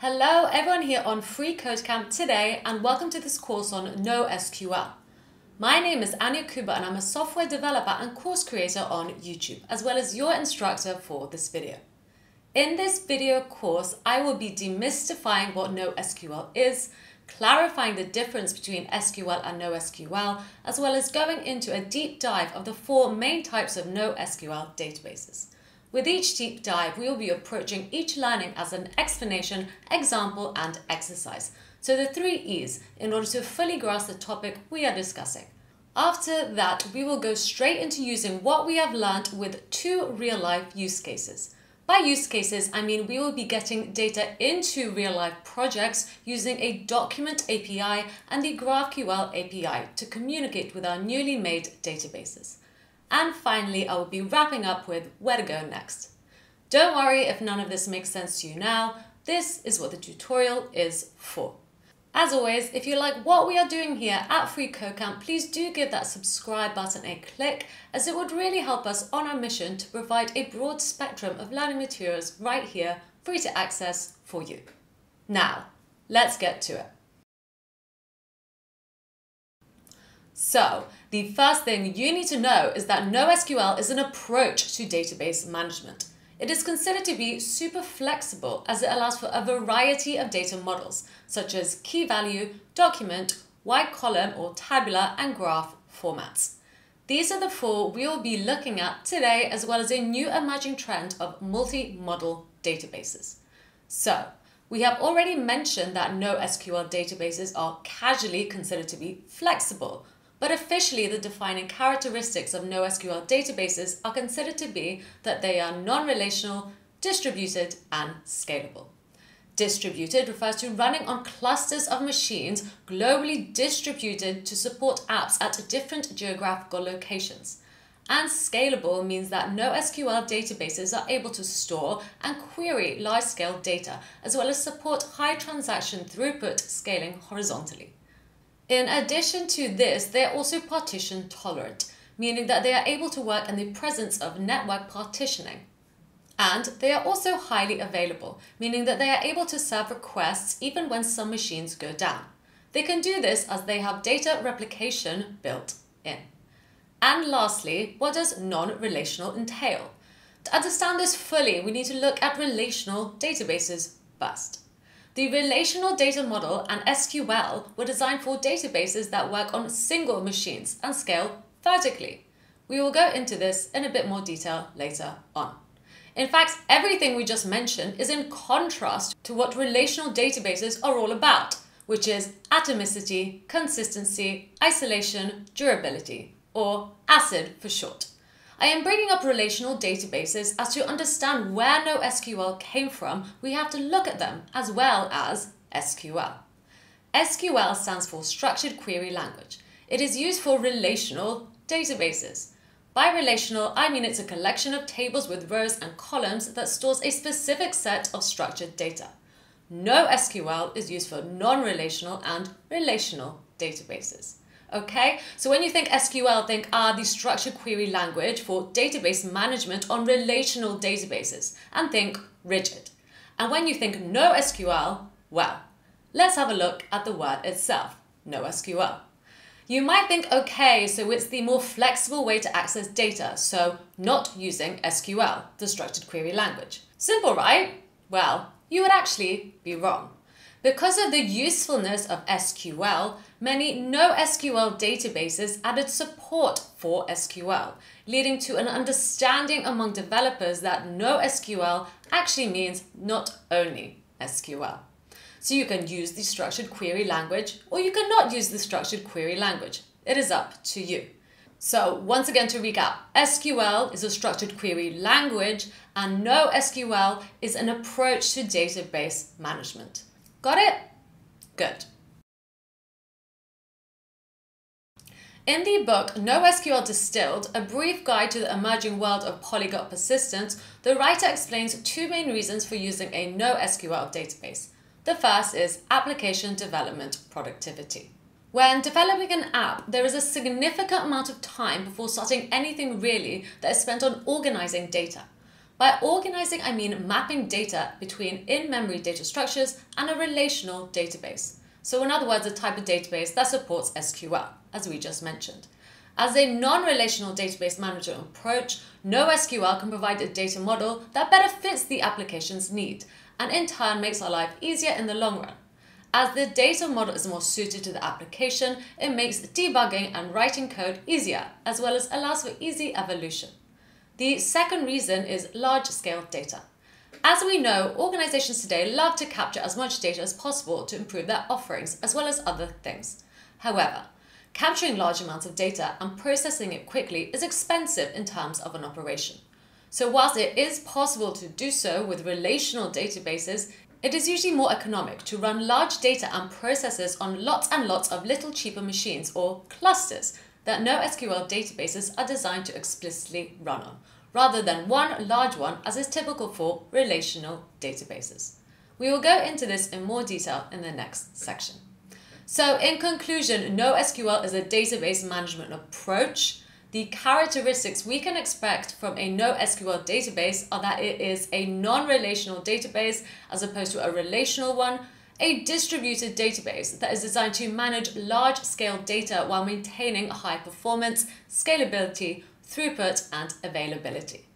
Hello, everyone here on Free Code Camp today, and welcome to this course on NoSQL. My name is Ania Kubow, and I'm a software developer and course creator on YouTube, as well as your instructor for this video. In this video course, I will be demystifying what NoSQL is, clarifying the difference between SQL and NoSQL, as well as going into a deep dive of the four main types of NoSQL databases. With each deep dive, we will be approaching each learning as an explanation, example, and exercise. So the three E's in order to fully grasp the topic we are discussing. After that, we will go straight into using what we have learned with two real life use cases. By use cases, I mean we will be getting data into real life projects using a document API and the GraphQL API to communicate with our newly made databases. And finally, I will be wrapping up with where to go next. Don't worry if none of this makes sense to you now, this is what the tutorial is for. As always, if you like what we are doing here at Free Code Camp, please do give that subscribe button a click as it would really help us on our mission to provide a broad spectrum of learning materials right here, free to access for you. Now, let's get to it. So, the first thing you need to know is that NoSQL is an approach to database management. It is considered to be super flexible as it allows for a variety of data models, such as key value, document, wide column or tabular, and graph formats. These are the four we will be looking at today, as well as a new emerging trend of multi-model databases. So, we have already mentioned that NoSQL databases are casually considered to be flexible, but officially, the defining characteristics of NoSQL databases are considered to be that they are non-relational, distributed, and scalable. Distributed refers to running on clusters of machines globally distributed to support apps at different geographical locations. And scalable means that NoSQL databases are able to store and query large-scale data, as well as support high transaction throughput scaling horizontally. In addition to this, they are also partition tolerant, meaning that they are able to work in the presence of network partitioning. And they are also highly available, meaning that they are able to serve requests even when some machines go down. They can do this as they have data replication built in. And lastly, what does non-relational entail? To understand this fully, we need to look at relational databases first. The relational data model and SQL were designed for databases that work on single machines and scale vertically. We will go into this in a bit more detail later on. In fact, everything we just mentioned is in contrast to what relational databases are all about, which is atomicity, consistency, isolation, durability, or ACID for short. I am bringing up relational databases as to understand where NoSQL came from, we have to look at them as well as SQL. SQL stands for Structured Query Language. It is used for relational databases. By relational, I mean it's a collection of tables with rows and columns that stores a specific set of structured data. NoSQL is used for non-relational and relational databases. Okay, so when you think SQL, think ah, the structured query language for database management on relational databases, and think rigid. And when you think no SQL, well, let's have a look at the word itself, no SQL. You might think, okay, so it's the more flexible way to access data, so not using SQL, the structured query language. Simple, right? Well, you would actually be wrong. Because of the usefulness of SQL, many NoSQL databases added support for SQL, leading to an understanding among developers that NoSQL actually means not only SQL. So you can use the structured query language or you cannot use the structured query language. It is up to you. So once again to recap, SQL is a structured query language and NoSQL is an approach to database management. Got it? Good. In the book NoSQL Distilled, a brief guide to the emerging world of polyglot persistence, the writer explains two main reasons for using a NoSQL database. The first is application development productivity. When developing an app, there is a significant amount of time before starting anything really that is spent on organizing data. By organizing, I mean mapping data between in-memory data structures and a relational database. So in other words, a type of database that supports SQL, as we just mentioned. As a non-relational database management approach, NoSQL can provide a data model that better fits the application's need, and in turn makes our life easier in the long run. As the data model is more suited to the application, it makes debugging and writing code easier, as well as allows for easy evolution. The second reason is large-scale data. As we know, organizations today love to capture as much data as possible to improve their offerings, as well as other things. However, capturing large amounts of data and processing it quickly is expensive in terms of an operation. So whilst it is possible to do so with relational databases, it is usually more economic to run large data and processes on lots and lots of little cheaper machines or clusters that NoSQL databases are designed to explicitly run on, rather than one large one as is typical for relational databases. We will go into this in more detail in the next section. So in conclusion, NoSQL is a database management approach. The characteristics we can expect from a NoSQL database are that it is a non-relational database as opposed to a relational one a distributed database that is designed to manage large-scale data while maintaining high performance, scalability, throughput, and availability.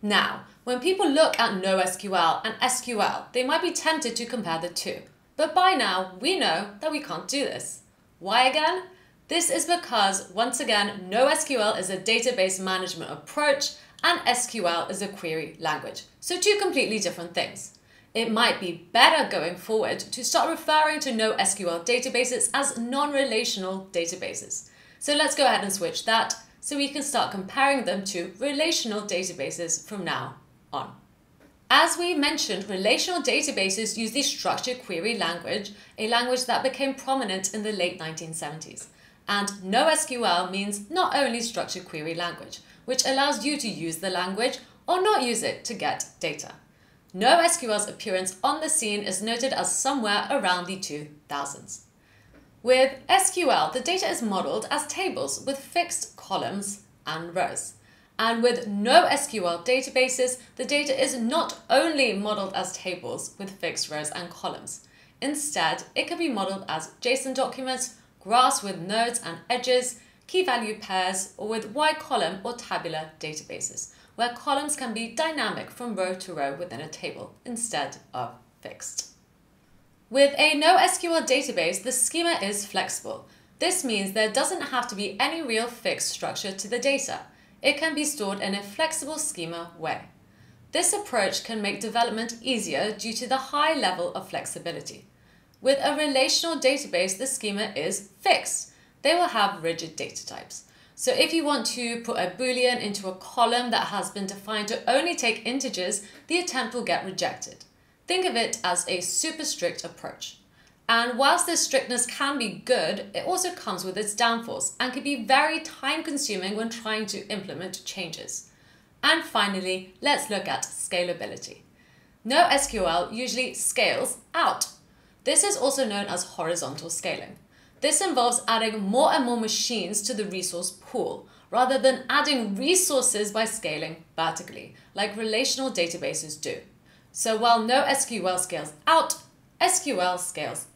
Now, when people look at NoSQL and SQL, they might be tempted to compare the two. But by now, we know that we can't do this. Why again? This is because, once again, NoSQL is a database management approach and SQL is a query language. So two completely different things. It might be better going forward to start referring to NoSQL databases as non-relational databases. So let's go ahead and switch that so we can start comparing them to relational databases from now on. As we mentioned, relational databases use the structured query language, a language that became prominent in the late 1970s. And NoSQL means not only structured query language, which allows you to use the language or not use it to get data. NoSQL's appearance on the scene is noted as somewhere around the 2000s. With SQL, the data is modeled as tables with fixed columns and rows. And with NoSQL databases, the data is not only modeled as tables with fixed rows and columns. Instead, it can be modeled as JSON documents, graphs with nodes and edges, key value pairs, or with wide column or tabular databases, where columns can be dynamic from row to row within a table instead of fixed. With a NoSQL database, the schema is flexible. This means there doesn't have to be any real fixed structure to the data. It can be stored in a flexible schema way. This approach can make development easier due to the high level of flexibility. With a relational database, the schema is fixed they will have rigid data types. So if you want to put a boolean into a column that has been defined to only take integers, the attempt will get rejected. Think of it as a super strict approach. And whilst this strictness can be good, it also comes with its downfalls and can be very time consuming when trying to implement changes. And finally, let's look at scalability. NoSQL usually scales out. This is also known as horizontal scaling. This involves adding more and more machines to the resource pool, rather than adding resources by scaling vertically, like relational databases do. So while NoSQL scales out, SQL scales.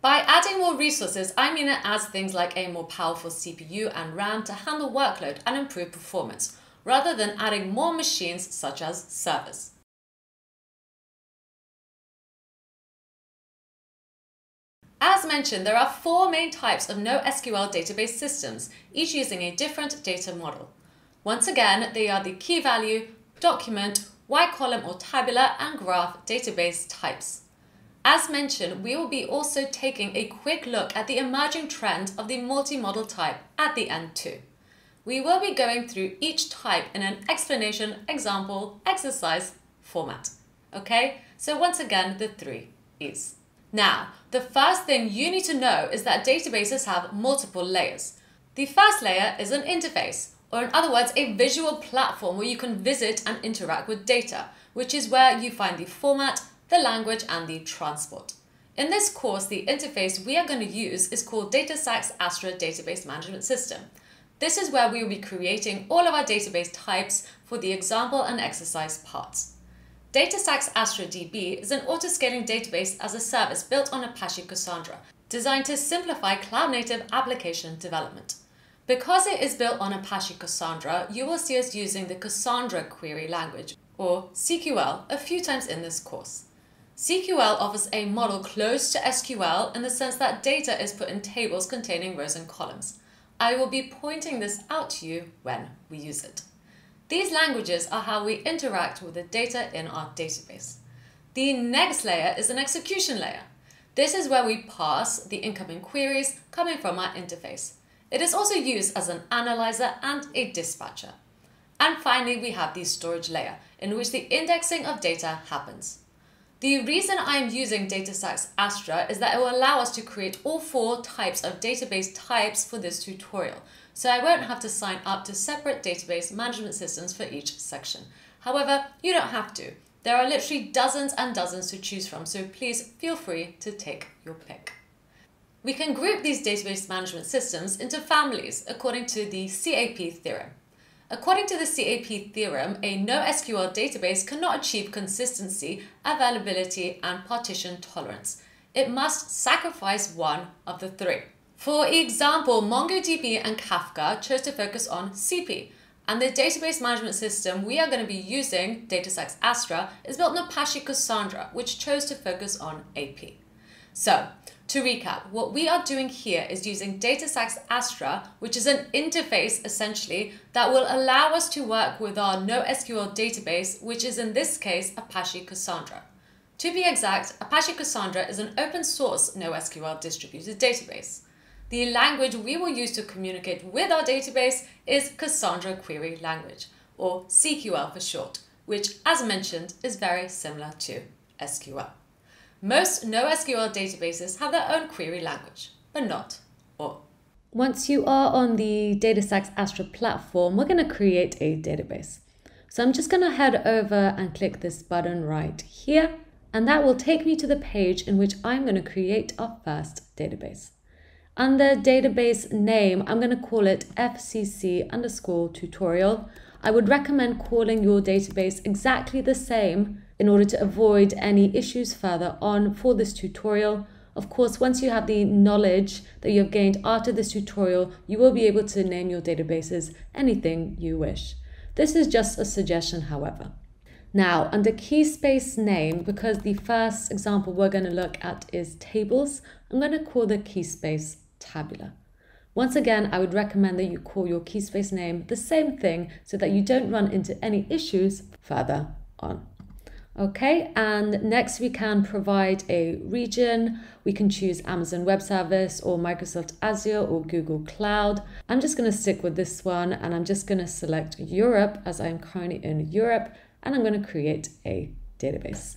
By adding more resources, I mean it adds things like a more powerful CPU and RAM to handle workload and improve performance, rather than adding more machines such as servers. As mentioned, there are four main types of NoSQL database systems, each using a different data model. Once again, they are the key value, document, wide column or tabular, and graph database types. As mentioned, we will be also taking a quick look at the emerging trend of the multi-model type at the end too. We will be going through each type in an explanation, example, exercise format. Okay, so once again, the three E's. Now, the first thing you need to know is that databases have multiple layers. The first layer is an interface, or in other words, a visual platform where you can visit and interact with data, which is where you find the format, the language, and the transport. In this course, the interface we are going to use is called DataStax Astra Database Management System. This is where we will be creating all of our database types for the example and exercise parts. DataStax Astra DB is an autoscaling database as a service built on Apache Cassandra, designed to simplify cloud-native application development. Because it is built on Apache Cassandra, you will see us using the Cassandra Query Language, or CQL, a few times in this course. CQL offers a model close to SQL in the sense that data is put in tables containing rows and columns. I will be pointing this out to you when we use it. These languages are how we interact with the data in our database. The next layer is an execution layer. This is where we pass the incoming queries coming from our interface. It is also used as an analyzer and a dispatcher. And finally, we have the storage layer, in which the indexing of data happens. The reason I'm using DataStax Astra is that it will allow us to create all four types of database types for this tutorial, so I won't have to sign up to separate database management systems for each section. However, you don't have to. There are literally dozens and dozens to choose from, so please feel free to take your pick. We can group these database management systems into families according to the CAP theorem. According to the CAP theorem, a NoSQL database cannot achieve consistency, availability, and partition tolerance. It must sacrifice one of the three. For example, MongoDB and Kafka chose to focus on CP, and the database management system we are going to be using, DataStax Astra, is built on Apache Cassandra, which chose to focus on AP. So, to recap, what we are doing here is using DataStax Astra, which is an interface essentially that will allow us to work with our NoSQL database, which is in this case Apache Cassandra. To be exact, Apache Cassandra is an open source NoSQL distributed database. The language we will use to communicate with our database is Cassandra Query Language, or CQL for short, which, as mentioned, is very similar to SQL. Most NoSQL databases have their own query language, but not all. Once you are on the DataStax Astra platform, we're going to create a database. So I'm just going to head over and click this button right here, and that will take me to the page in which I'm going to create our first database. Under database name, I'm going to call it FCC underscore tutorial. I would recommend calling your database exactly the same in order to avoid any issues further on for this tutorial. Of course, once you have the knowledge that you have gained after this tutorial, you will be able to name your databases anything you wish. This is just a suggestion, however. Now, under key space name, because the first example we're going to look at is tables, I'm going to call the key space tabular. Once again, I would recommend that you call your key space name the same thing so that you don't run into any issues further on. Okay, and next we can provide a region. We can choose Amazon Web Service or Microsoft Azure or Google Cloud. I'm just going to stick with this one and I'm just going to select Europe as I'm currently in Europe and I'm going to create a database.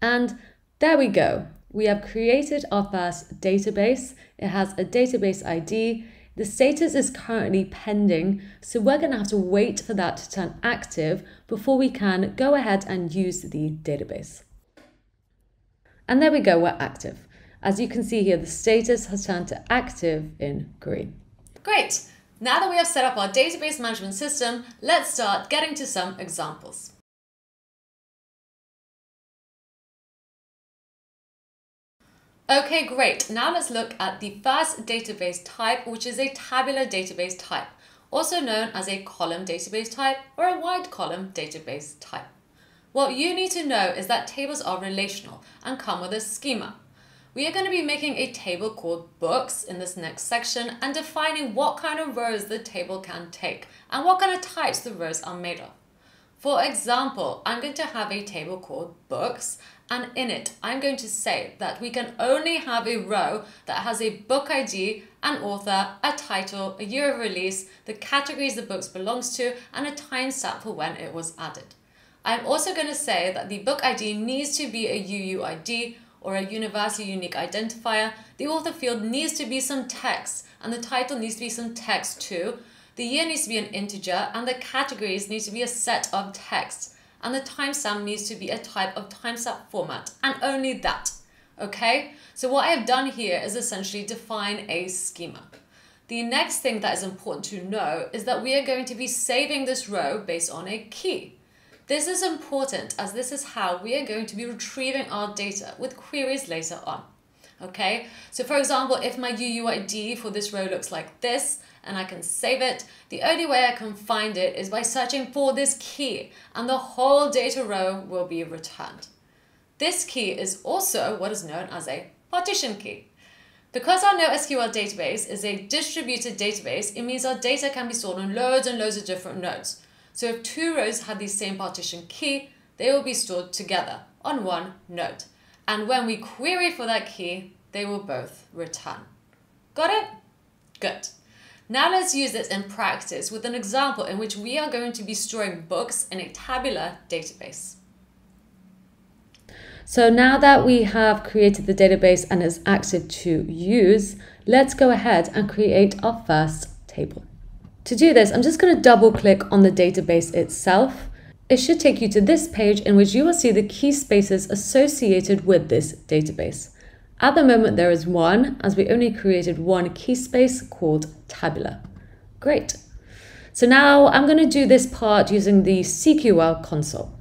And there we go. We have created our first database. It has a database ID. The status is currently pending, so we're going to have to wait for that to turn active before we can go ahead and use the database. And there we go, we're active. As you can see here, the status has turned to active in green. Great! Now that we have set up our database management system, let's start getting to some examples. Okay, great. Now let's look at the first database type, which is a tabular database type, also known as a column database type or a wide column database type. What you need to know is that tables are relational and come with a schema. We are going to be making a table called books in this next section and defining what kind of rows the table can take and what kind of types the rows are made of. For example, I'm going to have a table called books and in it I'm going to say that we can only have a row that has a book ID, an author, a title, a year of release, the categories the books belongs to, and a timestamp for when it was added. I'm also going to say that the book ID needs to be a UUID or a universally unique identifier. The author field needs to be some text and the title needs to be some text too. The year needs to be an integer and the categories need to be a set of text and the timestamp needs to be a type of timestamp format and only that. Okay, so what I've done here is essentially define a schema. the next thing that is important to know is that we are going to be saving this row based on a key. This is important as this is how we are going to be retrieving our data with queries later on. Okay, so for example, if my UUID for this row looks like this and I can save it, the only way I can find it is by searching for this key and the whole data row will be returned. This key is also what is known as a partition key. Because our NoSQL database is a distributed database, it means our data can be stored on loads and loads of different nodes. So if two rows have the same partition key, they will be stored together on one node. And when we query for that key, they will both return. Got it? Good. Now let's use this in practice with an example in which we are going to be storing books in a tabular database. So now that we have created the database and it's active to use, let's go ahead and create our first table. To do this, I'm just going to double click on the database itself. It should take you to this page in which you will see the key spaces associated with this database. At the moment, there is one, as we only created one key space called tabular. Great. So now I'm going to do this part using the CQL console.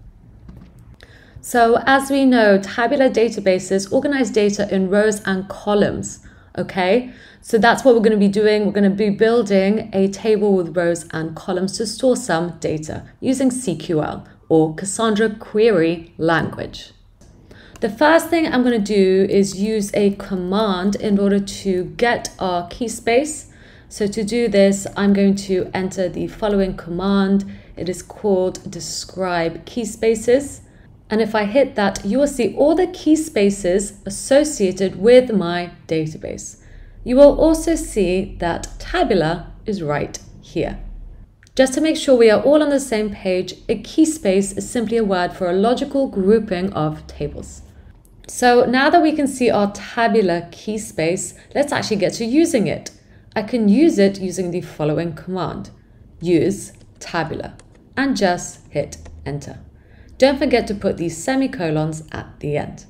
So as we know, tabular databases organize data in rows and columns, okay? So that's what we're going to be doing. We're going to be building a table with rows and columns to store some data using CQL or Cassandra Query Language. The first thing I'm going to do is use a command in order to get our key space. So to do this, I'm going to enter the following command. It is called describe key spaces. And if I hit that, you will see all the key spaces associated with my database. You will also see that tabular is right here. Just to make sure we are all on the same page, a key space is simply a word for a logical grouping of tables. So now that we can see our tabular key space, let's actually get to using it. I can use it using the following command, use tabular, and just hit enter. Don't forget to put these semicolons at the end.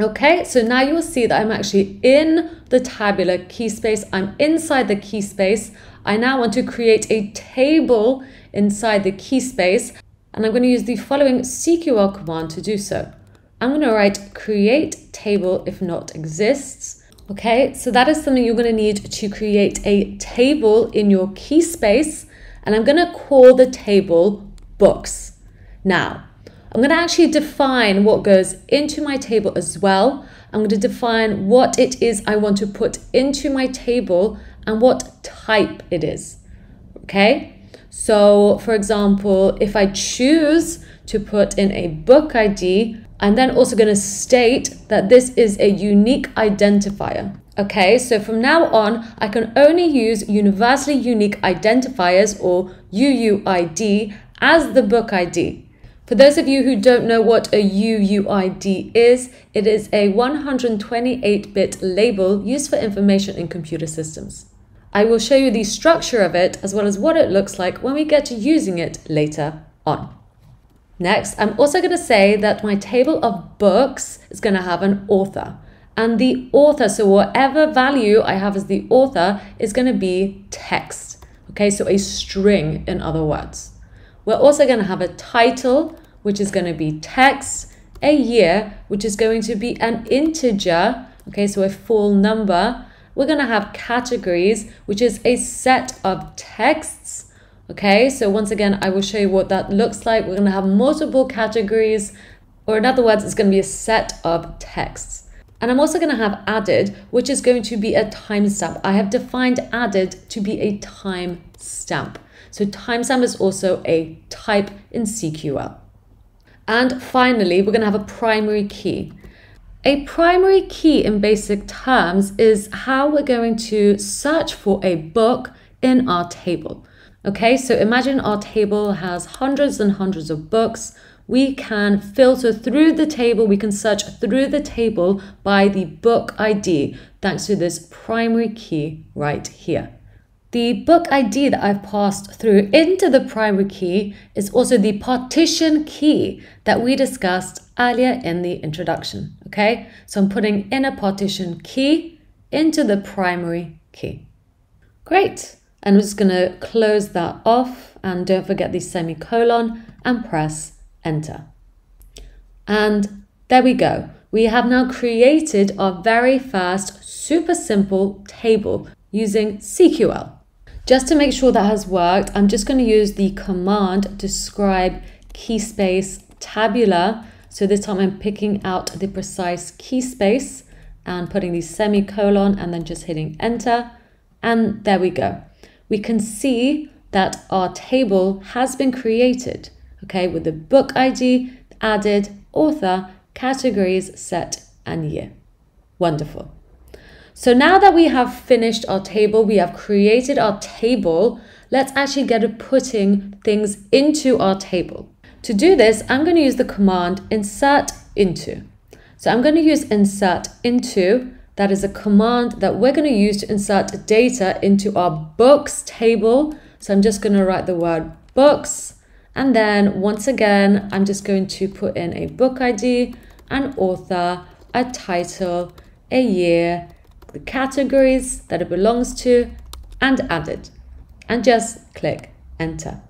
Okay, so now you will see that I'm actually in the tabular key space. I'm inside the key space. I now want to create a table inside the key space, and I'm going to use the following CQL command to do so. I'm going to write create table if not exists. Okay, so that is something you're going to need to create a table in your key space, and I'm going to call the table books. Now, I'm going to actually define what goes into my table as well. I'm going to define what it is I want to put into my table and what type it is. Okay? So, for example, if I choose to put in a book ID, I'm then also going to state that this is a unique identifier. Okay, so from now on, I can only use universally unique identifiers or UUID as the book ID. For those of you who don't know what a UUID is, it is a 128-bit label used for information in computer systems. I will show you the structure of it as well as what it looks like when we get to using it later on. Next, I'm also going to say that my table of books is going to have an author. And the author, so whatever value I have as the author, is going to be text. Okay, so a string in other words. We're also going to have a title, which is going to be text, a year, which is going to be an integer, okay, so a full number. We're going to have categories, which is a set of texts, okay? So once again, I will show you what that looks like. We're going to have multiple categories, or in other words, it's going to be a set of texts. And I'm also going to have added, which is going to be a timestamp. I have defined added to be a timestamp. So timestamp is also a type in CQL. And finally, we're going to have a primary key. A primary key in basic terms is how we're going to search for a book in our table. Okay, so imagine our table has hundreds and hundreds of books. We can filter through the table, we can search through the table by the book ID thanks to this primary key right here. The book ID that I've passed through into the primary key is also the partition key that we discussed earlier in the introduction. Okay, so I'm putting in a partition key into the primary key. Great. And I'm just going to close that off and don't forget the semicolon and press enter. And there we go. We have now created our very first super simple table using CQL. Just to make sure that has worked, I'm just going to use the command describe key space tabular. So this time I'm picking out the precise key space and putting the semicolon and then just hitting enter. And there we go. We can see that our table has been created, okay, with the book ID, added, author, categories, set, and year. Wonderful. So now that we have finished our table, we have created our table, let's actually get to putting things into our table. To do this, I'm going to use the command insert into. So I'm going to use insert into. That is a command that we're going to use to insert data into our books table. So I'm just going to write the word books. And then once again, I'm just going to put in a book ID, an author, a title, a year, the categories that it belongs to, and add it. And just click enter.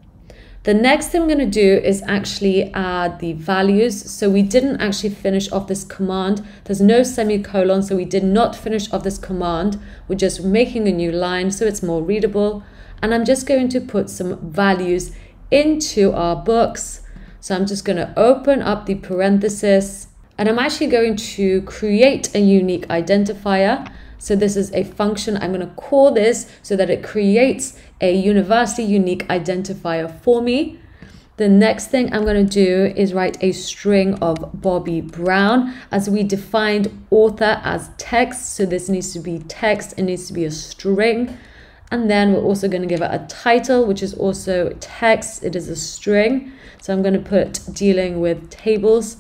The next thing I'm going to do is actually add the values. So we didn't actually finish off this command. There's no semicolon, so we did not finish off this command. We're just making a new line so it's more readable. And I'm just going to put some values into our books. So I'm just going to open up the parenthesis and I'm actually going to create a unique identifier. So this is a function. I'm going to call this so that it creates a universally unique identifier for me. The next thing I'm going to do is write a string of Bobby Brown as we defined author as text. So this needs to be text. It needs to be a string. And then we're also going to give it a title, which is also text. It is a string. So I'm going to put dealing with tables.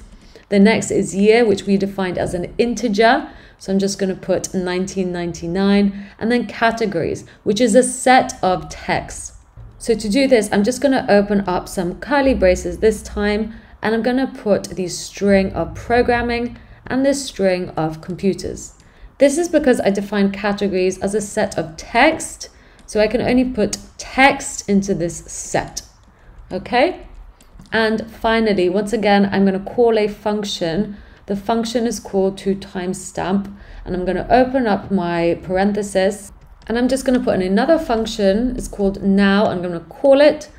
The next is year, which we defined as an integer. So I'm just going to put 1999 and then categories, which is a set of text. So to do this, I'm just going to open up some curly braces this time, and I'm going to put the string of programming and this string of computers. This is because I define categories as a set of text, so I can only put text into this set, okay? And finally, once again, I'm going to call a function the function is called to timestamp and I'm going to open up my parenthesis and I'm just going to put in another function. It's called now. I'm going to call it.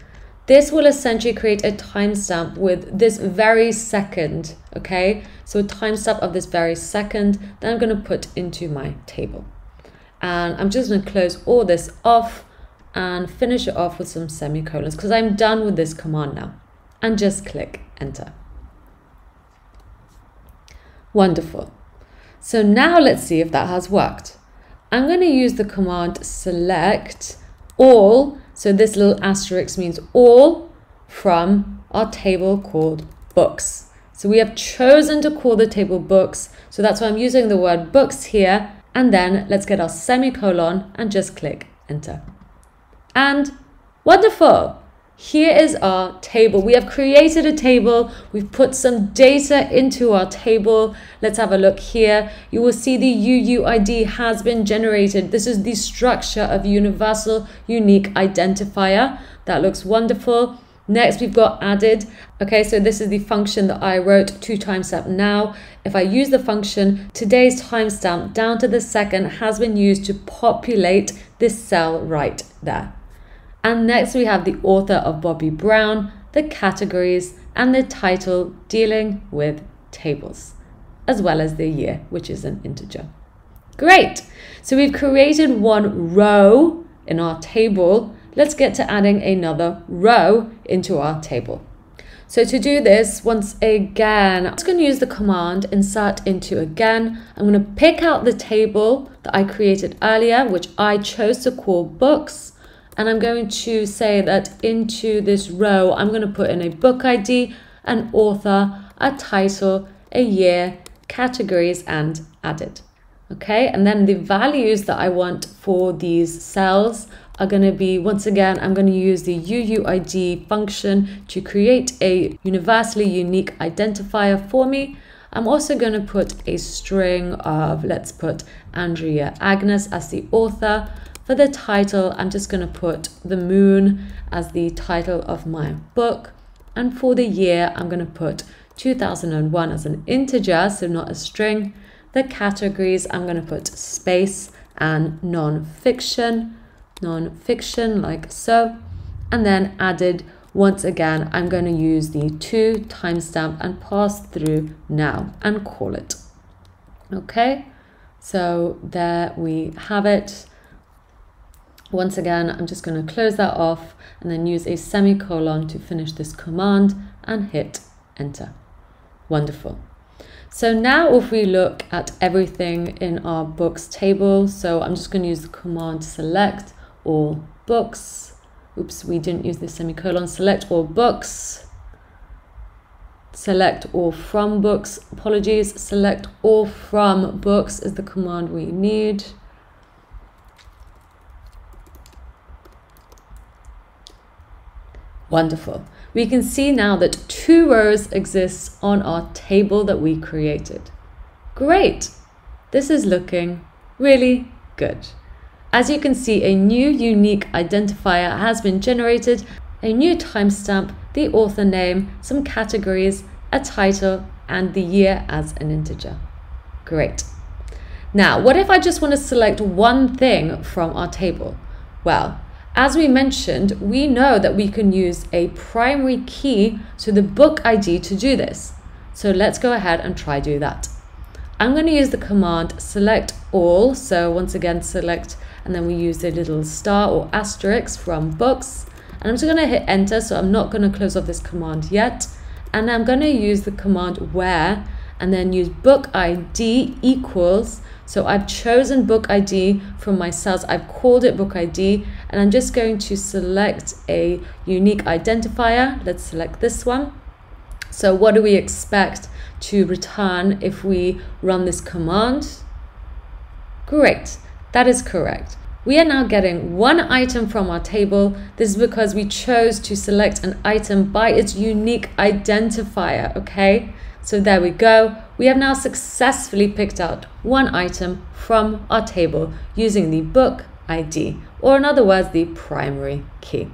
This will essentially create a timestamp with this very second, okay? So a timestamp of this very second that I'm going to put into my table. And I'm just going to close all this off and finish it off with some semicolons because I'm done with this command now. And just click enter. Wonderful. So now let's see if that has worked. I'm going to use the command select all. So this little asterisk means all from our table called books. So we have chosen to call the table books. So that's why I'm using the word books here. And then let's get our semicolon and just click enter. And wonderful. Here is our table. We have created a table. We've put some data into our table. Let's have a look here. You will see the UUID has been generated. This is the structure of universal unique identifier. That looks wonderful. Next, we've got added. Okay, so this is the function that I wrote to timestamp now. If I use the function, today's timestamp down to the second has been used to populate this cell right there. And next we have the author of Bobby Brown, the categories, and the title dealing with tables, as well as the year, which is an integer. Great! So we've created one row in our table. Let's get to adding another row into our table. So to do this, once again, I'm just going to use the command insert into again. I'm going to pick out the table that I created earlier, which I chose to call books and I'm going to say that into this row, I'm going to put in a book ID, an author, a title, a year, categories, and added. Okay, and then the values that I want for these cells are going to be, once again, I'm going to use the UUID function to create a universally unique identifier for me. I'm also going to put a string of, let's put Andrea Agnes as the author, For the title, I'm just going to put the moon as the title of my book. And for the year, I'm going to put 2001 as an integer, so not a string. The categories, I'm going to put space and non-fiction, non-fiction like so. And then added, once again, I'm going to use the to timestamp and pass through now and call it. Okay, so there we have it. Once again, I'm just going to close that off and then use a semicolon to finish this command and hit enter. Wonderful. So now if we look at everything in our books table, so I'm just going to use the command select all books. Oops, we didn't use the semicolon. Select all books. Select all from books. Apologies. Select all from books is the command we need. Wonderful. We can see now that two rows exist on our table that we created. Great. This is looking really good. As you can see, a new unique identifier has been generated, a new timestamp, the author name, some categories, a title, and the year as an integer. Great. Now, what if I just want to select one thing from our table? Well, as we mentioned, we know that we can use a primary key to the book ID to do this. So let's go ahead and try do that. I'm going to use the command select all. So once again, select and then we use the little star or asterisk from books. And I'm just going to hit enter. So I'm not going to close off this command yet. And I'm going to use the command where and then use book ID equals so I've chosen book ID from my cells. I've called it book ID and I'm just going to select a unique identifier. Let's select this one. So what do we expect to return if we run this command? Great, that is correct. We are now getting one item from our table. This is because we chose to select an item by its unique identifier, okay? So there we go. We have now successfully picked out one item from our table using the book ID, or in other words, the primary key.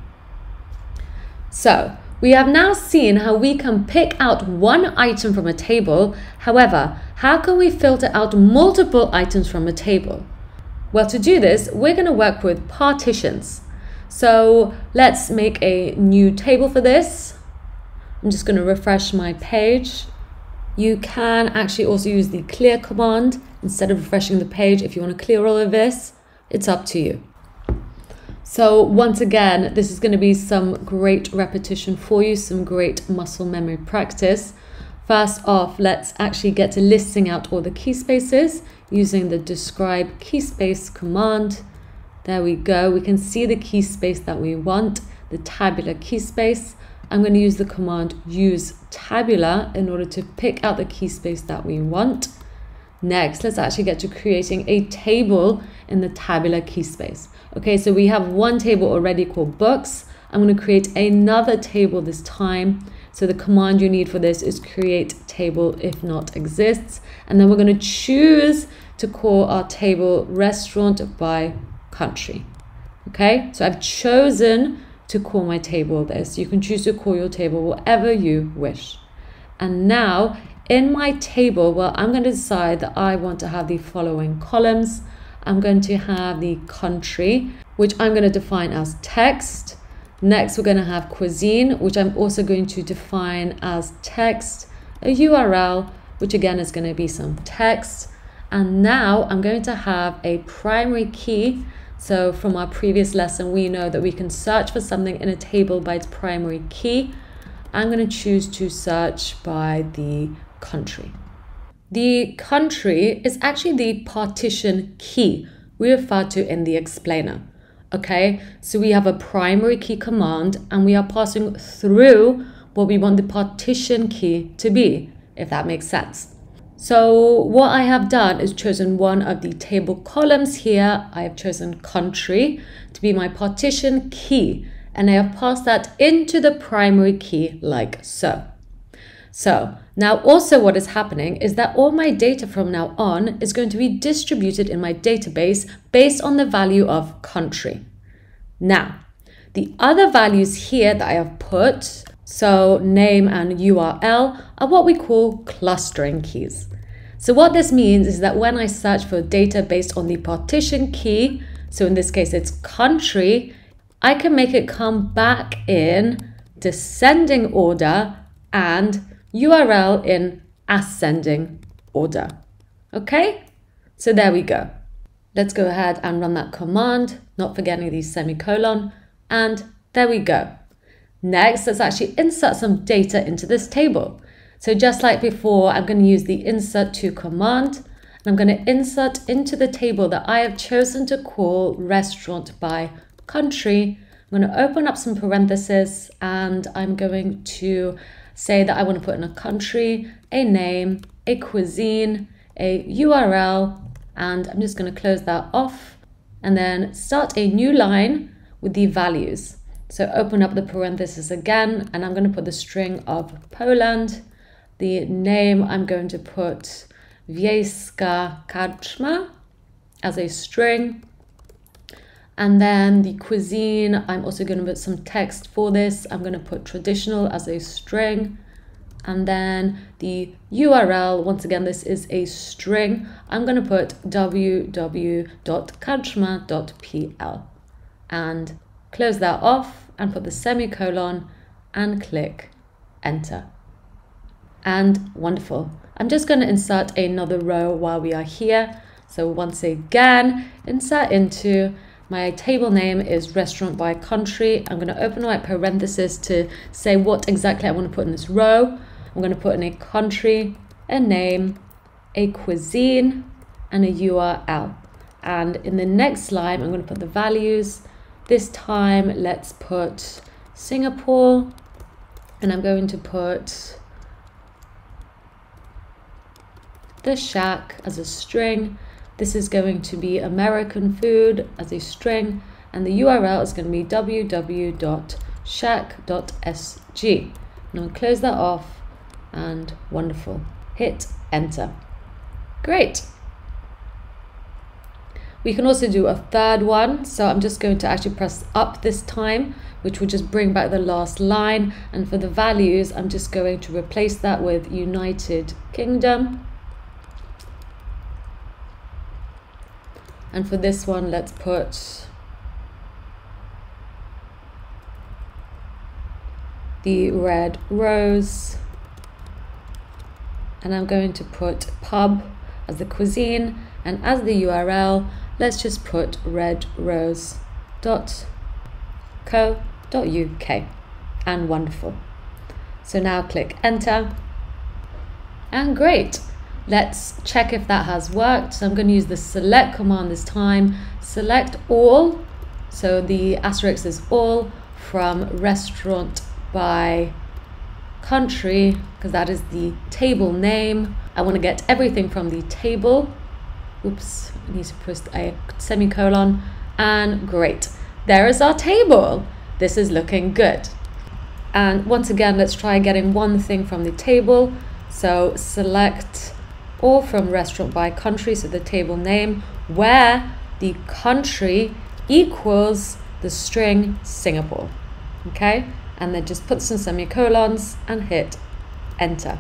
So we have now seen how we can pick out one item from a table. However, how can we filter out multiple items from a table? Well, to do this, we're going to work with partitions. So let's make a new table for this. I'm just going to refresh my page you can actually also use the clear command instead of refreshing the page if you want to clear all of this. It's up to you. So once again, this is going to be some great repetition for you, some great muscle memory practice. First off, let's actually get to listing out all the key spaces using the describe key space command. There we go. We can see the key space that we want, the tabular key space. I'm going to use the command use tabular in order to pick out the key space that we want. Next, let's actually get to creating a table in the tabular key space. Okay, so we have one table already called books. I'm going to create another table this time. So the command you need for this is create table if not exists. And then we're going to choose to call our table restaurant by country. Okay, so I've chosen to call my table this. You can choose to call your table whatever you wish. And now in my table, well, I'm going to decide that I want to have the following columns. I'm going to have the country, which I'm going to define as text. Next, we're going to have cuisine, which I'm also going to define as text, a URL, which again is going to be some text. And now I'm going to have a primary key so from our previous lesson, we know that we can search for something in a table by its primary key. I'm going to choose to search by the country. The country is actually the partition key we referred to in the explainer. Okay, so we have a primary key command and we are passing through what we want the partition key to be, if that makes sense. So what I have done is chosen one of the table columns here. I have chosen country to be my partition key and I have passed that into the primary key like so. So now also what is happening is that all my data from now on is going to be distributed in my database based on the value of country. Now, the other values here that I have put, so name and URL, are what we call clustering keys. So what this means is that when I search for data based on the partition key, so in this case it's country, I can make it come back in descending order and URL in ascending order. Okay, so there we go. Let's go ahead and run that command, not forgetting the semicolon, and there we go. Next, let's actually insert some data into this table. So just like before, I'm going to use the insert to command, and I'm going to insert into the table that I have chosen to call restaurant by country. I'm going to open up some parentheses and I'm going to say that I want to put in a country, a name, a cuisine, a URL, and I'm just going to close that off and then start a new line with the values. So open up the parenthesis again, and I'm going to put the string of Poland. The name I'm going to put Vieska Karczma as a string. And then the cuisine, I'm also going to put some text for this. I'm going to put traditional as a string. And then the URL, once again, this is a string. I'm going to put www.karczma.pl and close that off and put the semicolon and click enter. And wonderful. I'm just going to insert another row while we are here. So once again, insert into my table name is restaurant by country. I'm going to open my parenthesis to say what exactly I want to put in this row. I'm going to put in a country, a name, a cuisine, and a URL. And in the next line, I'm going to put the values. This time, let's put Singapore, and I'm going to put the shack as a string this is going to be American food as a string, and the URL is going to be www.shack.sg. Going to close that off, and wonderful. Hit enter. Great. We can also do a third one. So I'm just going to actually press up this time, which will just bring back the last line. And for the values, I'm just going to replace that with United Kingdom. And for this one, let's put the red rose. And I'm going to put pub as the cuisine and as the URL, let's just put redrose.co.uk and wonderful. So now click enter and great. Let's check if that has worked. So I'm going to use the select command this time. Select all. So the asterisk is all from restaurant by country because that is the table name. I want to get everything from the table. Oops, I need to press a semicolon. And great, there is our table. This is looking good. And once again, let's try getting one thing from the table. So select or from restaurant by country, so the table name, where the country equals the string Singapore. Okay, and then just put some semicolons and hit enter.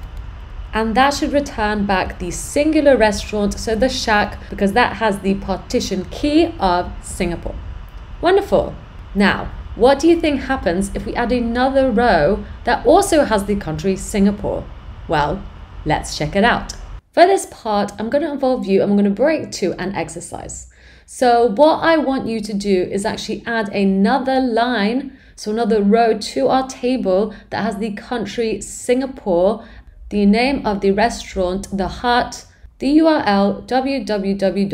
And that should return back the singular restaurant, so the shack, because that has the partition key of Singapore. Wonderful. Now, what do you think happens if we add another row that also has the country Singapore? Well, let's check it out. For this part, I'm going to involve you, I'm going to break to an exercise. So what I want you to do is actually add another line, so another row to our table that has the country Singapore, the name of the restaurant, the hut, the URL www.hut.sg,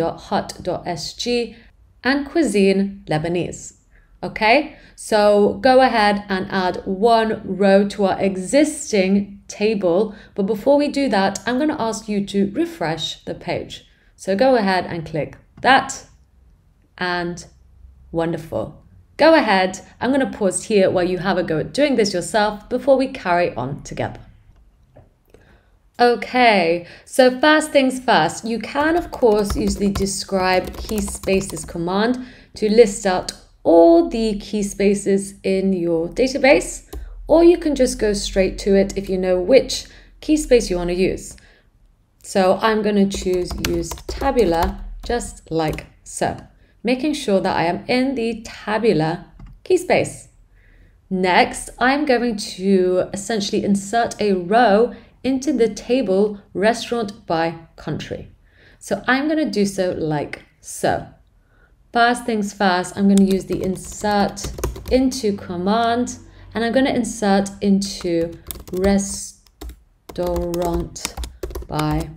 and cuisine Lebanese. Okay, so go ahead and add one row to our existing table. But before we do that, I'm going to ask you to refresh the page. So go ahead and click that and wonderful. Go ahead. I'm going to pause here while you have a go at doing this yourself before we carry on together. Okay, so first things first, you can of course use the describe key spaces command to list out all the key spaces in your database, or you can just go straight to it if you know which key space you want to use. So I'm going to choose use tabular just like so, making sure that I am in the tabular key space. Next, I'm going to essentially insert a row into the table restaurant by country. So I'm going to do so like so. First things first, I'm going to use the insert into command and I'm going to insert into restaurant by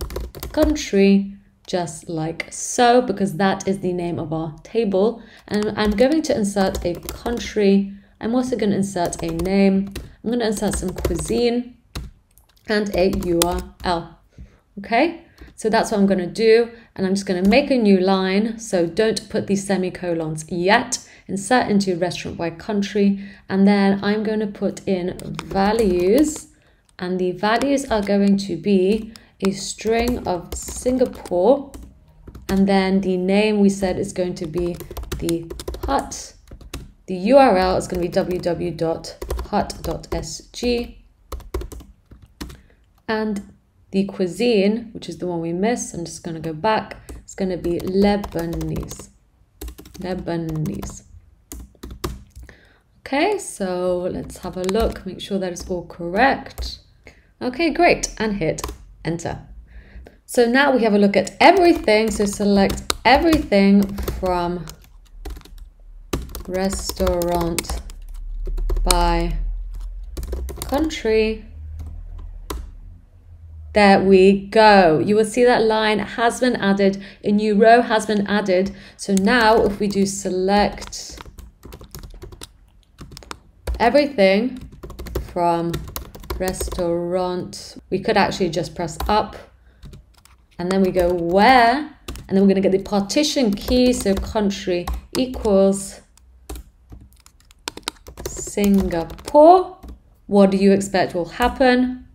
country just like so because that is the name of our table. And I'm going to insert a country. I'm also going to insert a name. I'm going to insert some cuisine and a URL. Okay, so that's what I'm going to do. And I'm just going to make a new line. So don't put these semicolons yet. Insert into restaurant by country. And then I'm going to put in values. And the values are going to be a string of Singapore. And then the name we said is going to be the hut. The URL is going to be www.hut.sg and the cuisine, which is the one we missed, I'm just going to go back, it's going to be Lebanese. Lebanese. Okay, so let's have a look, make sure that it's all correct. Okay, great, and hit enter. So now we have a look at everything. So select everything from restaurant by country there we go. You will see that line has been added. A new row has been added. So now if we do select everything from restaurant, we could actually just press up and then we go where, and then we're going to get the partition key. So country equals Singapore. What do you expect will happen?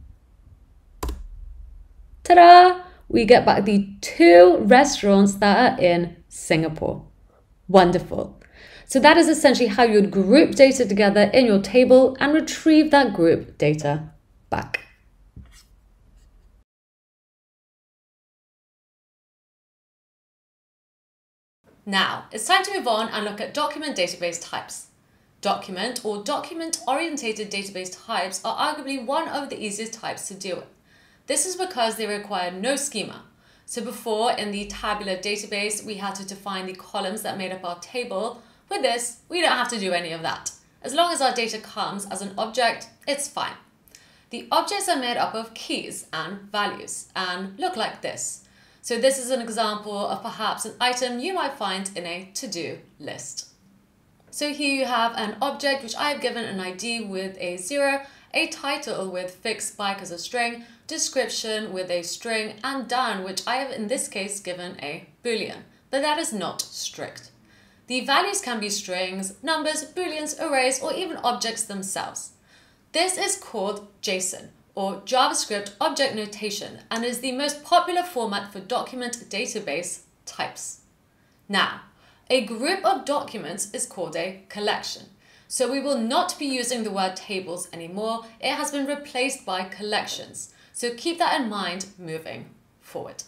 Ta-da, we get back the two restaurants that are in Singapore. Wonderful. So that is essentially how you would group data together in your table and retrieve that group data back. Now, it's time to move on and look at document database types. Document or document-orientated database types are arguably one of the easiest types to deal with. This is because they require no schema. So before in the tabular database, we had to define the columns that made up our table. With this, we don't have to do any of that. As long as our data comes as an object, it's fine. The objects are made up of keys and values and look like this. So this is an example of perhaps an item you might find in a to-do list. So here you have an object which I've given an ID with a zero, a title with fixed bike as a string, description with a string, and done, which I have in this case given a boolean, but that is not strict. The values can be strings, numbers, booleans, arrays, or even objects themselves. This is called JSON, or JavaScript Object Notation, and is the most popular format for document database types. Now, a group of documents is called a collection. So we will not be using the word tables anymore. It has been replaced by collections. So keep that in mind moving forward.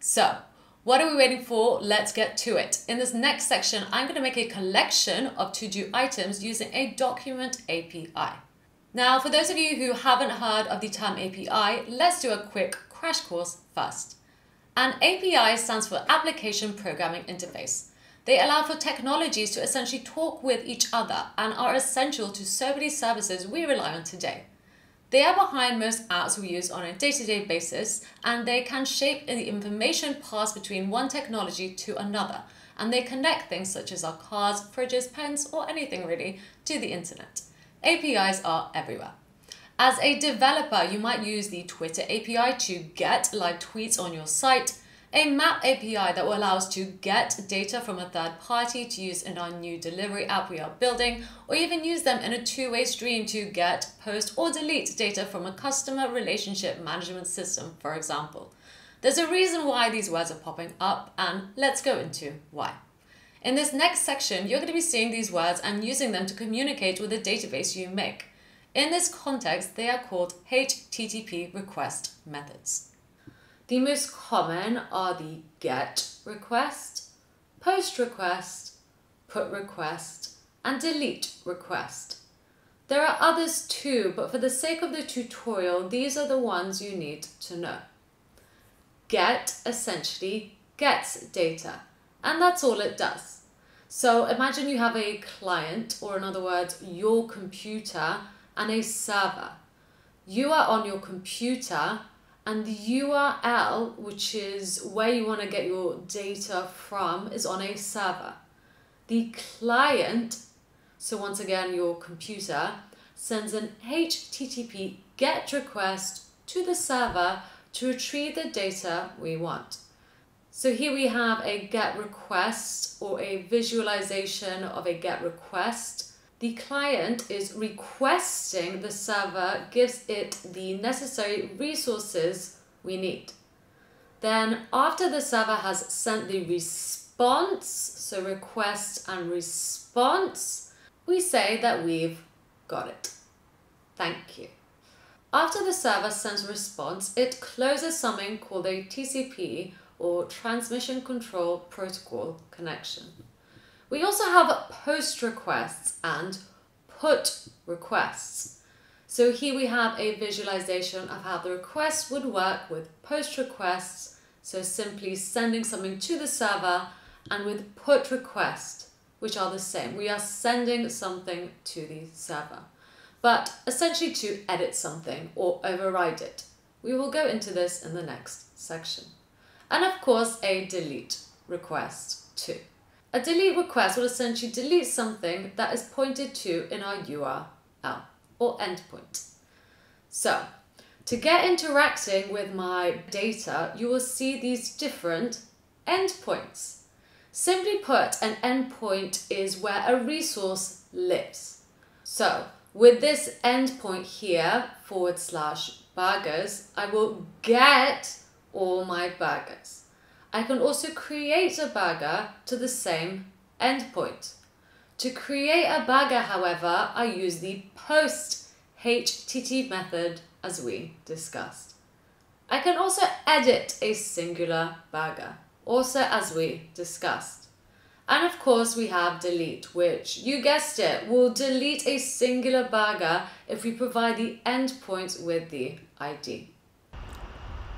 So what are we waiting for? Let's get to it. In this next section, I'm going to make a collection of to-do items using a document API. Now, for those of you who haven't heard of the term API, let's do a quick crash course first. An API stands for Application Programming Interface. They allow for technologies to essentially talk with each other and are essential to so many services we rely on today. They are behind most apps we use on a day-to-day -day basis and they can shape the information passed between one technology to another and they connect things such as our cars, fridges, pens or anything really to the internet. APIs are everywhere. As a developer, you might use the Twitter API to get live tweets on your site, a map API that will allow us to get data from a third party to use in our new delivery app we are building, or even use them in a two way stream to get, post, or delete data from a customer relationship management system, for example. There's a reason why these words are popping up, and let's go into why. In this next section, you're going to be seeing these words and using them to communicate with the database you make. In this context, they are called HTTP request methods. The most common are the GET request, POST request, PUT request, and DELETE request. There are others too, but for the sake of the tutorial, these are the ones you need to know. GET essentially gets data, and that's all it does. So imagine you have a client, or in other words, your computer and a server. You are on your computer and the URL, which is where you want to get your data from, is on a server. The client, so once again your computer, sends an HTTP GET request to the server to retrieve the data we want. So here we have a GET request or a visualization of a GET request the client is requesting the server gives it the necessary resources we need. Then after the server has sent the response, so request and response, we say that we've got it. Thank you. After the server sends a response, it closes something called a TCP or Transmission Control Protocol connection. We also have post requests and put requests. So here we have a visualization of how the request would work with post requests. So simply sending something to the server and with put request, which are the same. We are sending something to the server, but essentially to edit something or override it. We will go into this in the next section. And of course, a delete request too. A delete request will essentially delete something that is pointed to in our URL or endpoint. So, to get interacting with my data, you will see these different endpoints. Simply put, an endpoint is where a resource lives. So, with this endpoint here, forward slash burgers, I will get all my burgers. I can also create a burger to the same endpoint. To create a burger, however, I use the post HTTP method as we discussed. I can also edit a singular burger, also as we discussed. And of course we have delete, which, you guessed it, will delete a singular burger if we provide the endpoint with the ID.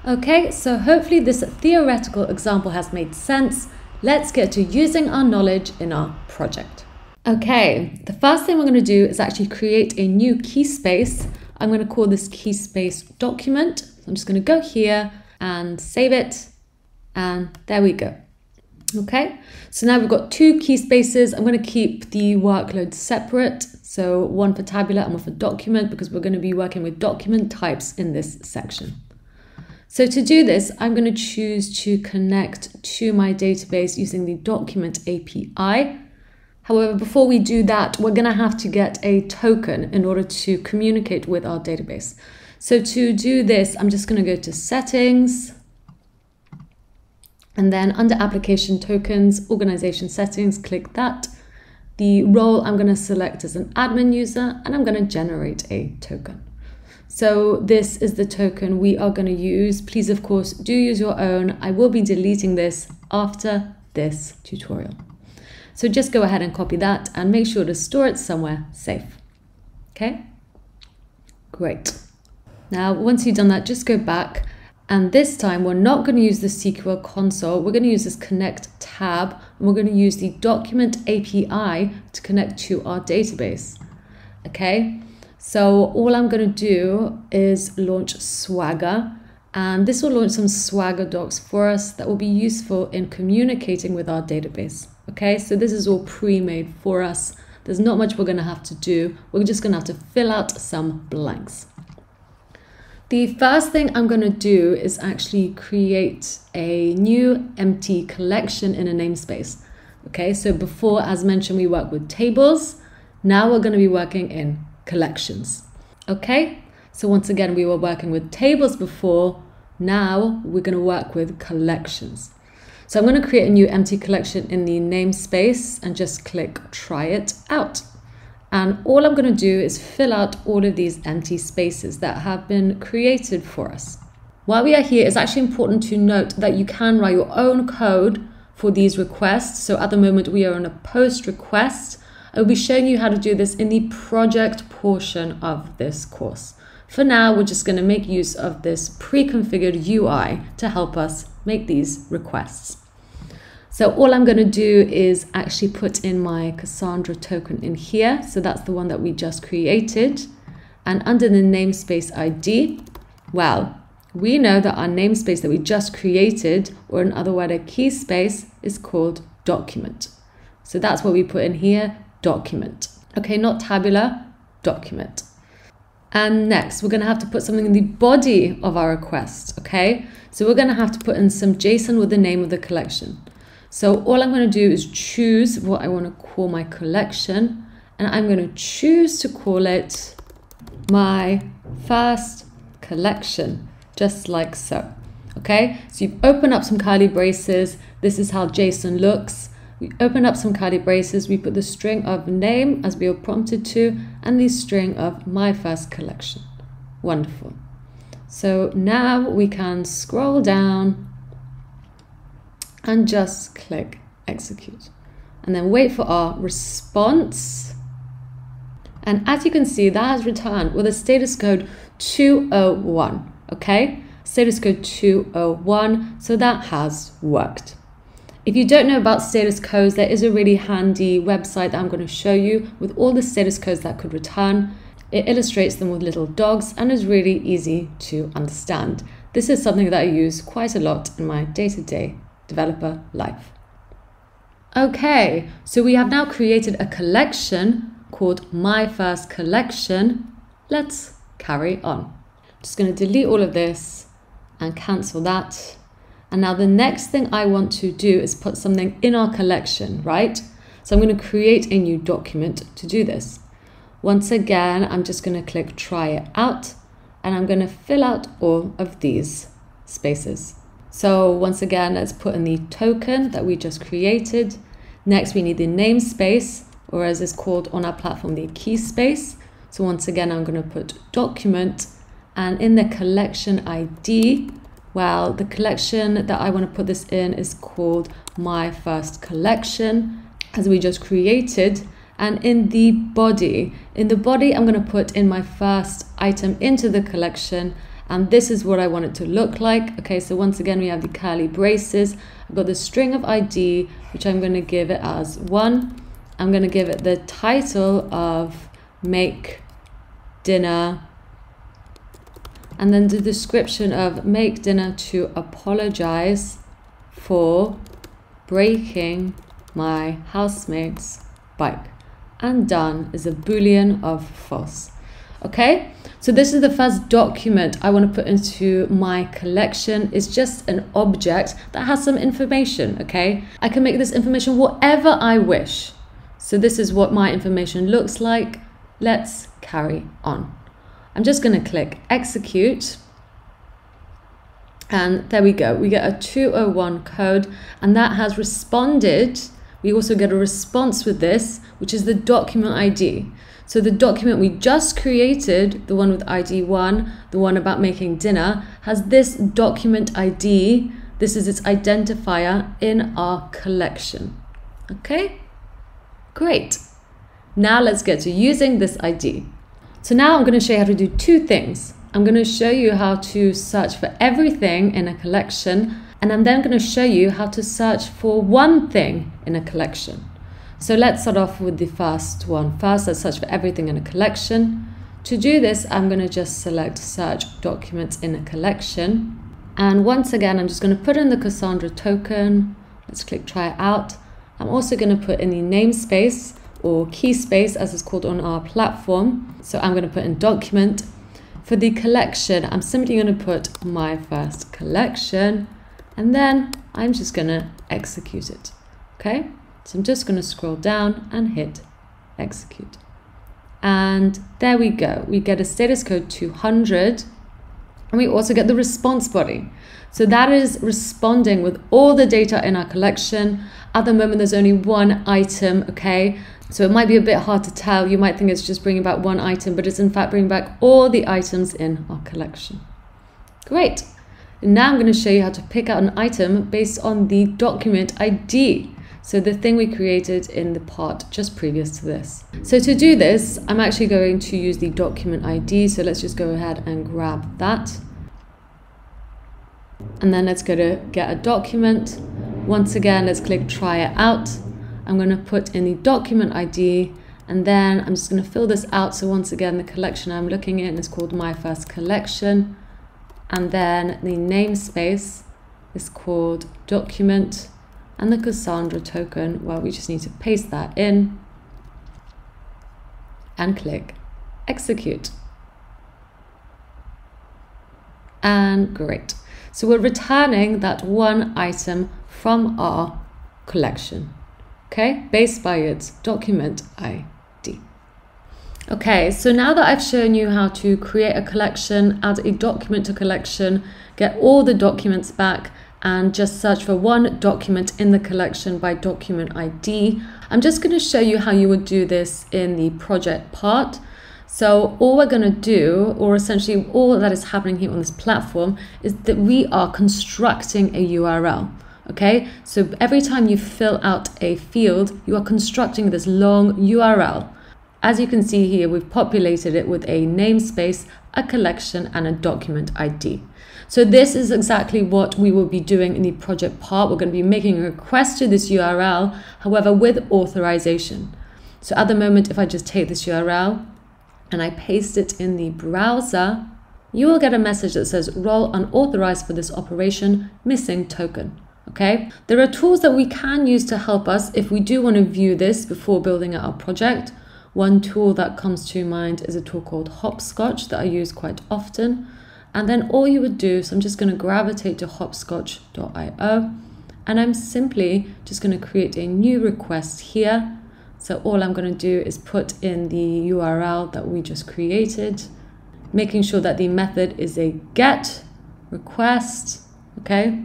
Okay, so hopefully this theoretical example has made sense. Let's get to using our knowledge in our project. Okay, the first thing we're going to do is actually create a new key space. I'm going to call this key space document. I'm just going to go here and save it. And there we go. Okay, so now we've got two key spaces. I'm going to keep the workload separate. So one for tabular and one for document because we're going to be working with document types in this section. So to do this, I'm going to choose to connect to my database using the document API. However, before we do that, we're going to have to get a token in order to communicate with our database. So to do this, I'm just going to go to settings and then under application tokens, organization settings, click that. The role I'm going to select as an admin user and I'm going to generate a token. So this is the token we are going to use. Please, of course, do use your own. I will be deleting this after this tutorial. So just go ahead and copy that and make sure to store it somewhere safe. Okay, great. Now, once you've done that, just go back and this time we're not going to use the SQL console. We're going to use this connect tab and we're going to use the document API to connect to our database. Okay, so all I'm going to do is launch Swagger and this will launch some Swagger docs for us that will be useful in communicating with our database. Okay, so this is all pre-made for us. There's not much we're going to have to do. We're just going to have to fill out some blanks. The first thing I'm going to do is actually create a new empty collection in a namespace. Okay, so before, as mentioned, we work with tables. Now we're going to be working in collections. Okay, so once again, we were working with tables before. Now we're going to work with collections. So I'm going to create a new empty collection in the namespace and just click try it out. And all I'm going to do is fill out all of these empty spaces that have been created for us. While we are here, it's actually important to note that you can write your own code for these requests. So at the moment, we are on a post request. I'll be showing you how to do this in the project portion of this course. For now, we're just going to make use of this pre-configured UI to help us make these requests. So all I'm going to do is actually put in my Cassandra token in here. So that's the one that we just created. And under the namespace ID, well, we know that our namespace that we just created, or in other words, a key space, is called document. So that's what we put in here, document. Okay, not tabular, document. And next, we're going to have to put something in the body of our request, okay? So we're going to have to put in some JSON with the name of the collection. So all I'm going to do is choose what I want to call my collection and I'm going to choose to call it my first collection, just like so. Okay, so you've opened up some curly braces. This is how JSON looks. We open up some curly braces. We put the string of name as we are prompted to and the string of my first collection. Wonderful. So now we can scroll down and just click execute. And then wait for our response. And as you can see, that has returned with a status code 201, okay? Status code 201, so that has worked. If you don't know about status codes, there is a really handy website that I'm going to show you with all the status codes that could return. It illustrates them with little dogs and is really easy to understand. This is something that I use quite a lot in my day-to-day -day developer life. Okay, so we have now created a collection called My First Collection. Let's carry on. I'm Just going to delete all of this and cancel that. And now the next thing I want to do is put something in our collection, right? So I'm going to create a new document to do this. Once again, I'm just going to click try it out and I'm going to fill out all of these spaces. So once again, let's put in the token that we just created. Next, we need the namespace, or as it's called on our platform, the key space. So once again, I'm going to put document and in the collection ID, well, the collection that I want to put this in is called my first collection as we just created. And in the body, in the body, I'm going to put in my first item into the collection and this is what I want it to look like. Okay, so once again, we have the curly braces. I've got the string of ID, which I'm going to give it as one. I'm going to give it the title of make dinner and then the description of make dinner to apologize for breaking my housemate's bike. And done is a boolean of false. Okay, so this is the first document I want to put into my collection. It's just an object that has some information, okay? I can make this information whatever I wish. So this is what my information looks like. Let's carry on. I'm just going to click execute. And there we go. We get a 201 code and that has responded. We also get a response with this, which is the document ID. So the document we just created, the one with ID 1, the one about making dinner, has this document ID. This is its identifier in our collection. Okay, great. Now let's get to using this ID. So now I'm going to show you how to do two things. I'm going to show you how to search for everything in a collection, and I'm then going to show you how to search for one thing in a collection. So let's start off with the first one. First, let's search for everything in a collection. To do this, I'm going to just select search documents in a collection. And once again, I'm just going to put in the Cassandra token. Let's click try it out. I'm also going to put in the namespace or key space as it's called on our platform. So I'm going to put in document. for the collection, I'm simply going to put my first collection and then I'm just going to execute it. Okay, so I'm just going to scroll down and hit execute. And there we go. We get a status code 200 and we also get the response body. So that is responding with all the data in our collection. At the moment, there's only one item, okay? So it might be a bit hard to tell. You might think it's just bringing back one item, but it's in fact bringing back all the items in our collection. Great. Now I'm going to show you how to pick out an item based on the document ID. So the thing we created in the part just previous to this. So to do this, I'm actually going to use the document ID. So let's just go ahead and grab that. And then let's go to get a document. Once again, let's click try it out. I'm going to put in the document ID and then I'm just going to fill this out. So once again, the collection I'm looking in is called My First Collection. And then the namespace is called document and the Cassandra token, well, we just need to paste that in and click execute. And great. So we're returning that one item from our collection, okay, based by its document ID. Okay, so now that I've shown you how to create a collection, add a document to collection, get all the documents back, and just search for one document in the collection by document ID. I'm just going to show you how you would do this in the project part. So all we're going to do, or essentially all that is happening here on this platform, is that we are constructing a URL. Okay, so every time you fill out a field, you are constructing this long URL. As you can see here, we've populated it with a namespace, a collection, and a document ID. So this is exactly what we will be doing in the project part. We're going to be making a request to this URL, however, with authorization. So at the moment, if I just take this URL and I paste it in the browser, you will get a message that says role unauthorized for this operation, missing token. Okay, there are tools that we can use to help us if we do want to view this before building our project. One tool that comes to mind is a tool called Hoppscotch that I use quite often. And then all you would do, so I'm just going to gravitate to hoppscotch.io and I'm simply just going to create a new request here. So all I'm going to do is put in the URL that we just created, making sure that the method is a get request, okay?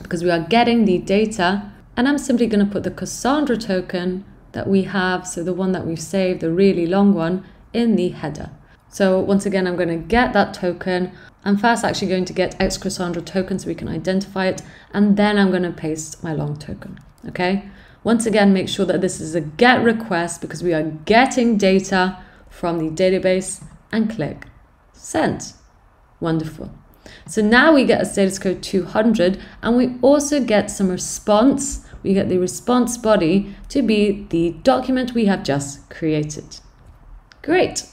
Because we are getting the data and I'm simply going to put the Cassandra token that we have, so the one that we've saved, the really long one, in the header. So once again, I'm going to get that token. I'm first actually going to get X Cassandra token so we can identify it. And then I'm going to paste my long token. Okay. Once again, make sure that this is a get request because we are getting data from the database and click send. Wonderful. So now we get a status code 200 and we also get some response. We get the response body to be the document we have just created. Great.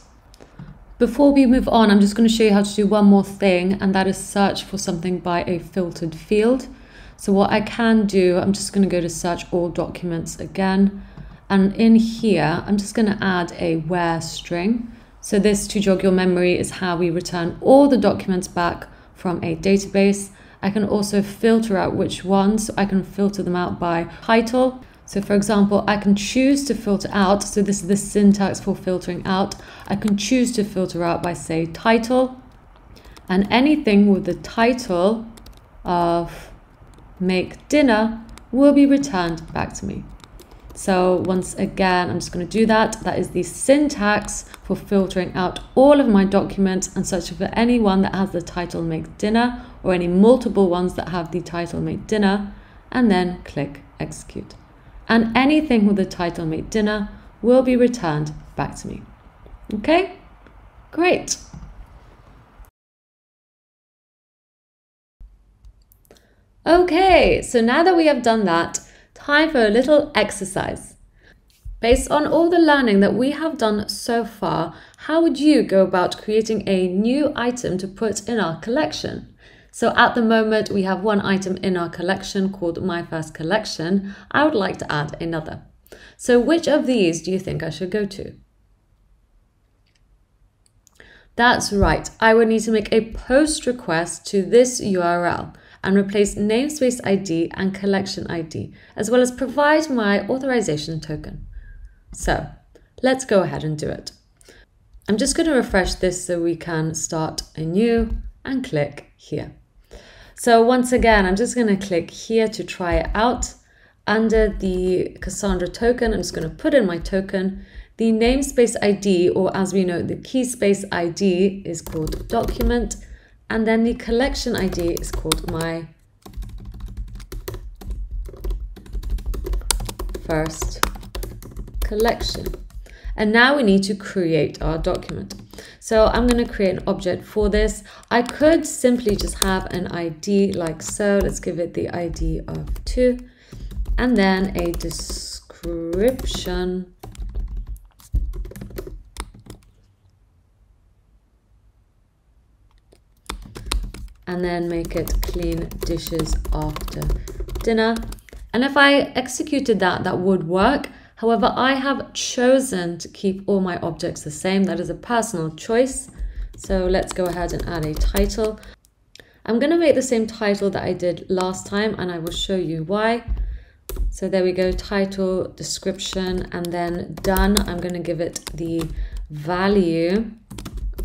Before we move on, I'm just going to show you how to do one more thing, and that is search for something by a filtered field. So what I can do, I'm just going to go to search all documents again. And in here, I'm just going to add a where string. So this, to jog your memory, is how we return all the documents back from a database. I can also filter out which ones. So I can filter them out by title. So for example, I can choose to filter out. So this is the syntax for filtering out. I can choose to filter out by say title and anything with the title of make dinner will be returned back to me. So once again, I'm just going to do that. That is the syntax for filtering out all of my documents and searching for any one that has the title make dinner or any multiple ones that have the title make dinner and then click execute and anything with the title make dinner will be returned back to me. Okay, great. Okay, so now that we have done that, time for a little exercise. Based on all the learning that we have done so far, how would you go about creating a new item to put in our collection? So at the moment, we have one item in our collection called My First Collection. I would like to add another. So which of these do you think I should go to? That's right, I would need to make a post request to this URL and replace namespace ID and collection ID, as well as provide my authorization token. So let's go ahead and do it. I'm just going to refresh this so we can start anew and click here. So once again, I'm just going to click here to try it out. Under the Cassandra token, I'm just going to put in my token the namespace ID, or as we know, the key space ID is called document, and then the collection ID is called my first collection. And now we need to create our document. So I'm going to create an object for this. I could simply just have an ID like so. Let's give it the ID of 2 and then a description and then make it clean dishes after dinner. And if I executed that, that would work. However, I have chosen to keep all my objects the same. That is a personal choice. So let's go ahead and add a title. I'm going to make the same title that I did last time and I will show you why. So there we go, title, description, and then done. I'm going to give it the value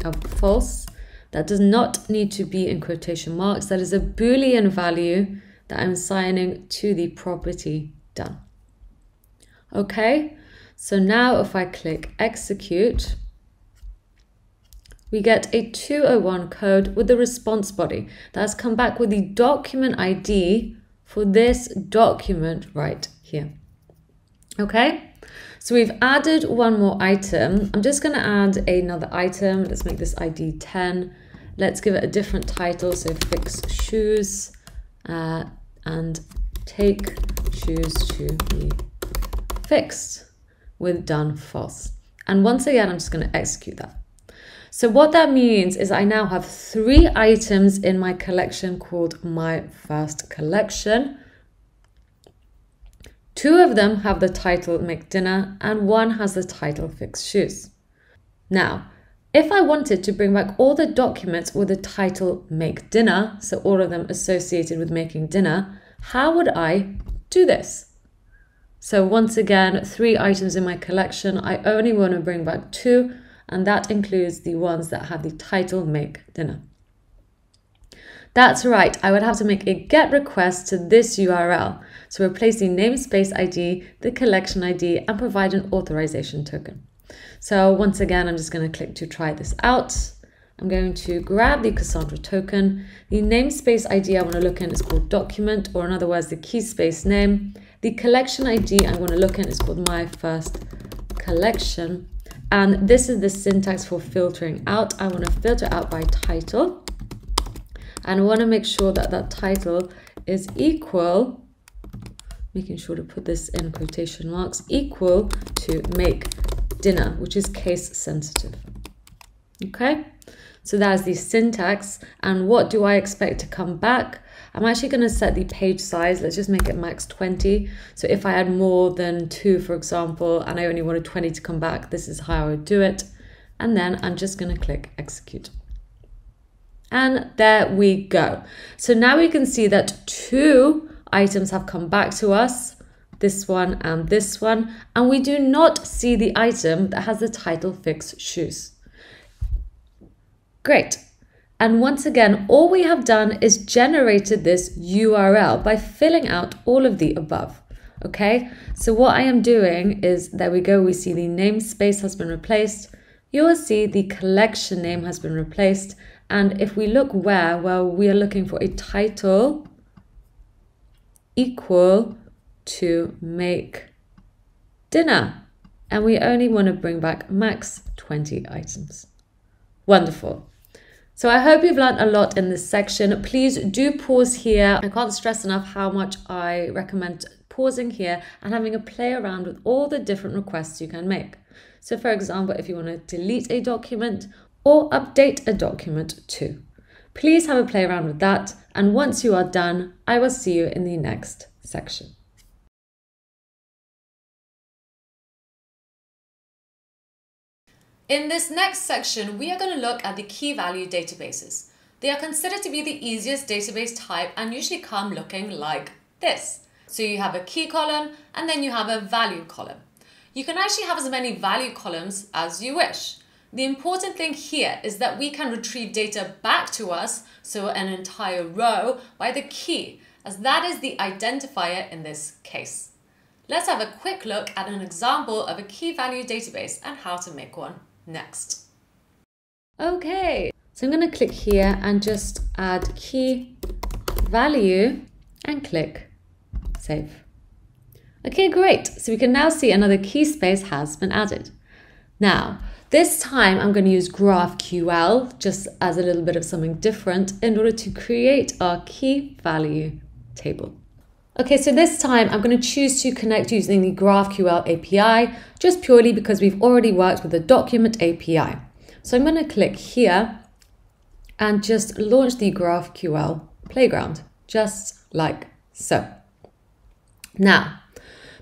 of false. That does not need to be in quotation marks. That is a Boolean value that I'm assigning to the property done. Okay, so now if I click execute, we get a 201 code with the response body that has come back with the document ID for this document right here. Okay, so we've added one more item. I'm just going to add another item. Let's make this ID 10. Let's give it a different title. So fix shoes uh, and take shoes to be fixed with done false. And once again, I'm just going to execute that. So what that means is I now have three items in my collection called my first collection. Two of them have the title make dinner and one has the title fix shoes. Now, if I wanted to bring back all the documents with the title Make Dinner, so all of them associated with making dinner, how would I do this? So once again, three items in my collection. I only want to bring back two, and that includes the ones that have the title Make Dinner. That's right, I would have to make a GET request to this URL. So replace the namespace ID, the collection ID, and provide an authorization token. So once again, I'm just going to click to try this out. I'm going to grab the Cassandra token. The namespace ID I want to look in is called document, or in other words, the key space name. The collection ID I'm going to look at is called my first collection. And this is the syntax for filtering out. I want to filter out by title. And I want to make sure that that title is equal, making sure to put this in quotation marks, equal to make dinner, which is case sensitive. Okay, so that is the syntax. And what do I expect to come back? I'm actually going to set the page size. Let's just make it max 20. So if I had more than two, for example, and I only wanted 20 to come back, this is how I would do it. And then I'm just going to click execute. And there we go. So now we can see that two items have come back to us this one and this one, and we do not see the item that has the title Fix Shoes. Great. And once again, all we have done is generated this URL by filling out all of the above. Okay, so what I am doing is, there we go, we see the namespace has been replaced. You will see the collection name has been replaced. And if we look where, well, we are looking for a title equal to make dinner. And we only want to bring back max 20 items. Wonderful. So I hope you've learned a lot in this section. Please do pause here. I can't stress enough how much I recommend pausing here and having a play around with all the different requests you can make. So for example, if you want to delete a document or update a document too. Please have a play around with that. And once you are done, I will see you in the next section. In this next section, we are going to look at the key value databases. They are considered to be the easiest database type and usually come looking like this. So you have a key column and then you have a value column. You can actually have as many value columns as you wish. The important thing here is that we can retrieve data back to us, so an entire row, by the key, as that is the identifier in this case. Let's have a quick look at an example of a key value database and how to make one next. Okay, so I'm going to click here and just add key value and click save. Okay, great. So we can now see another key space has been added. Now, this time I'm going to use GraphQL just as a little bit of something different in order to create our key value table. Okay, so this time I'm going to choose to connect using the GraphQL API just purely because we've already worked with the document API. So I'm going to click here and just launch the GraphQL playground, just like so. Now,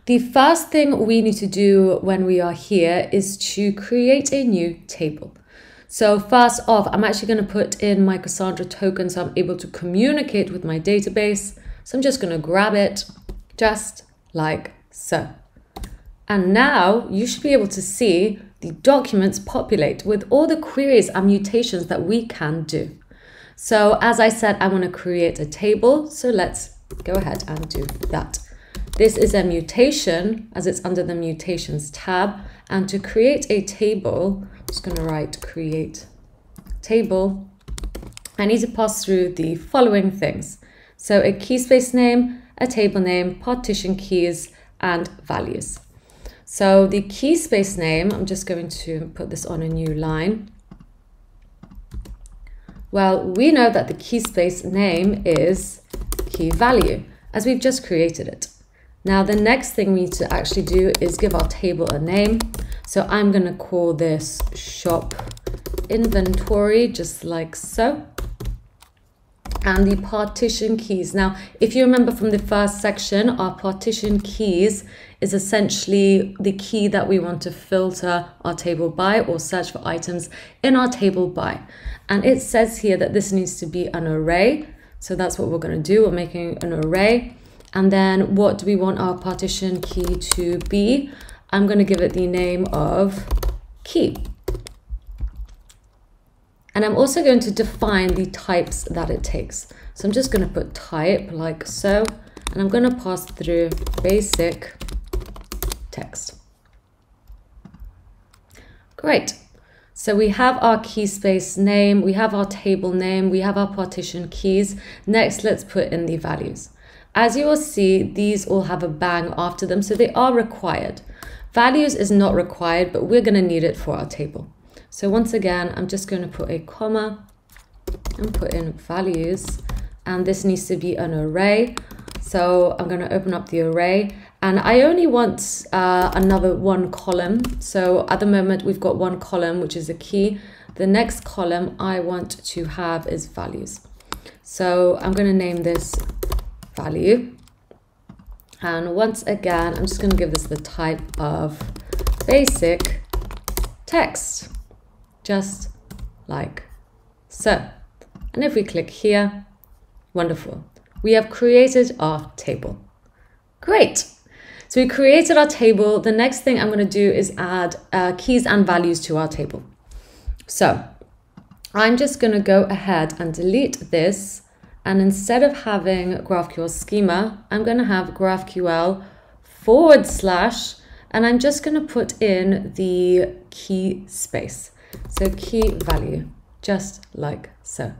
the first thing we need to do when we are here is to create a new table. So first off, I'm actually going to put in my Cassandra token so I'm able to communicate with my database. So I'm just going to grab it just like so. And now you should be able to see the documents populate with all the queries and mutations that we can do. So as I said, I want to create a table. So let's go ahead and do that. This is a mutation as it's under the mutations tab. And to create a table, I'm just going to write create table. I need to pass through the following things. So a key space name, a table name, partition keys, and values. So the key space name, I'm just going to put this on a new line. Well, we know that the key space name is key value as we've just created it. Now the next thing we need to actually do is give our table a name. So I'm going to call this shop inventory, just like so. And the partition keys. Now, if you remember from the first section, our partition keys is essentially the key that we want to filter our table by or search for items in our table by. And it says here that this needs to be an array. So that's what we're going to do. We're making an array. And then what do we want our partition key to be? I'm going to give it the name of key. And I'm also going to define the types that it takes. So I'm just going to put type like so, and I'm going to pass through basic text. Great. So we have our key space name, we have our table name, we have our partition keys. Next, let's put in the values. As you will see, these all have a bang after them, so they are required. Values is not required, but we're going to need it for our table. So once again, I'm just going to put a comma and put in values, and this needs to be an array. So I'm going to open up the array, and I only want uh, another one column. So at the moment, we've got one column, which is a key. The next column I want to have is values. So I'm going to name this value. And once again, I'm just going to give this the type of basic text, just like so. And if we click here, wonderful. We have created our table. Great. So we created our table. The next thing I'm going to do is add uh, keys and values to our table. So I'm just going to go ahead and delete this and instead of having GraphQL schema, I'm going to have GraphQL forward slash, and I'm just going to put in the key space. So key value, just like so.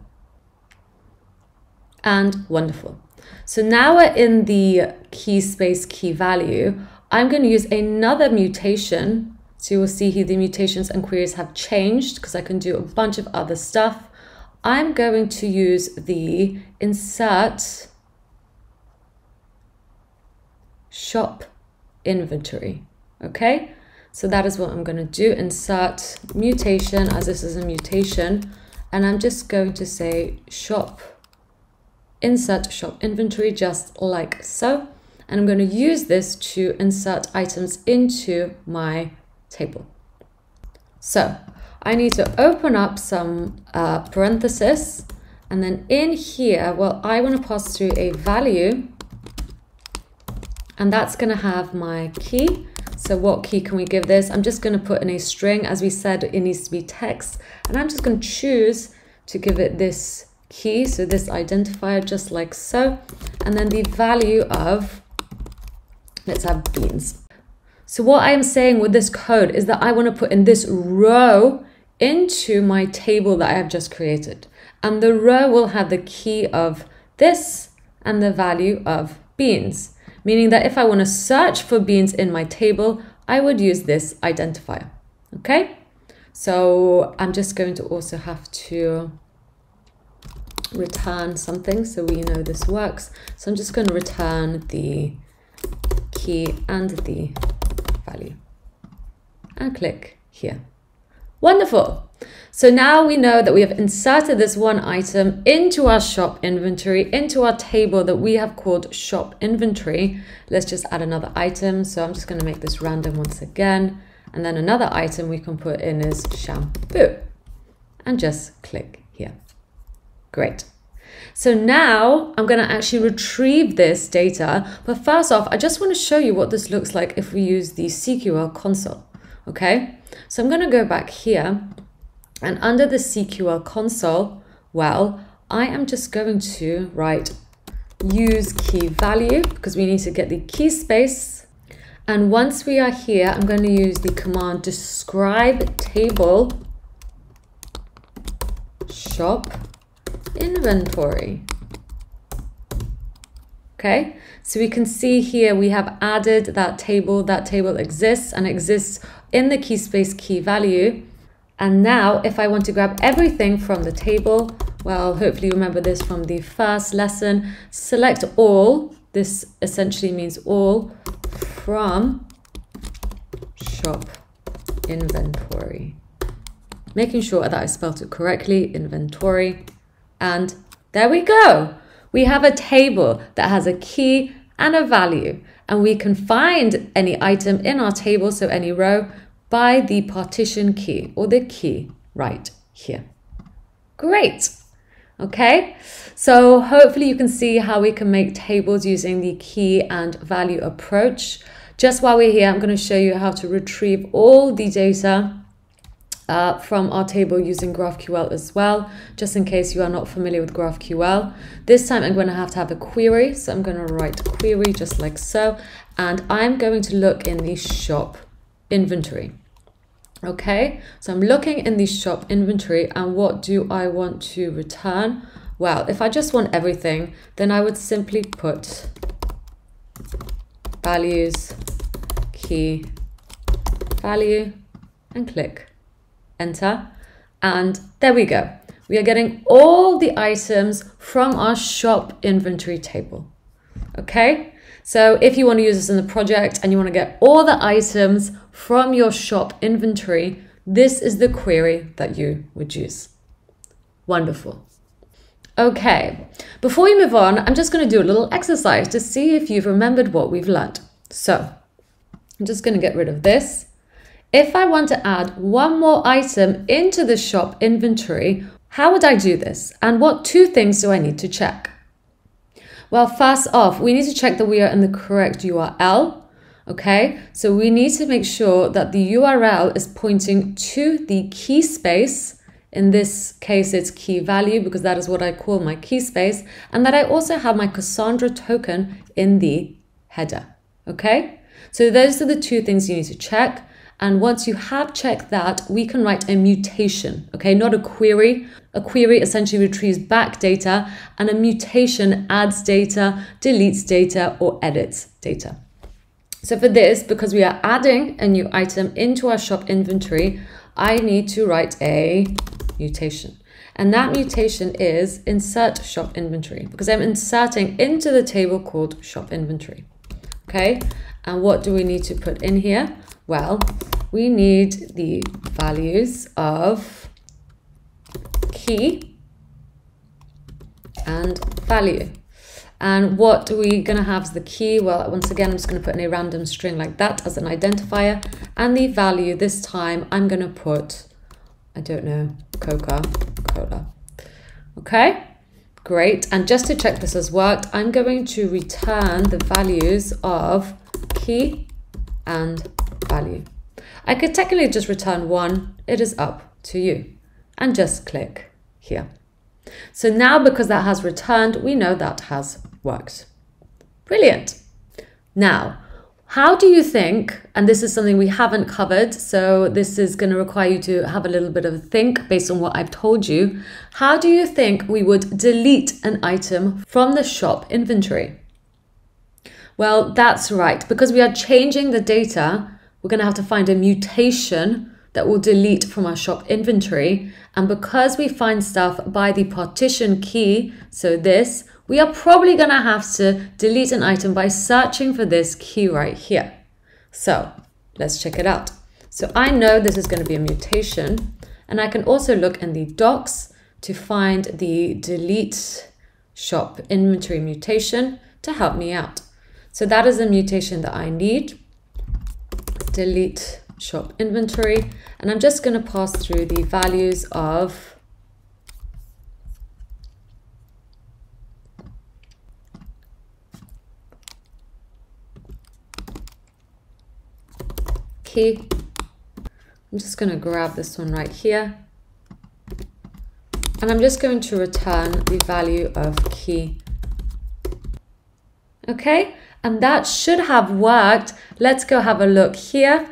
And wonderful. So now we're in the key space key value. I'm going to use another mutation. So you will see here the mutations and queries have changed because I can do a bunch of other stuff. I'm going to use the insert shop inventory. Okay, so that is what I'm going to do. Insert mutation as this is a mutation. And I'm just going to say shop, insert shop inventory just like so. And I'm going to use this to insert items into my table. So I need to open up some uh, parenthesis and then in here, well, I want to pass through a value and that's going to have my key. So what key can we give this? I'm just going to put in a string. As we said, it needs to be text. And I'm just going to choose to give it this key. So this identifier, just like so. And then the value of, let's have beans. So what I'm saying with this code is that I want to put in this row into my table that I have just created. And the row will have the key of this and the value of beans, meaning that if I want to search for beans in my table, I would use this identifier. Okay, so I'm just going to also have to return something so we know this works. So I'm just going to return the key and the value and click here. Wonderful. So now we know that we have inserted this one item into our shop inventory, into our table that we have called shop inventory. Let's just add another item. So I'm just going to make this random once again. And then another item we can put in is shampoo and just click here. Great. So now I'm going to actually retrieve this data. But first off, I just want to show you what this looks like if we use the CQL console. Okay, so I'm going to go back here and under the CQL console, well, I am just going to write use key value because we need to get the key space. And once we are here, I'm going to use the command describe table shop inventory. Okay, so we can see here we have added that table. That table exists and exists in the key space key value. And now if I want to grab everything from the table, well, hopefully you remember this from the first lesson, select all. This essentially means all from shop inventory. Making sure that I spelled it correctly, inventory. And there we go. We have a table that has a key and a value. And we can find any item in our table, so any row, by the partition key or the key right here. Great. Okay, so hopefully you can see how we can make tables using the key and value approach. Just while we're here, I'm going to show you how to retrieve all the data uh, from our table using GraphQL as well, just in case you are not familiar with GraphQL. This time I'm going to have to have a query, so I'm going to write query just like so, and I'm going to look in the shop inventory. Okay, so I'm looking in the shop inventory and what do I want to return? Well, if I just want everything, then I would simply put values, key, value, and click enter. And there we go. We are getting all the items from our shop inventory table. Okay, so if you want to use this in the project and you want to get all the items from your shop inventory, this is the query that you would use. Wonderful. Okay, before we move on, I'm just going to do a little exercise to see if you've remembered what we've learned. So I'm just going to get rid of this. If I want to add one more item into the shop inventory, how would I do this? And what two things do I need to check? Well, first off, we need to check that we are in the correct URL. Okay, so we need to make sure that the URL is pointing to the key space. In this case, it's key value because that is what I call my key space, and that I also have my Cassandra token in the header. Okay, so those are the two things you need to check. And once you have checked that, we can write a mutation, okay, not a query. A query essentially retrieves back data, and a mutation adds data, deletes data, or edits data. So for this, because we are adding a new item into our shop inventory, I need to write a mutation. And that mutation is insert shop inventory because I'm inserting into the table called shop inventory. Okay, and what do we need to put in here? Well, we need the values of key and value. And what we're we going to have as the key? Well, once again, I'm just going to put in a random string like that as an identifier. And the value this time, I'm going to put I don't know, Coca-Cola. Okay, great. And just to check this has worked, I'm going to return the values of key and value. I could technically just return one. It is up to you. And just click here. So now because that has returned, we know that has worked. Brilliant. Now, how do you think, and this is something we haven't covered, so this is going to require you to have a little bit of a think based on what I've told you. How do you think we would delete an item from the shop inventory? Well, that's right. Because we are changing the data, we're going to have to find a mutation that will delete from our shop inventory. And because we find stuff by the partition key, so this, we are probably going to have to delete an item by searching for this key right here. So let's check it out. So I know this is going to be a mutation and I can also look in the docs to find the delete shop inventory mutation to help me out. So that is a mutation that I need. Delete shop inventory. And I'm just going to pass through the values of key. I'm just going to grab this one right here. And I'm just going to return the value of key. Okay, and that should have worked. Let's go have a look here.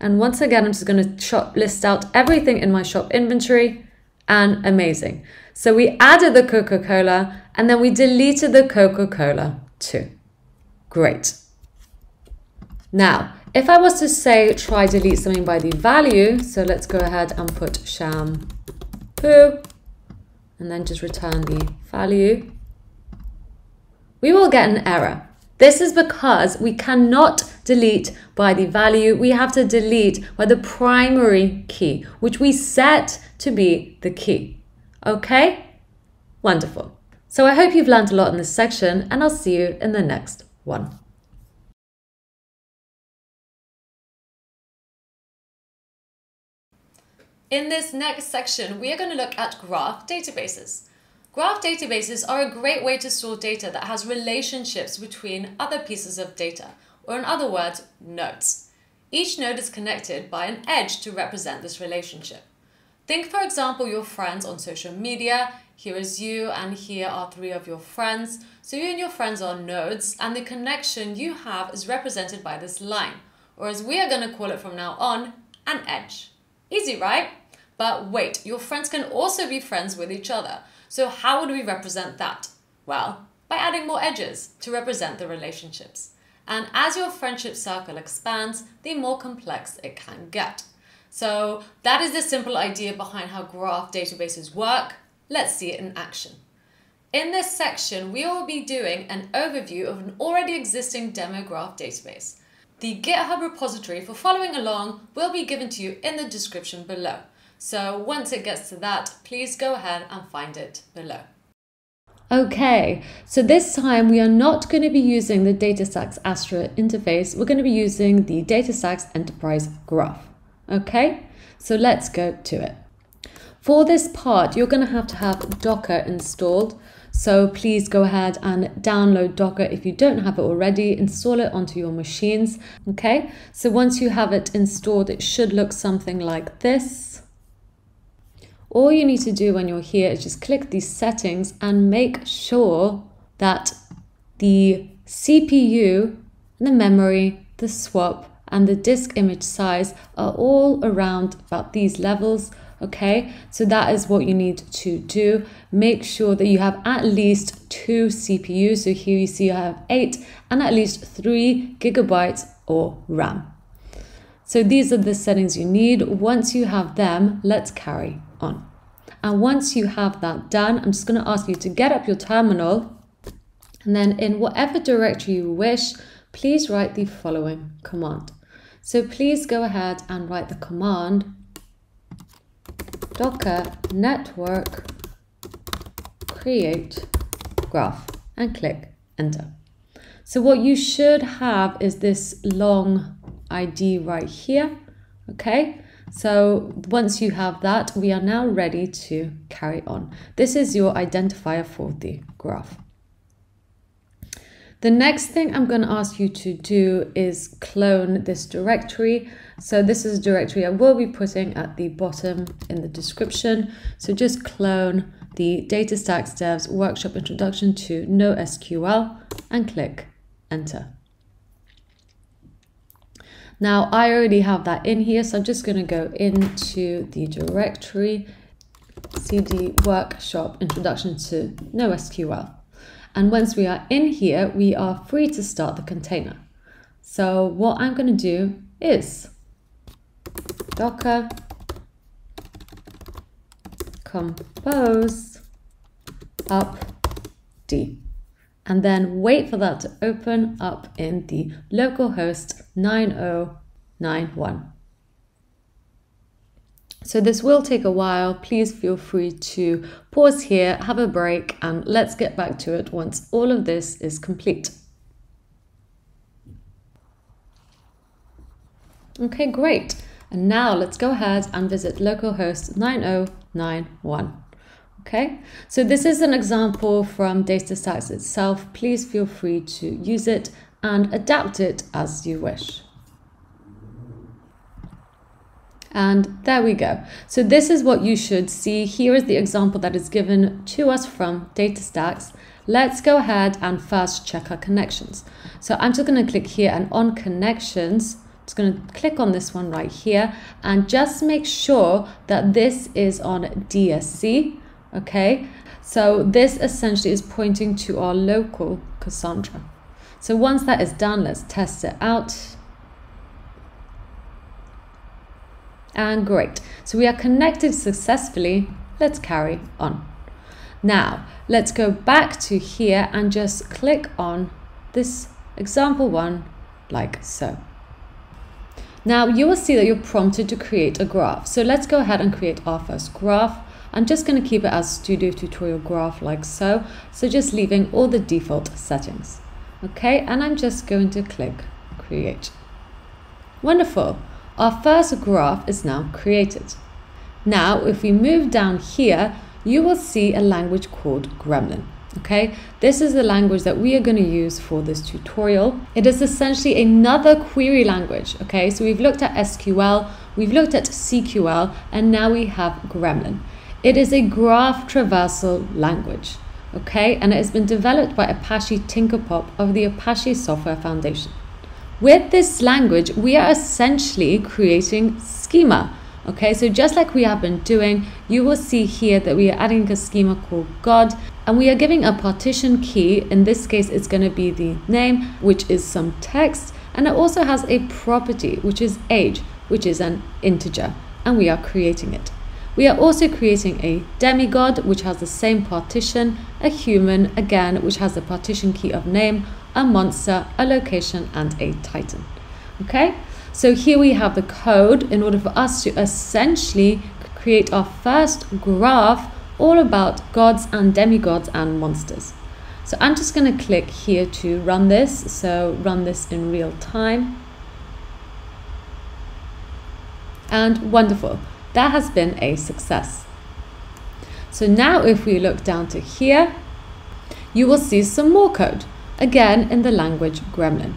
And once again, I'm just going to shop list out everything in my shop inventory and amazing. So we added the Coca-Cola and then we deleted the Coca-Cola too. Great. Now, if I was to say try delete something by the value, so let's go ahead and put shampoo and then just return the value, we will get an error. This is because we cannot delete by the value. We have to delete by the primary key, which we set to be the key. Okay? Wonderful. So I hope you've learned a lot in this section and I'll see you in the next one. In this next section, we are going to look at graph databases. Graph databases are a great way to store data that has relationships between other pieces of data, or in other words, nodes. Each node is connected by an edge to represent this relationship. Think, for example, your friends on social media. Here is you, and here are three of your friends. So you and your friends are nodes, and the connection you have is represented by this line, or as we are going to call it from now on, an edge. Easy, right? But wait, your friends can also be friends with each other. So how would we represent that? Well, by adding more edges to represent the relationships. And as your friendship circle expands, the more complex it can get. So that is the simple idea behind how graph databases work. Let's see it in action. In this section, we will be doing an overview of an already existing demo graph database. The GitHub repository for following along will be given to you in the description below. So once it gets to that, please go ahead and find it below. Okay, so this time we are not going to be using the DataStax Astra interface. We're going to be using the DataStax Enterprise Graph. Okay, so let's go to it. For this part, you're going to have to have Docker installed. So please go ahead and download Docker if you don't have it already, install it onto your machines. Okay, so once you have it installed, it should look something like this. All you need to do when you're here is just click these settings and make sure that the CPU, the memory, the swap, and the disk image size are all around about these levels okay so that is what you need to do make sure that you have at least two CPUs so here you see I have eight and at least three gigabytes or RAM so these are the settings you need once you have them let's carry on. And once you have that done, I'm just going to ask you to get up your terminal and then in whatever directory you wish, please write the following command. So please go ahead and write the command docker network create graph and click enter. So what you should have is this long ID right here. Okay, So once you have that, we are now ready to carry on. This is your identifier for the graph. The next thing I'm going to ask you to do is clone this directory. So this is a directory I will be putting at the bottom in the description. So just clone the DataStax Devs Workshop Introduction to NoSQL and click Enter. Now I already have that in here, so I'm just going to go into the directory cd workshop introduction to NoSQL. And once we are in here, we are free to start the container. So what I'm going to do is docker compose up d and then wait for that to open up in the localhost 9091. So this will take a while. Please feel free to pause here, have a break, and let's get back to it once all of this is complete. Okay, great. And now let's go ahead and visit localhost 9091. Okay, so this is an example from DataStax itself. Please feel free to use it and adapt it as you wish. And there we go. So this is what you should see. Here is the example that is given to us from DataStax. Let's go ahead and first check our connections. So I'm just going to click here and on connections, just going to click on this one right here and just make sure that this is on DSE okay? So this essentially is pointing to our local Cassandra. So once that is done, let's test it out. And great. So we are connected successfully. Let's carry on. Now, let's go back to here and just click on this example one like so. Now you will see that you're prompted to create a graph. So let's go ahead and create our first graph. I'm just going to keep it as studio tutorial graph like so. So just leaving all the default settings. Okay, and I'm just going to click create. Wonderful. Our first graph is now created. Now, if we move down here, you will see a language called Gremlin. Okay, this is the language that we are going to use for this tutorial. It is essentially another query language. Okay, so we've looked at SQL, we've looked at CQL, and now we have Gremlin. It is a graph traversal language, okay? And it has been developed by Apache Tinkerpop of the Apache Software Foundation. With this language, we are essentially creating schema, okay? So just like we have been doing, you will see here that we are adding a schema called God, and we are giving a partition key. In this case, it's going to be the name, which is some text, and it also has a property, which is age, which is an integer, and we are creating it. We are also creating a demigod, which has the same partition, a human, again, which has the partition key of name, a monster, a location, and a titan. Okay, so here we have the code in order for us to essentially create our first graph all about gods and demigods and monsters. So I'm just going to click here to run this. So run this in real time. And wonderful that has been a success. So now if we look down to here, you will see some more code, again in the language Gremlin.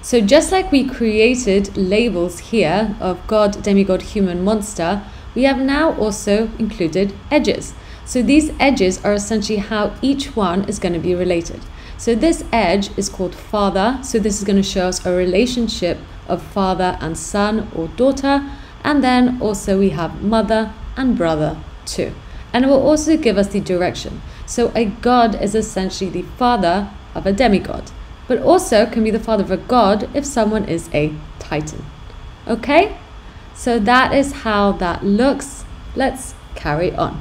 So just like we created labels here of God, demigod, human, monster, we have now also included edges. So these edges are essentially how each one is going to be related. So this edge is called father. So this is going to show us a relationship of father and son or daughter. And then also we have mother and brother too. And it will also give us the direction. So a god is essentially the father of a demigod, but also can be the father of a god if someone is a titan. Okay? So that is how that looks. Let's carry on.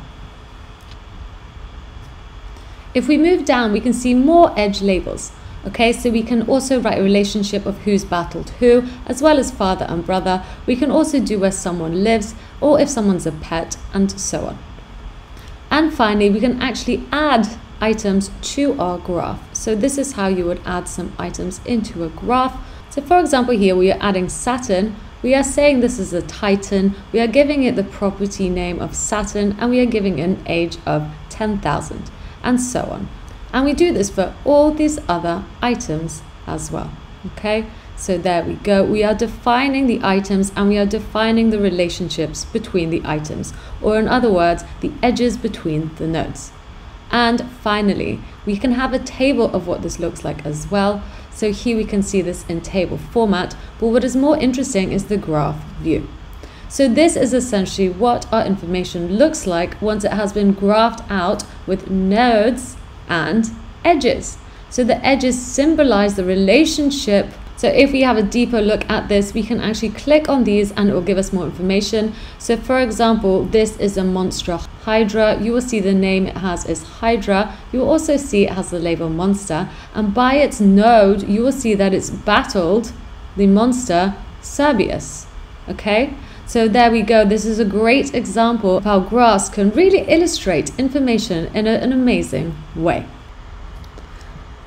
If we move down, we can see more edge labels. Okay, so we can also write a relationship of who's battled who, as well as father and brother. We can also do where someone lives, or if someone's a pet, and so on. And finally, we can actually add items to our graph. So this is how you would add some items into a graph. So for example, here we are adding Saturn, We are saying this is a Titan, we are giving it the property name of Saturn, and we are giving an age of 10,000, and so on. And we do this for all these other items as well. Okay, so there we go. We are defining the items and we are defining the relationships between the items, or in other words, the edges between the nodes. And finally, we can have a table of what this looks like as well. So here we can see this in table format, but what is more interesting is the graph view. So this is essentially what our information looks like once it has been graphed out with nodes and edges. So the edges symbolize the relationship so if we have a deeper look at this, we can actually click on these and it will give us more information. So for example, this is a monster Hydra. You will see the name it has is Hydra. You will also see it has the label monster. And by its node, you will see that it's battled the monster Cerberus. Okay? So there we go. This is a great example of how graphs can really illustrate information in a, an amazing way.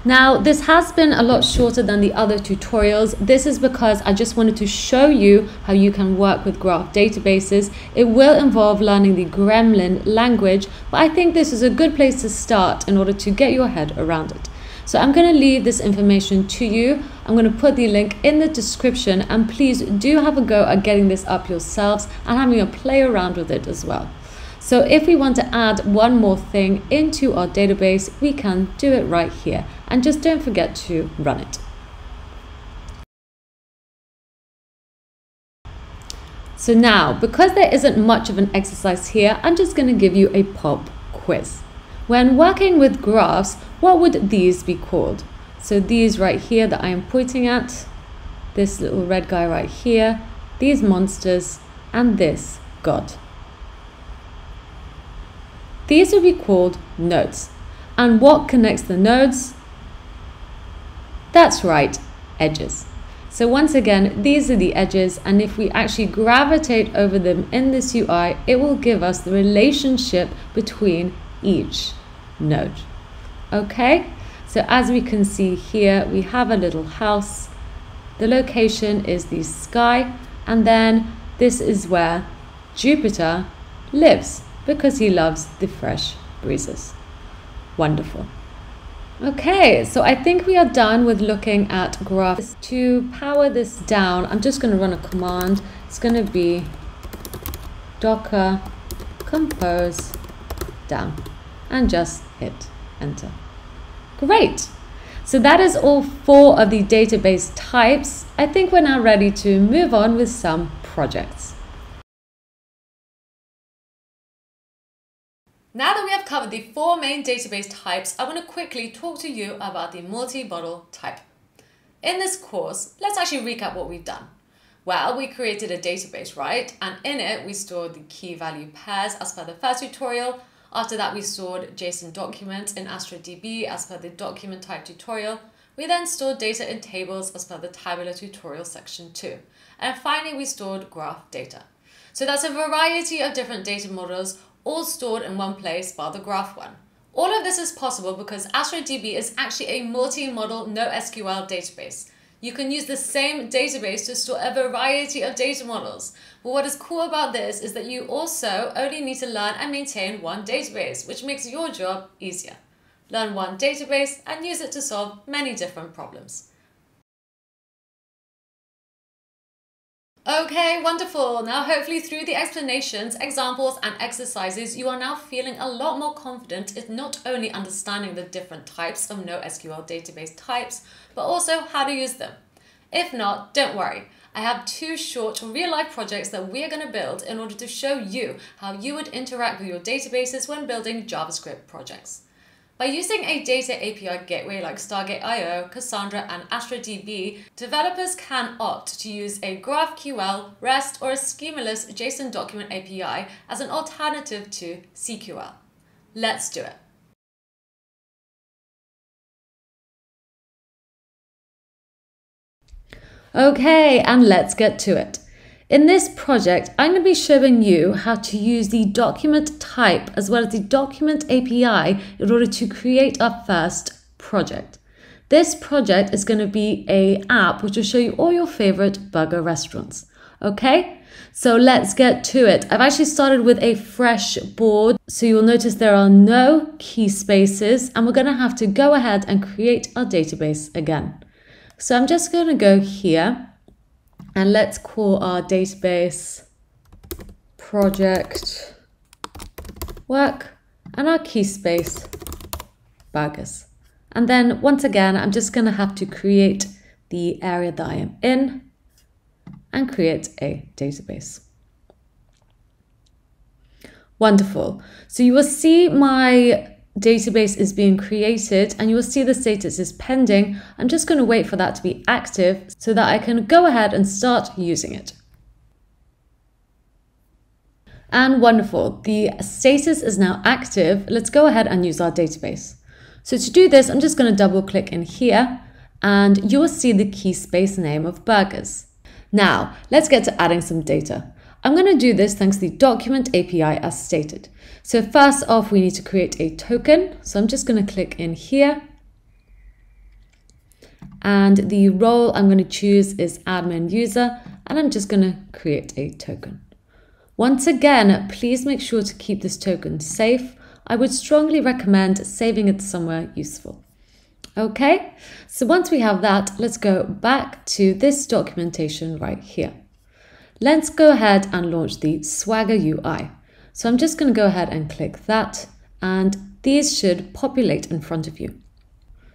Now, this has been a lot shorter than the other tutorials. This is because I just wanted to show you how you can work with graph databases. It will involve learning the Gremlin language, but I think this is a good place to start in order to get your head around it. So I'm going to leave this information to you. I'm going to put the link in the description and please do have a go at getting this up yourselves and having a play around with it as well. So if we want to add one more thing into our database, we can do it right here. And just don't forget to run it. So now, because there isn't much of an exercise here, I'm just going to give you a pop quiz. When working with graphs, what would these be called? So these right here that I am pointing at, this little red guy right here, these monsters, and this god. These will be called nodes. And what connects the nodes? That's right, edges. So once again, these are the edges, and if we actually gravitate over them in this UI, it will give us the relationship between each node. Okay, so as we can see here, we have a little house. The location is the sky, and then this is where Jupiter lives because he loves the fresh breezes. Wonderful. Okay, so I think we are done with looking at graphs. To power this down, I'm just going to run a command. It's going to be docker compose down and just hit enter. Great. So that is all four of the database types. I think we're now ready to move on with some projects. Now that we have covered the four main database types, I want to quickly talk to you about the multi-model type. In this course, let's actually recap what we've done. Well, we created a database, right? And in it, we stored the key value pairs as per the first tutorial. After that, we stored JSON documents in Astra DB as per the document type tutorial. We then stored data in tables as per the tabular tutorial section 2. And finally, we stored graph data. So that's a variety of different data models all stored in one place bar the graph one. All of this is possible because Astra DB is actually a multi-model NoSQL database. You can use the same database to store a variety of data models. But what is cool about this is that you also only need to learn and maintain one database, which makes your job easier. Learn one database and use it to solve many different problems. Okay, wonderful. Now, hopefully through the explanations, examples and exercises, you are now feeling a lot more confident in not only understanding the different types of NoSQL database types, but also how to use them. If not, don't worry. I have two short real-life projects that we are going to build in order to show you how you would interact with your databases when building JavaScript projects. By using a data API gateway like Stargate IO, Cassandra, and Astra DB, developers can opt to use a GraphQL, REST, or a schemaless JSON document API as an alternative to CQL. Let's do it. Okay, and let's get to it. In this project, I'm going to be showing you how to use the document type as well as the document API in order to create our first project. This project is going to be a app which will show you all your favorite burger restaurants. Okay, so let's get to it. I've actually started with a fresh board. So you'll notice there are no key spaces and we're gonna have to go ahead and create our database again. So I'm just gonna go here and let's call our database project work and our key space burgers. And then once again, I'm just gonna have to create the area that I am in and create a database. Wonderful. So you will see my database is being created and you will see the status is pending. I'm just going to wait for that to be active so that I can go ahead and start using it. And wonderful, the status is now active. Let's go ahead and use our database. So to do this, I'm just going to double click in here and you will see the key space name of burgers. Now, let's get to adding some data. I'm going to do this thanks to the document API as stated. So first off, we need to create a token. So I'm just going to click in here. And the role I'm going to choose is admin user, and I'm just going to create a token. Once again, please make sure to keep this token safe. I would strongly recommend saving it somewhere useful. Okay, so once we have that, let's go back to this documentation right here. Let's go ahead and launch the Swagger UI. So I'm just going to go ahead and click that and these should populate in front of you.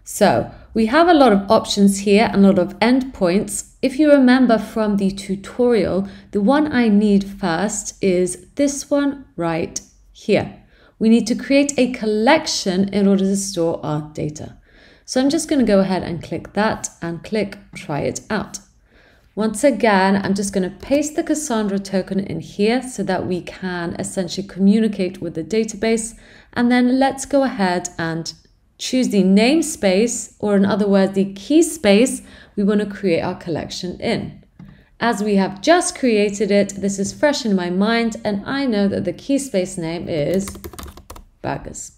So we have a lot of options here and a lot of endpoints. If you remember from the tutorial, the one I need first is this one right here. We need to create a collection in order to store our data. So I'm just going to go ahead and click that and click try it out. Once again, I'm just going to paste the Cassandra token in here so that we can essentially communicate with the database. And then let's go ahead and choose the namespace, or in other words, the key space we want to create our collection in. As we have just created it, this is fresh in my mind, and I know that the key space name is burgers.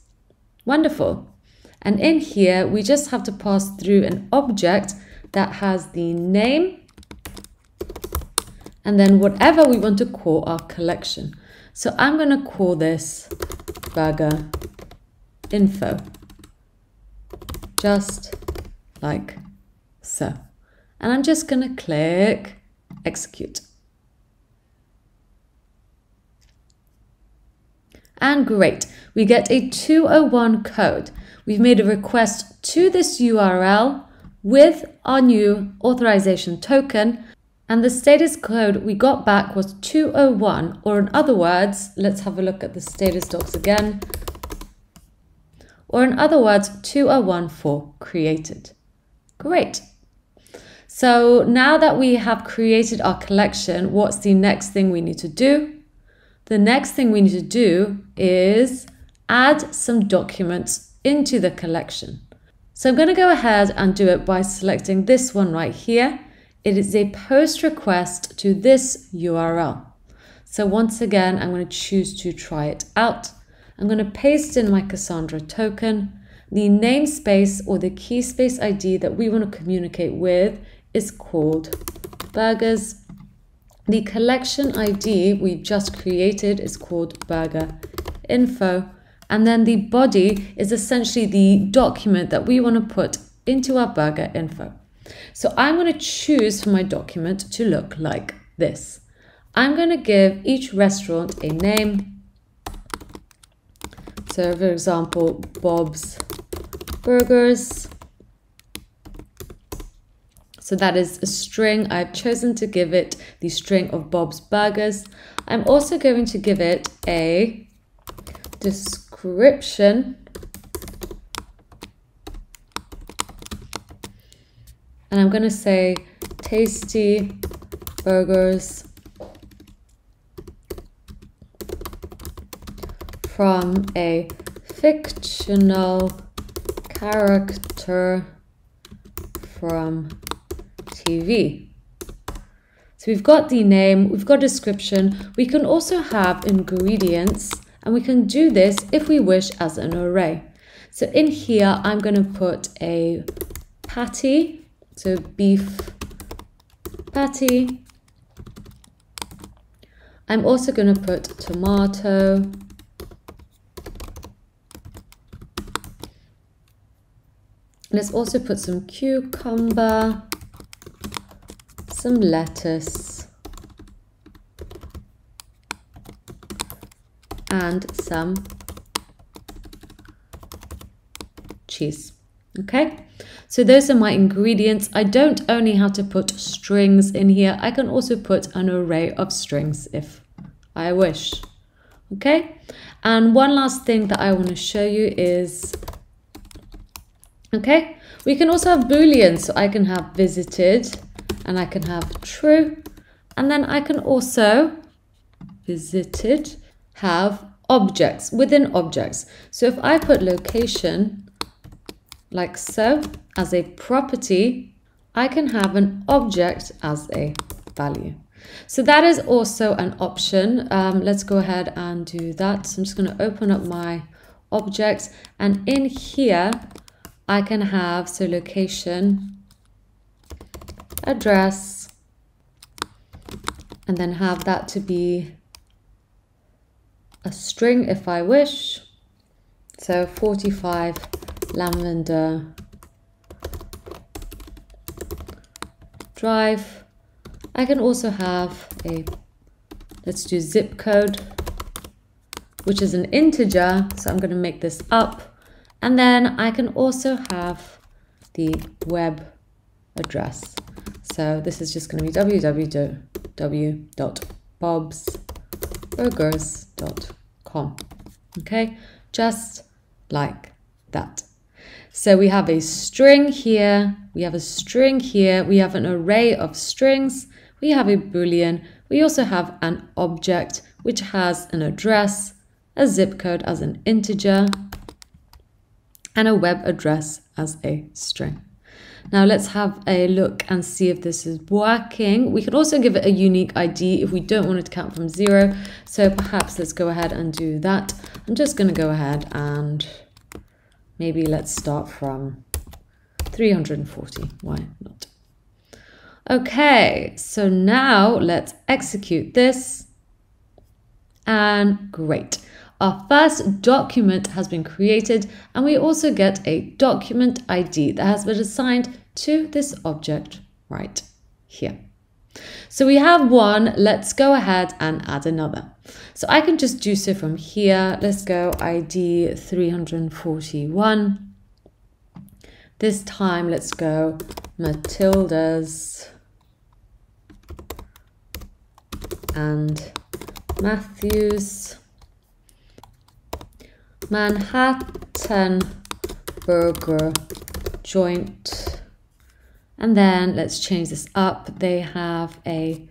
Wonderful. And in here, we just have to pass through an object that has the name and then whatever we want to call our collection. So I'm going to call this burger info, just like so. And I'm just going to click execute. And great, we get a 201 code we've made a request to this URL with our new authorization token and the status code we got back was 201 or in other words, let's have a look at the status docs again, or in other words, 201 for created. Great. So now that we have created our collection, what's the next thing we need to do? The next thing we need to do is add some documents into the collection. So I'm going to go ahead and do it by selecting this one right here. It is a post request to this URL. So once again, I'm going to choose to try it out. I'm going to paste in my Cassandra token. The namespace or the key space ID that we want to communicate with is called burgers. The collection ID we've just created is called burger info. And then the body is essentially the document that we want to put into our burger info. So I'm going to choose for my document to look like this. I'm going to give each restaurant a name. So for example, Bob's Burgers. So that is a string. I've chosen to give it the string of Bob's Burgers. I'm also going to give it a description and I'm going to say tasty burgers from a fictional character from TV. So we've got the name, we've got description. We can also have ingredients and we can do this if we wish as an array. So in here, I'm going to put a patty, so beef patty, I'm also going to put tomato. Let's also put some cucumber, some lettuce, and some cheese. Okay, so those are my ingredients. I don't only have to put strings in here, I can also put an array of strings if I wish. Okay, and one last thing that I want to show you is, okay, we can also have booleans. So I can have visited and I can have true, and then I can also visited have objects within objects. So if I put location like so as a property, I can have an object as a value. So that is also an option. Um, let's go ahead and do that. So I'm just going to open up my object and in here I can have so location, address, and then have that to be a string if I wish. So 45 lavender drive. I can also have a, let's do zip code, which is an integer. So I'm going to make this up. And then I can also have the web address. So this is just going to be www.bobsburgers.com. Okay, just like that. So we have a string here, we have a string here, we have an array of strings, we have a boolean, we also have an object which has an address, a zip code as an integer, and a web address as a string. Now let's have a look and see if this is working. We could also give it a unique ID if we don't want it to count from zero. So perhaps let's go ahead and do that. I'm just going to go ahead and Maybe let's start from 340. Why not? Okay, so now let's execute this. And great. Our first document has been created and we also get a document ID that has been assigned to this object right here. So we have one, let's go ahead and add another. So I can just do so from here. Let's go ID 341. This time, let's go Matilda's and Matthews Manhattan Burger Joint and then let's change this up. They have a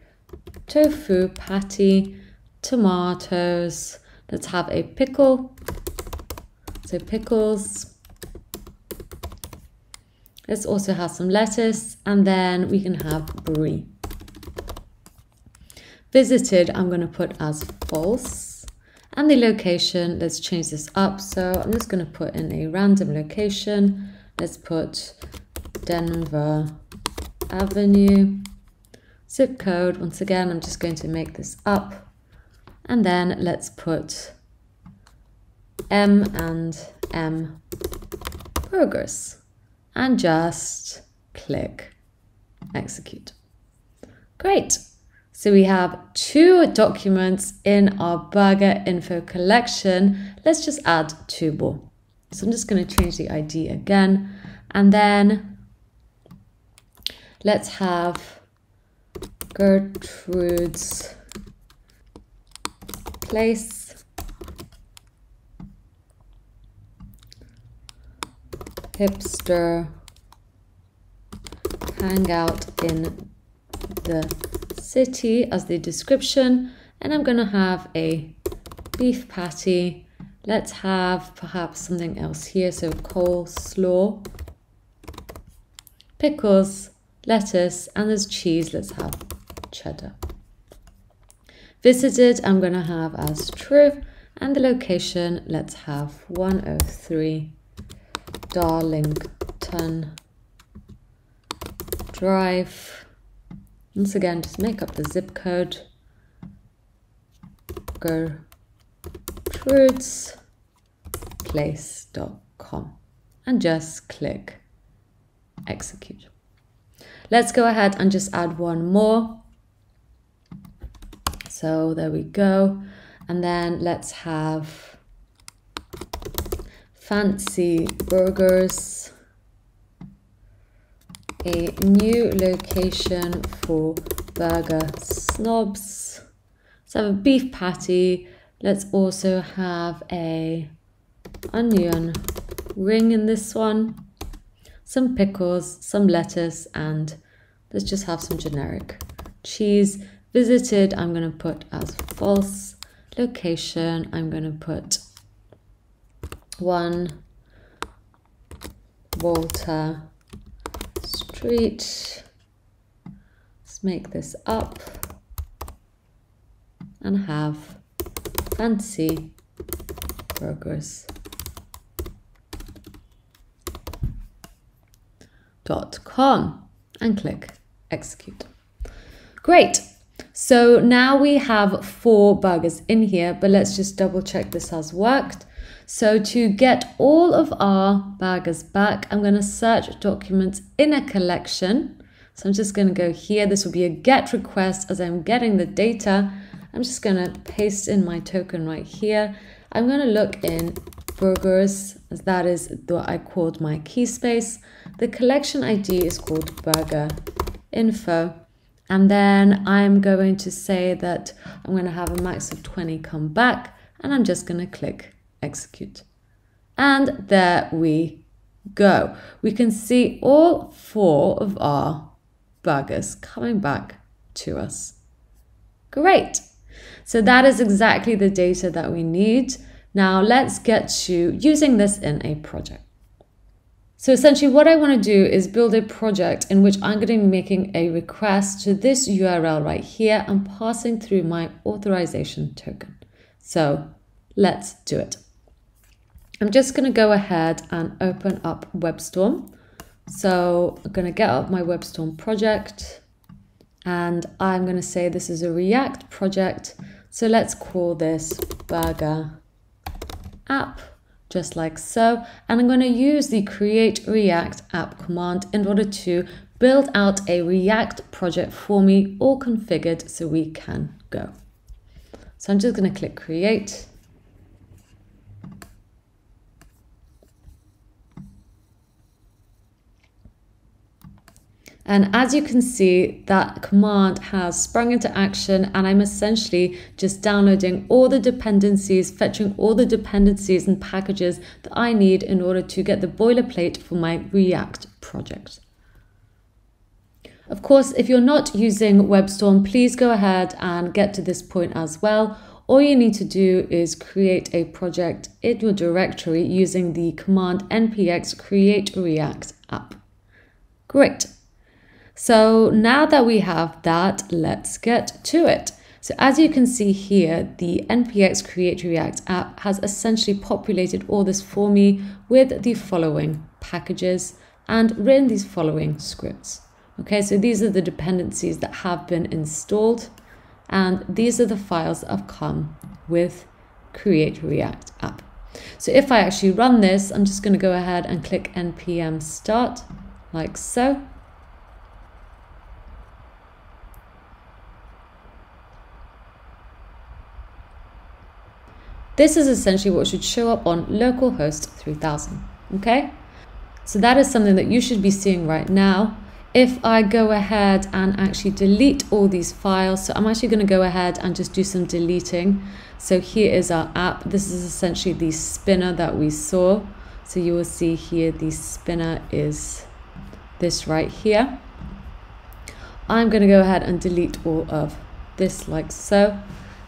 tofu patty, tomatoes. Let's have a pickle. So pickles. Let's also have some lettuce and then we can have brie. Visited, I'm going to put as false. And the location, let's change this up. So I'm just going to put in a random location. Let's put Denver Avenue. Zip code, once again, I'm just going to make this up. And then let's put M and M progress and just click execute. Great. So we have two documents in our burger info collection. Let's just add two more. So I'm just going to change the ID again and then Let's have Gertrude's place. Hipster hangout in the city as the description and I'm going to have a beef patty. Let's have perhaps something else here. So coleslaw, pickles, lettuce, and there's cheese. Let's have cheddar. Visited, I'm going to have as true. And the location, let's have 103 Darlington Drive. Once again, just make up the zip code. gertrudsplace.com and just click execute. Let's go ahead and just add one more. So there we go. And then let's have fancy burgers, a new location for burger snobs. Let's have a beef patty. Let's also have a onion ring in this one some pickles, some lettuce, and let's just have some generic cheese. Visited, I'm going to put as false. Location, I'm going to put one Walter Street. Let's make this up and have fancy burgers. Com and click execute. Great. So now we have four burgers in here, but let's just double check this has worked. So to get all of our burgers back, I'm going to search documents in a collection. So I'm just going to go here. This will be a get request as I'm getting the data. I'm just going to paste in my token right here. I'm going to look in burgers, as that is what I called my key space. The collection ID is called burger info. And then I'm going to say that I'm going to have a max of 20 come back and I'm just going to click execute. And there we go. We can see all four of our burgers coming back to us. Great. So that is exactly the data that we need. Now let's get to using this in a project. So essentially what I want to do is build a project in which I'm going to be making a request to this URL right here and passing through my authorization token. So let's do it. I'm just going to go ahead and open up WebStorm. So I'm going to get up my WebStorm project and I'm going to say this is a React project. So let's call this Burger App just like so. And I'm going to use the create react app command in order to build out a React project for me all configured so we can go. So I'm just going to click create And as you can see, that command has sprung into action and I'm essentially just downloading all the dependencies, fetching all the dependencies and packages that I need in order to get the boilerplate for my React project. Of course, if you're not using WebStorm, please go ahead and get to this point as well. All you need to do is create a project in your directory using the command npx create react app. Great. So now that we have that, let's get to it. So as you can see here, the npx create react app has essentially populated all this for me with the following packages and written these following scripts. Okay, so these are the dependencies that have been installed and these are the files that have come with create react app. So if I actually run this, I'm just going to go ahead and click npm start like so. This is essentially what should show up on localhost 3000, okay? So that is something that you should be seeing right now. If I go ahead and actually delete all these files, so I'm actually gonna go ahead and just do some deleting. So here is our app. This is essentially the spinner that we saw. So you will see here, the spinner is this right here. I'm gonna go ahead and delete all of this like so.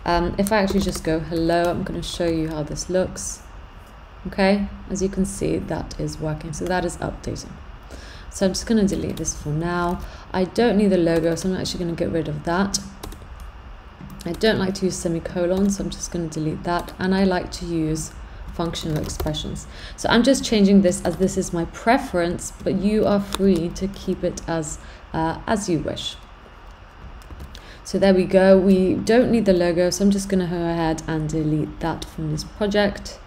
Um, if I actually just go hello, I'm going to show you how this looks. Okay, as you can see, that is working. So that is updating. So I'm just going to delete this for now. I don't need the logo, so I'm actually going to get rid of that. I don't like to use semicolons, so I'm just going to delete that. And I like to use functional expressions. So I'm just changing this as this is my preference, but you are free to keep it as, uh, as you wish. So there we go. We don't need the logo, so I'm just going to go ahead and delete that from this project.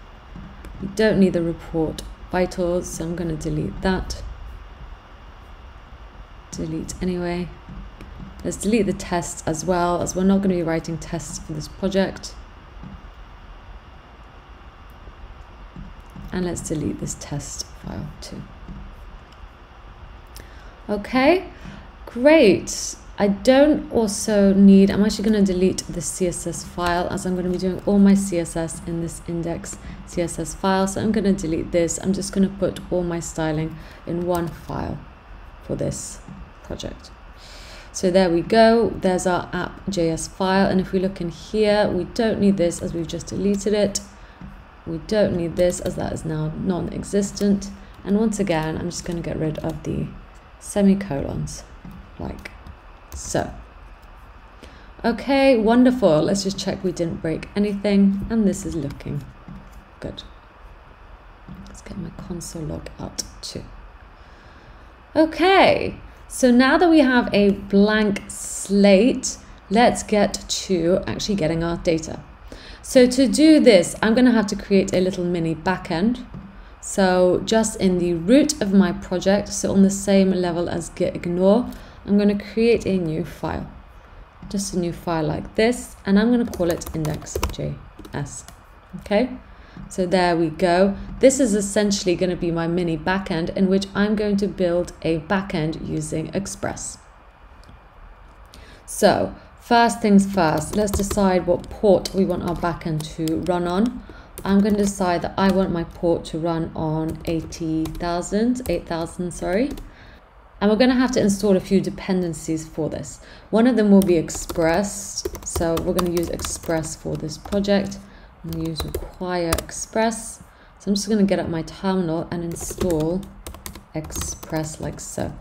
We don't need the report vitals, so I'm going to delete that. Delete anyway. Let's delete the tests as well, as we're not going to be writing tests for this project. And let's delete this test file too. Okay, great. I don't also need, I'm actually going to delete the CSS file as I'm going to be doing all my CSS in this index CSS file. So I'm going to delete this. I'm just going to put all my styling in one file for this project. So there we go. There's our app.js file. And if we look in here, we don't need this as we've just deleted it. We don't need this as that is now non-existent. And once again, I'm just going to get rid of the semicolons like so. Okay, wonderful. Let's just check we didn't break anything. And this is looking good. Let's get my console log out too. Okay, so now that we have a blank slate, let's get to actually getting our data. So to do this, I'm going to have to create a little mini backend. So just in the root of my project, so on the same level as git ignore, I'm going to create a new file. Just a new file like this, and I'm going to call it index.js. Okay, so there we go. This is essentially going to be my mini backend in which I'm going to build a backend using Express. So first things first, let's decide what port we want our backend to run on. I'm going to decide that I want my port to run on 80,000, 8,000, sorry. And we're going to have to install a few dependencies for this. One of them will be Express. So we're going to use Express for this project. I'm going to use require Express. So I'm just going to get up my terminal and install Express like so.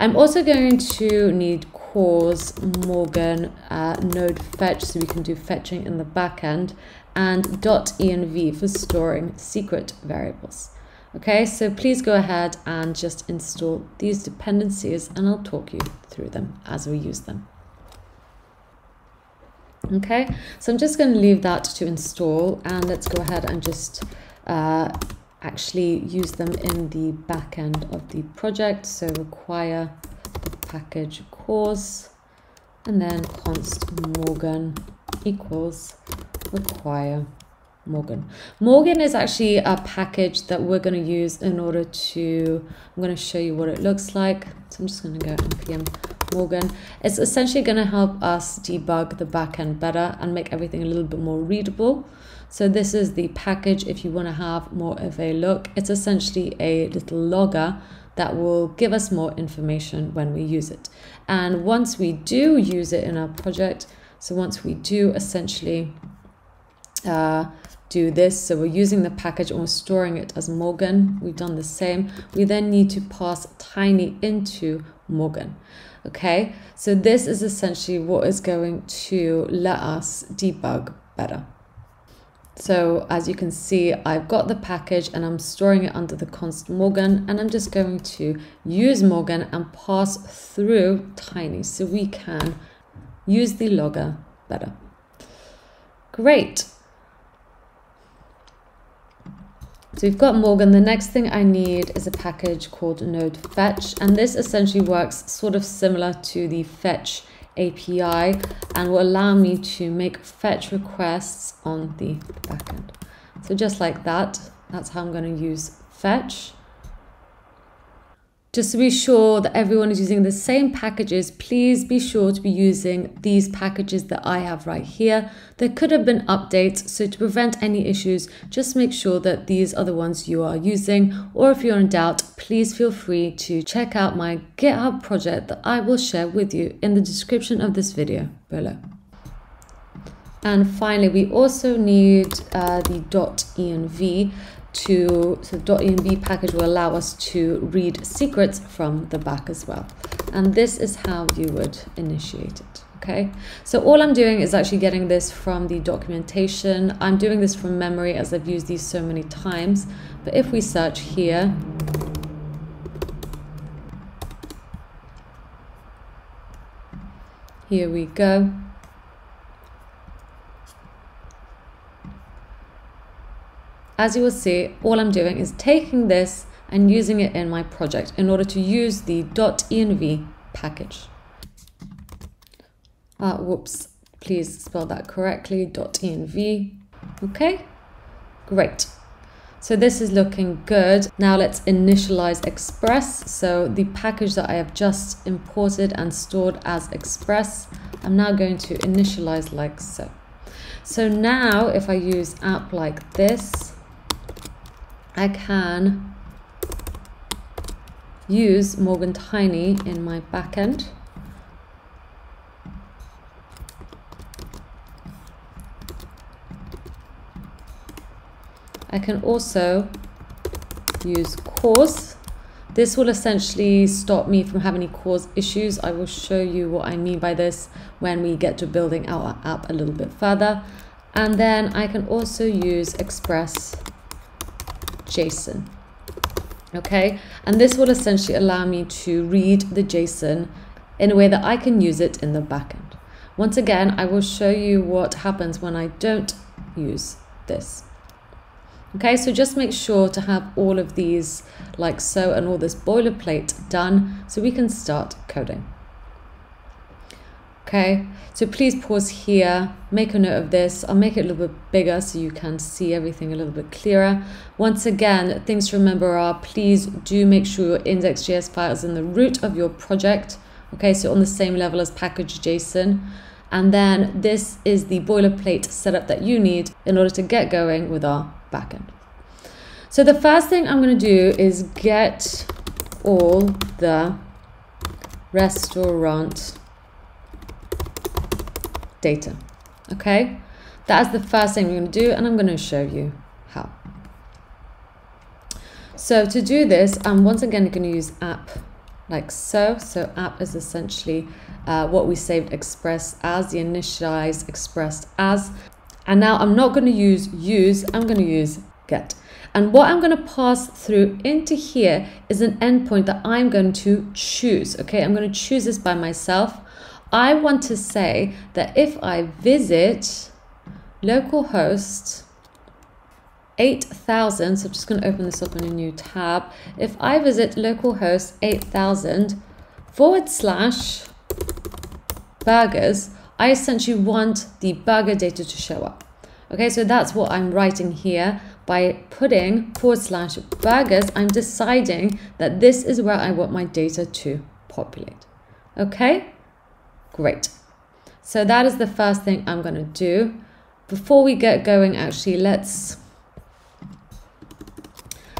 I'm also going to need cors Morgan uh, node fetch so we can do fetching in the backend and .env for storing secret variables. Okay, so please go ahead and just install these dependencies and I'll talk you through them as we use them. Okay, so I'm just going to leave that to install and let's go ahead and just uh, actually use them in the back end of the project. So require the package cors and then const morgan equals require Morgan. Morgan is actually a package that we're going to use in order to, I'm going to show you what it looks like. So I'm just going to go npm Morgan. It's essentially going to help us debug the backend better and make everything a little bit more readable. So this is the package if you want to have more of a look. It's essentially a little logger that will give us more information when we use it. And once we do use it in our project, so once we do essentially uh, do this. So we're using the package and we're storing it as Morgan. We've done the same. We then need to pass tiny into Morgan. Okay, so this is essentially what is going to let us debug better. So as you can see, I've got the package and I'm storing it under the const Morgan and I'm just going to use Morgan and pass through tiny so we can use the logger better. Great. So we've got Morgan. The next thing I need is a package called node fetch. And this essentially works sort of similar to the fetch API and will allow me to make fetch requests on the backend. So just like that, that's how I'm going to use fetch. Just to be sure that everyone is using the same packages, please be sure to be using these packages that I have right here. There could have been updates, so to prevent any issues, just make sure that these are the ones you are using. Or if you're in doubt, please feel free to check out my GitHub project that I will share with you in the description of this video below. And finally, we also need uh, the .env to, so .env package will allow us to read secrets from the back as well. And this is how you would initiate it. Okay, so all I'm doing is actually getting this from the documentation. I'm doing this from memory as I've used these so many times. But if we search here, Here we go. As you will see, all I'm doing is taking this and using it in my project in order to use the .env package. Uh, whoops, please spell that correctly, .env. Okay, great. So this is looking good. Now let's initialize Express. So the package that I have just imported and stored as Express, I'm now going to initialize like so. So now if I use app like this, I can use Morgan Tiny in my backend. I can also use CORS. This will essentially stop me from having any CORS issues. I will show you what I mean by this when we get to building our app a little bit further. And then I can also use Express JSON. Okay, and this will essentially allow me to read the JSON in a way that I can use it in the backend. Once again, I will show you what happens when I don't use this. Okay, so just make sure to have all of these like so and all this boilerplate done so we can start coding. Okay, so please pause here, make a note of this. I'll make it a little bit bigger so you can see everything a little bit clearer. Once again, things to remember are please do make sure your index.js file is in the root of your project. Okay, so on the same level as package.json. And then this is the boilerplate setup that you need in order to get going with our backend. So the first thing I'm going to do is get all the restaurant data. Okay, that's the first thing we're going to do, and I'm going to show you how. So to do this, I'm once again going to use app like so. So app is essentially uh, what we saved express as, the initialized expressed as. And now I'm not going to use use, I'm going to use get. And what I'm going to pass through into here is an endpoint that I'm going to choose. Okay, I'm going to choose this by myself. I want to say that if I visit localhost 8000, so I'm just going to open this up in a new tab. If I visit localhost 8000 forward slash burgers, I essentially want the burger data to show up. Okay, so that's what I'm writing here. By putting forward slash burgers, I'm deciding that this is where I want my data to populate. Okay? Great. So that is the first thing I'm going to do. Before we get going, actually, let's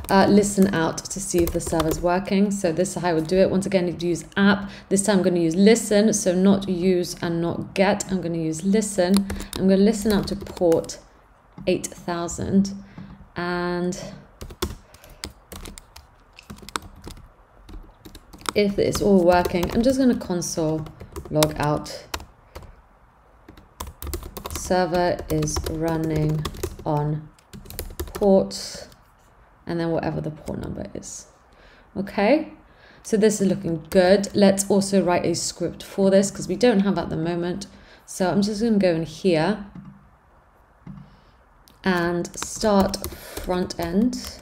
uh, listen out to see if the server's working. So this is how I would do it. Once again, you use app. This time I'm going to use listen, so not use and not get. I'm going to use listen. I'm going to listen out to port 8000 and if it's all working, I'm just going to console log out. Server is running on port and then whatever the port number is. Okay, so this is looking good. Let's also write a script for this because we don't have at the moment. So I'm just going to go in here and start front end.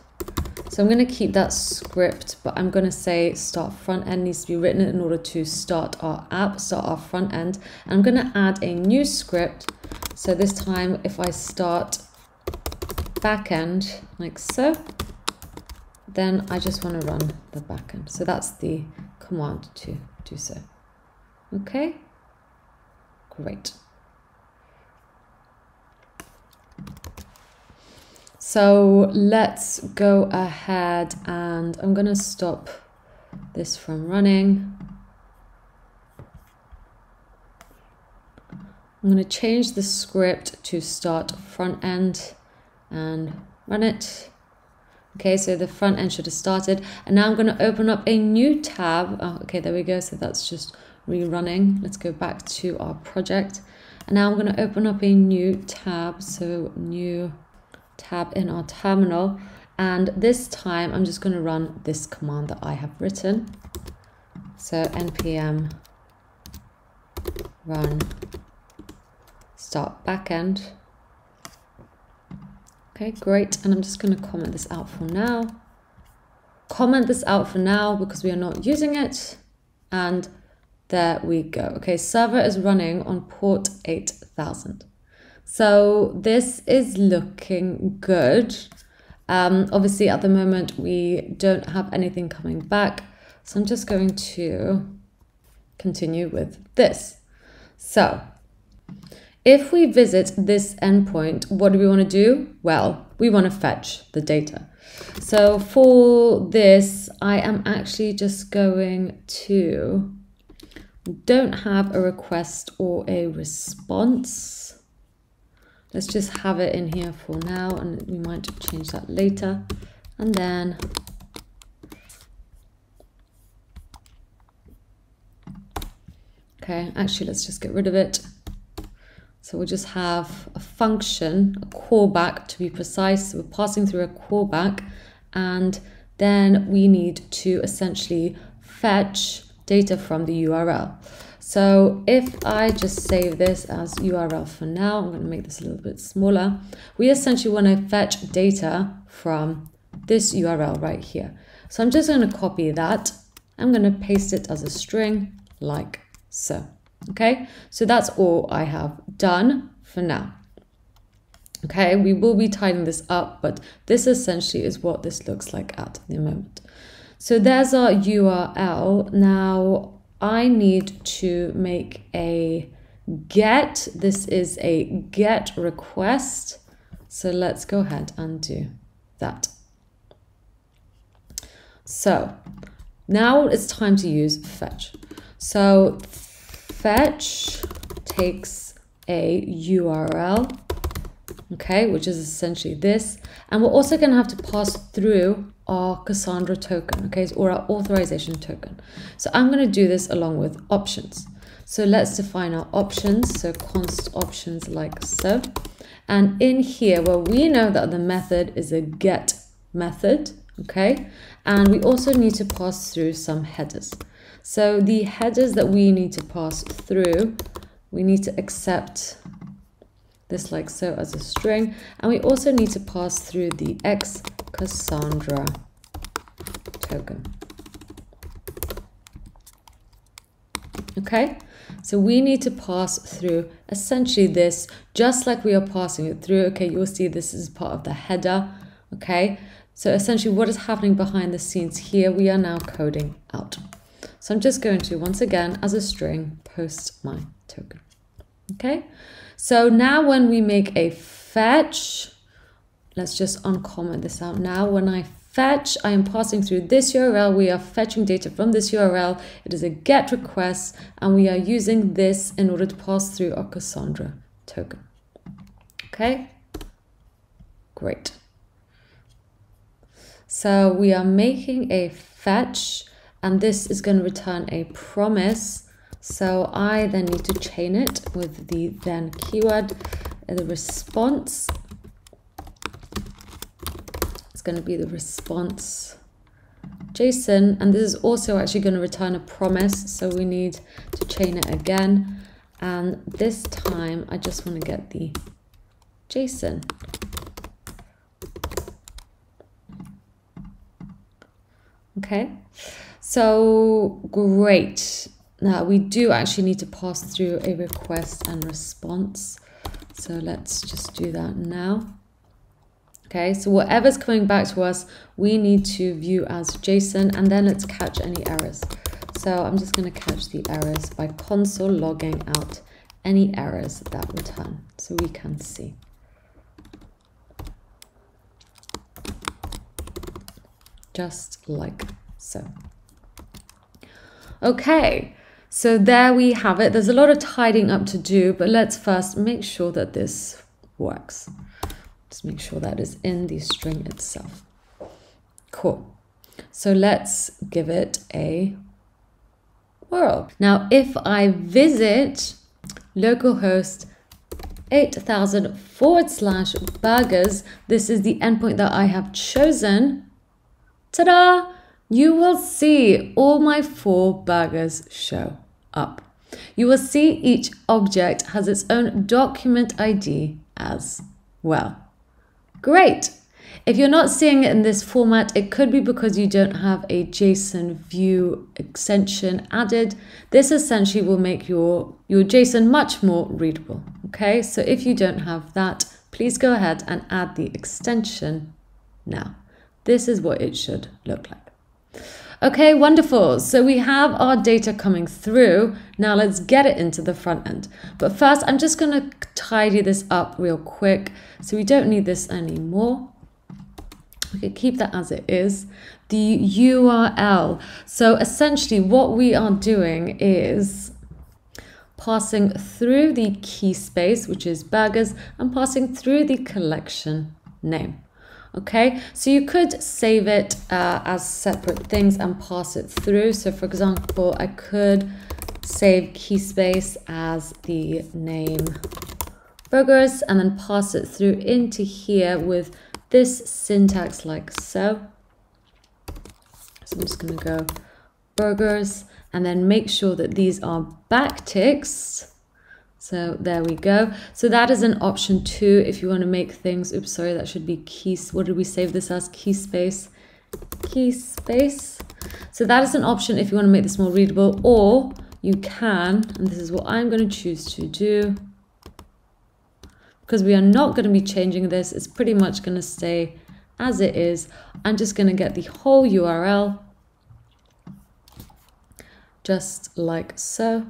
So I'm going to keep that script, but I'm going to say start front end needs to be written in order to start our app, start our front end. And I'm going to add a new script. So this time, if I start back end like so, then I just want to run the back end. So that's the command to do so. Okay, great. So let's go ahead and I'm going to stop this from running. I'm going to change the script to start front end and run it. Okay, so the front end should have started. And now I'm going to open up a new tab. Oh, okay, there we go. So that's just rerunning. Let's go back to our project. And now I'm going to open up a new tab. So new tab in our terminal. And this time I'm just going to run this command that I have written. So npm run start backend. Okay, great. And I'm just going to comment this out for now. Comment this out for now because we are not using it. And there we go. Okay, server is running on port 8000. So this is looking good. Um, obviously, at the moment, we don't have anything coming back. So I'm just going to continue with this. So if we visit this endpoint, what do we want to do? Well, we want to fetch the data. So for this, I am actually just going to, don't have a request or a response. Let's just have it in here for now and we might change that later. And then Okay, actually, let's just get rid of it. So we'll just have a function, a callback to be precise. We're passing through a callback and then we need to essentially fetch data from the URL. So if I just save this as URL for now, I'm going to make this a little bit smaller. We essentially want to fetch data from this URL right here. So I'm just going to copy that. I'm going to paste it as a string like so. Okay, so that's all I have done for now. Okay, we will be tidying this up, but this essentially is what this looks like at the moment. So there's our URL. Now I need to make a get. This is a get request. So let's go ahead and do that. So now it's time to use fetch. So fetch takes a URL, okay, which is essentially this. And we're also going to have to pass through our Cassandra token, okay, or our authorization token. So I'm going to do this along with options. So let's define our options. So const options like so. And in here, well, we know that the method is a get method, okay, and we also need to pass through some headers. So the headers that we need to pass through, we need to accept this like so as a string. And we also need to pass through the X Cassandra token. Okay, so we need to pass through essentially this, just like we are passing it through. Okay, you'll see this is part of the header. Okay, so essentially what is happening behind the scenes here, we are now coding out. So I'm just going to, once again, as a string, post my token. Okay, so now when we make a fetch, let's just uncomment this out now. When I fetch, I am passing through this URL. We are fetching data from this URL. It is a GET request, and we are using this in order to pass through our Cassandra token. Okay, great. So we are making a fetch and this is going to return a promise. So I then need to chain it with the then keyword, the response. Going to be the response JSON, and this is also actually going to return a promise. So we need to chain it again. And this time I just want to get the JSON. Okay. So great. Now we do actually need to pass through a request and response. So let's just do that now. Okay, so whatever's coming back to us, we need to view as JSON and then let's catch any errors. So I'm just going to catch the errors by console logging out any errors that return so we can see. Just like so. Okay, so there we have it. There's a lot of tidying up to do, but let's first make sure that this works. Just make sure that is in the string itself. Cool. So let's give it a whirl. Now, if I visit localhost 8000 forward slash burgers, this is the endpoint that I have chosen. Ta-da! you will see all my four burgers show up. You will see each object has its own document ID as well. Great! If you're not seeing it in this format, it could be because you don't have a JSON view extension added. This essentially will make your, your JSON much more readable. Okay, so if you don't have that, please go ahead and add the extension now. This is what it should look like. Okay, wonderful. So we have our data coming through. Now let's get it into the front end. But first, I'm just going to tidy this up real quick. So we don't need this anymore. We can keep that as it is. The URL. So essentially what we are doing is passing through the key space, which is burgers, and passing through the collection name. Okay, so you could save it uh, as separate things and pass it through. So for example, I could save key space as the name burgers and then pass it through into here with this syntax like so. So I'm just to go burgers and then make sure that these are backticks. So there we go. So that is an option too if you want to make things, oops, sorry, that should be keys. What did we save this as? Key space, key space. So that is an option if you want to make this more readable or you can, and this is what I'm going to choose to do, because we are not going to be changing this. It's pretty much going to stay as it is. I'm just going to get the whole URL just like so.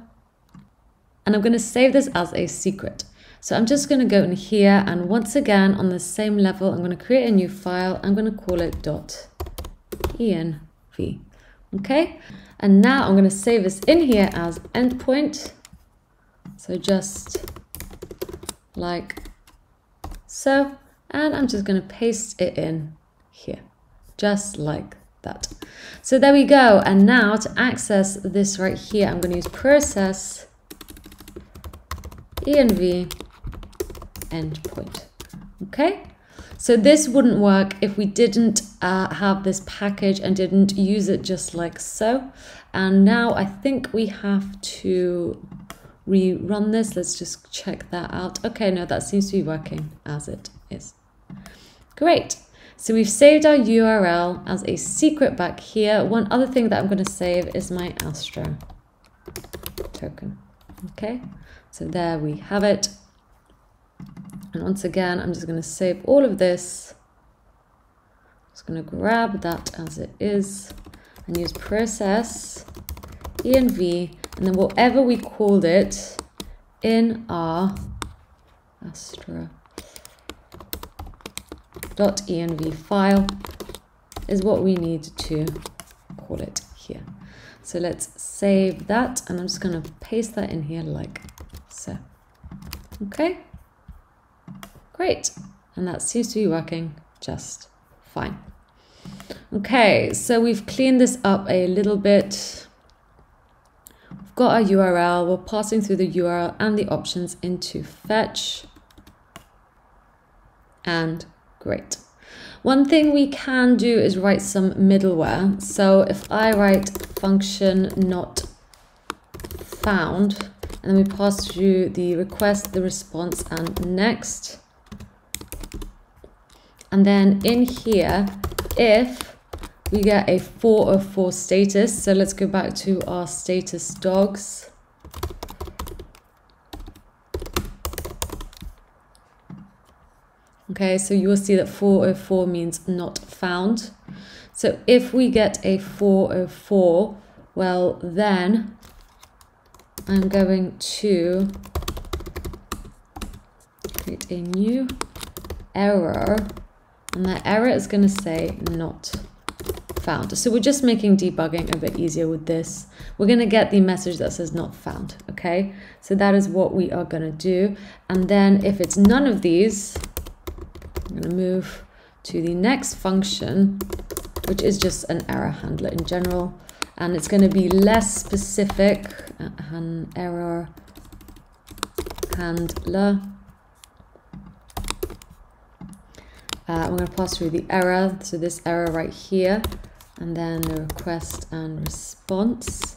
And I'm going to save this as a secret. So I'm just going to go in here and once again on the same level, I'm going to create a new file. I'm going to call it .env. Okay. And now I'm going to save this in here as endpoint. So just like so, and I'm just going to paste it in here, just like that. So there we go. And now to access this right here, I'm going to use process env endpoint. Okay. So this wouldn't work if we didn't uh, have this package and didn't use it just like so. And now I think we have to rerun this. Let's just check that out. Okay, no, that seems to be working as it is. Great. So we've saved our URL as a secret back here. One other thing that I'm going to save is my Astra token. Okay, so there we have it. And once again, I'm just going to save all of this. I'm Just going to grab that as it is and use process env and then whatever we called it in our Astra .env file is what we need to call it here. So let's save that and I'm just going to paste that in here like so. Okay, great. And that seems to be working just fine. Okay, so we've cleaned this up a little bit. We've got our URL, we're passing through the URL and the options into fetch. And Great. One thing we can do is write some middleware. So if I write function not found, and then we pass through the request, the response, and next. And then in here, if we get a 404 status, so let's go back to our status dogs. Okay, so you will see that 404 means not found. So if we get a 404, well then I'm going to create a new error and that error is going to say not found. So we're just making debugging a bit easier with this. We're going to get the message that says not found. Okay, so that is what we are going to do. And then if it's none of these, I'm going to move to the next function, which is just an error handler in general. And it's going to be less specific, uh, an error handler. Uh, I'm going to pass through the error, so this error right here, and then the request and response.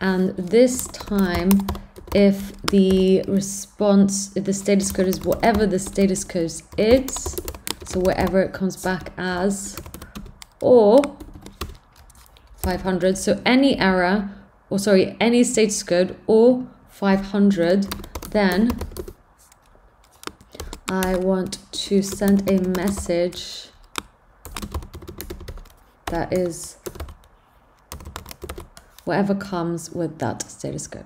And this time, if the response, if the status code is whatever the status code is, so whatever it comes back as, or 500, so any error, or sorry, any status code or 500, then I want to send a message that is whatever comes with that status code.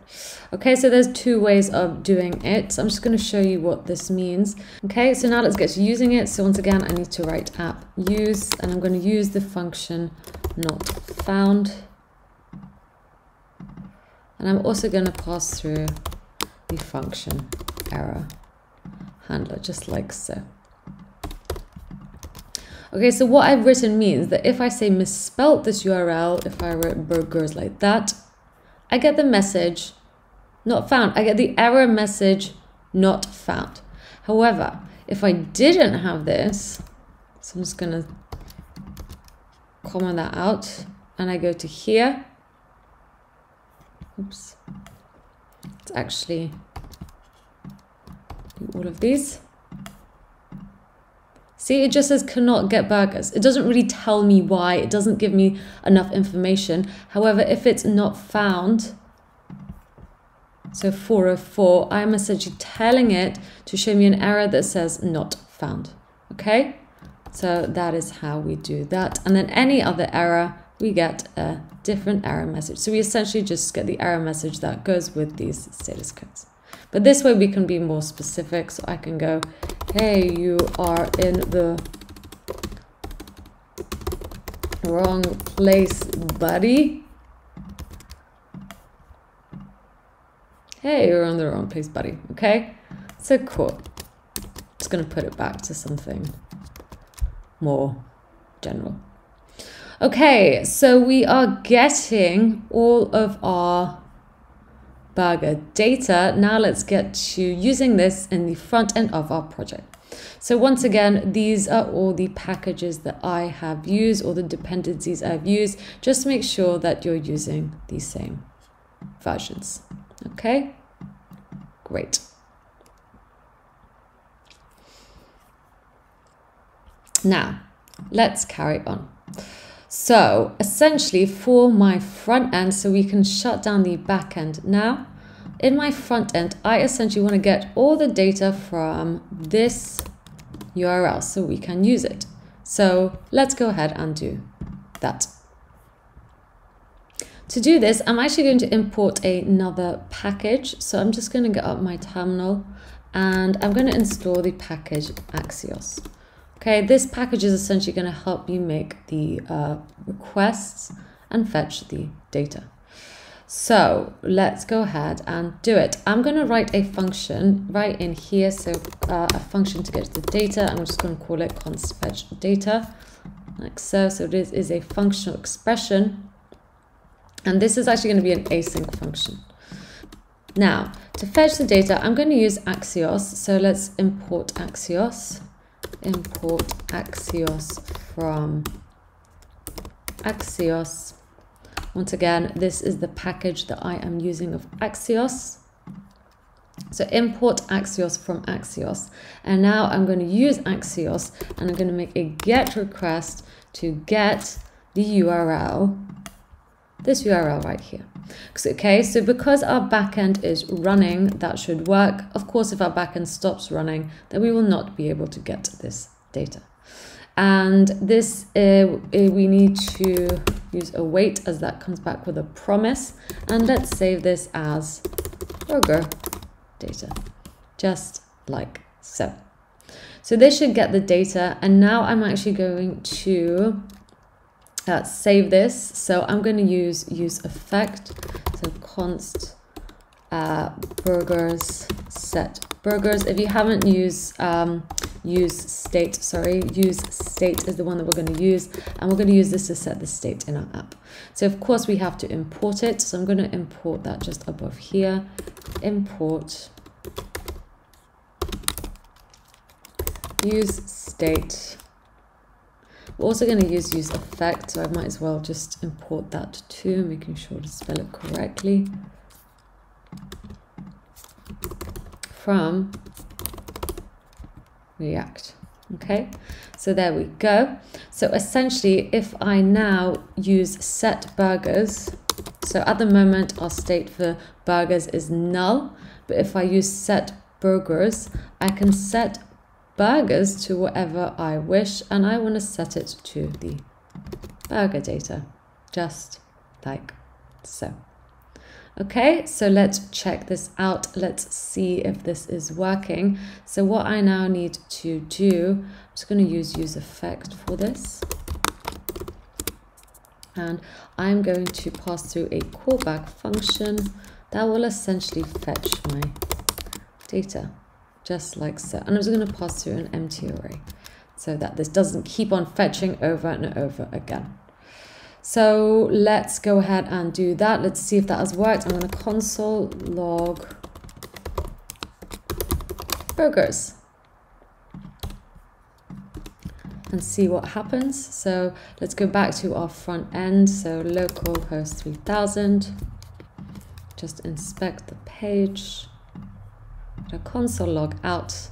Okay, so there's two ways of doing it. So I'm just going to show you what this means. Okay, so now let's get to using it. So once again, I need to write app use, and I'm going to use the function not found. And I'm also going to pass through the function error handler, just like so. Okay, so what I've written means that if I say misspelt this URL, if I wrote burgers like that, I get the message not found. I get the error message not found. However, if I didn't have this, so I'm just gonna comment that out and I go to here. Oops. It's actually all of these. See, it just says cannot get burgers. It doesn't really tell me why. It doesn't give me enough information. However, if it's not found, so 404, I'm essentially telling it to show me an error that says not found. Okay, so that is how we do that. And then any other error, we get a different error message. So we essentially just get the error message that goes with these status codes. But this way we can be more specific. So I can go, hey, you are in the wrong place, buddy. Hey, you're on the wrong place, buddy. Okay, so cool. Just gonna put it back to something more general. Okay, so we are getting all of our burger data. Now let's get to using this in the front end of our project. So once again, these are all the packages that I have used or the dependencies I've used. Just make sure that you're using the same versions. Okay, great. Now, let's carry on. So essentially for my front end, so we can shut down the back end now. In my front end, I essentially want to get all the data from this URL so we can use it. So let's go ahead and do that. To do this, I'm actually going to import another package. So I'm just going to get up my terminal and I'm going to install the package Axios. Okay, this package is essentially going to help you make the uh, requests and fetch the data. So let's go ahead and do it. I'm going to write a function right in here. So uh, a function to get the data. I'm just going to call it const fetch data like so. So this is a functional expression. And this is actually going to be an async function. Now, to fetch the data, I'm going to use Axios. So let's import Axios import Axios from Axios. Once again, this is the package that I am using of Axios. So import Axios from Axios. And now I'm going to use Axios and I'm going to make a GET request to get the URL, this URL right here. Okay, so because our backend is running, that should work. Of course, if our backend stops running, then we will not be able to get this data. And this, uh, we need to use await as that comes back with a promise. And let's save this as burger data, just like so. So this should get the data. And now I'm actually going to uh, save this. So I'm going to use use effect. So const uh, burgers set burgers. If you haven't used um, use state, sorry, use state is the one that we're going to use. And we're going to use this to set the state in our app. So of course we have to import it. So I'm going to import that just above here. Import use state We're also going to use use effect, so I might as well just import that too, making sure to spell it correctly. From React. Okay, so there we go. So essentially, if I now use set burgers, so at the moment our state for burgers is null, but if I use set burgers, I can set burgers to whatever I wish and I want to set it to the burger data, just like so. Okay, so let's check this out. Let's see if this is working. So what I now need to do, I'm just going to use use effect for this. And I'm going to pass through a callback function that will essentially fetch my data just like so. And I'm just going to pass through an empty array so that this doesn't keep on fetching over and over again. So let's go ahead and do that. Let's see if that has worked. I'm going to console log burgers and see what happens. So let's go back to our front end. So localhost 3000, just inspect the page, the console log out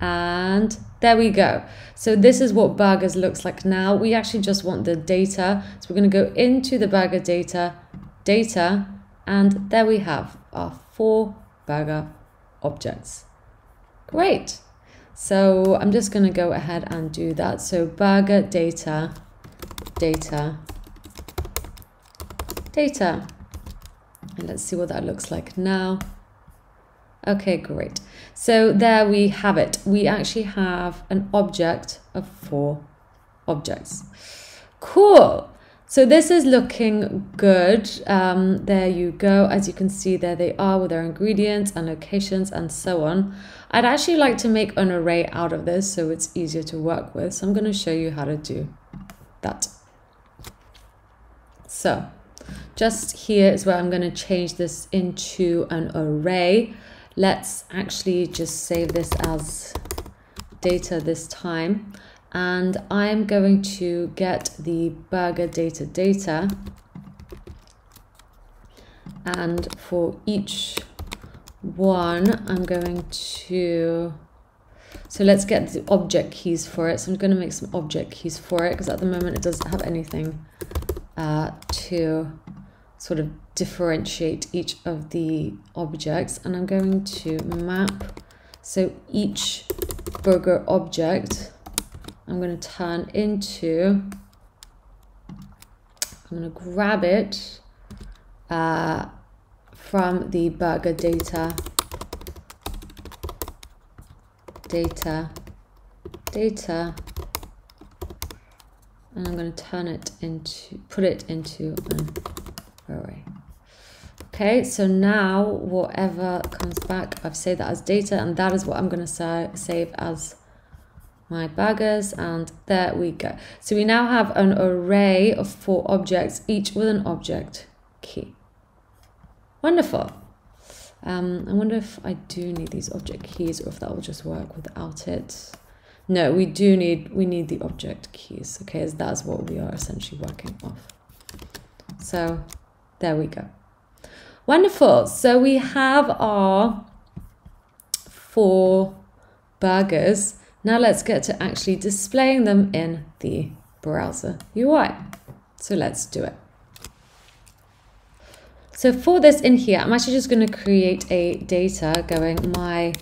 and there we go. So this is what burgers looks like now. We actually just want the data. So we're going to go into the burger data, data, and there we have our four burger objects. Great. So I'm just going to go ahead and do that. So burger data, data, data. And let's see what that looks like now. Okay, great. So there we have it. We actually have an object of four objects. Cool. So this is looking good. Um, there you go. As you can see, there they are with their ingredients and locations and so on. I'd actually like to make an array out of this so it's easier to work with. So I'm going to show you how to do that. So just here is where I'm going to change this into an array. Let's actually just save this as data this time. And I'm going to get the burger data data. And for each one, I'm going to, so let's get the object keys for it. So I'm going to make some object keys for it because at the moment it doesn't have anything uh, to sort of differentiate each of the objects and I'm going to map so each burger object I'm going to turn into I'm going to grab it uh, from the burger data data data and I'm going to turn it into put it into an array. Okay, so now whatever comes back, I've saved that as data and that is what I'm going to save as my burgers and there we go. So we now have an array of four objects, each with an object key. Wonderful. Um, I wonder if I do need these object keys or if that will just work without it. No, we do need, we need the object keys, okay, as that's what we are essentially working off. So there we go. Wonderful. So we have our four burgers. Now let's get to actually displaying them in the browser UI. So let's do it. So for this in here, I'm actually just going to create a data going my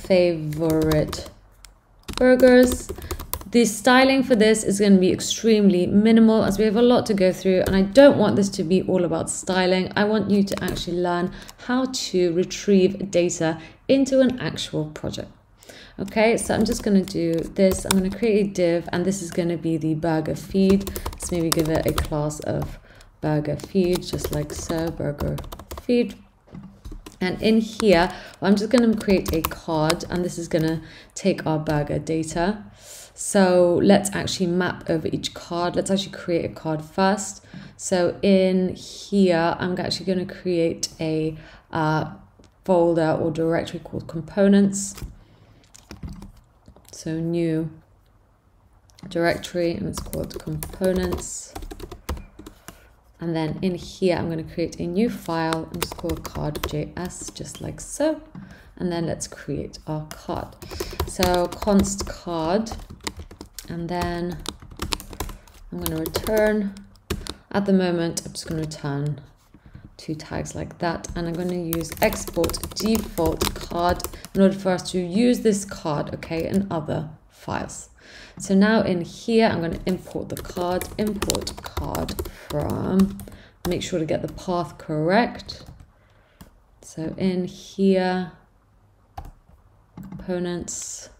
favorite burgers the styling for this is going to be extremely minimal as we have a lot to go through and I don't want this to be all about styling. I want you to actually learn how to retrieve data into an actual project. Okay, so I'm just going to do this. I'm going to create a div and this is going to be the burger feed. Let's maybe give it a class of burger feed, just like so, burger feed. And in here, I'm just going to create a card and this is going to take our burger data. So let's actually map over each card. Let's actually create a card first. So in here, I'm actually going to create a uh, folder or directory called components. So new directory and it's called components. And then in here, I'm going to create a new file and just call card.js, just like so. And then let's create our card. So const card, and then I'm going to return. At the moment, I'm just going to return two tags like that. And I'm going to use export default card in order for us to use this card, okay, in other files. So now in here, I'm going to import the card, import card from, make sure to get the path correct. So in here, components,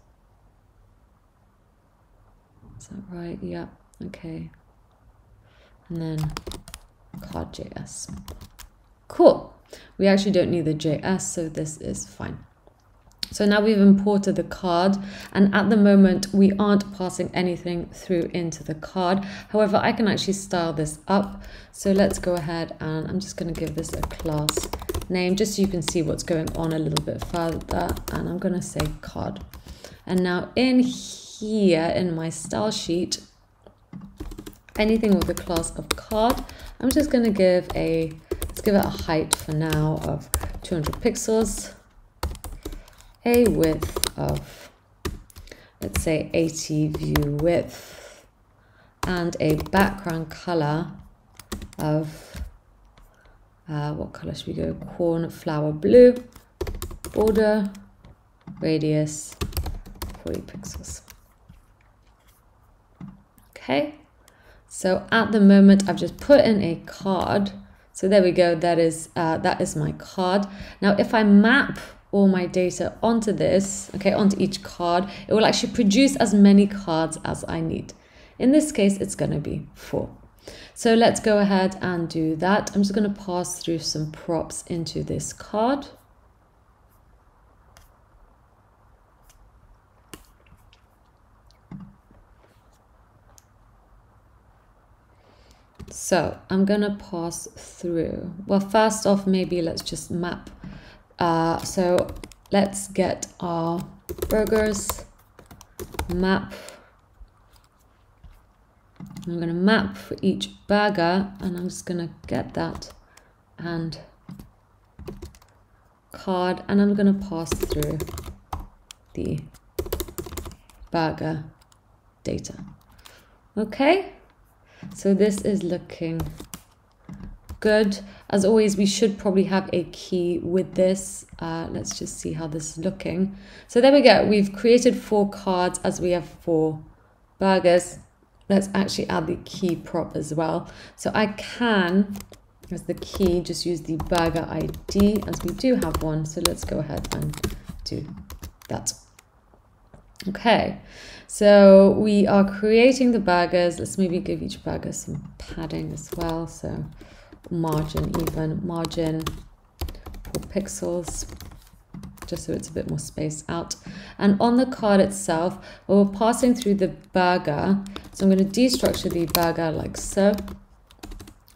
that right? Yep. okay. And then card.js. Cool. We actually don't need the JS, so this is fine. So now we've imported the card and at the moment we aren't passing anything through into the card. However, I can actually style this up. So let's go ahead and I'm just going to give this a class name just so you can see what's going on a little bit further. And I'm going to say card. And now in here in my style sheet, anything with a class of card, I'm just going to give a, let's give it a height for now of 200 pixels a width of, let's say 80 view width, and a background color of, uh, what color should we go? Cornflower blue, border, radius, 40 pixels. Okay, so at the moment I've just put in a card. So there we go, that is, uh, that is my card. Now if I map all my data onto this, okay, onto each card, it will actually produce as many cards as I need. In this case, it's going to be four. So let's go ahead and do that. I'm just going to pass through some props into this card. So I'm going to pass through. Well, first off, maybe let's just map uh, so let's get our burgers map. I'm going to map for each burger and I'm just going to get that and card and I'm going to pass through the burger data. Okay, so this is looking good. As always, we should probably have a key with this. Uh, let's just see how this is looking. So there we go. We've created four cards as we have four burgers. Let's actually add the key prop as well. So I can, as the key, just use the burger ID as we do have one. So let's go ahead and do that. Okay, so we are creating the burgers. Let's maybe give each burger some padding as well. So margin even, margin for pixels, just so it's a bit more spaced out. And on the card itself, we're passing through the burger. So I'm going to destructure the burger like so.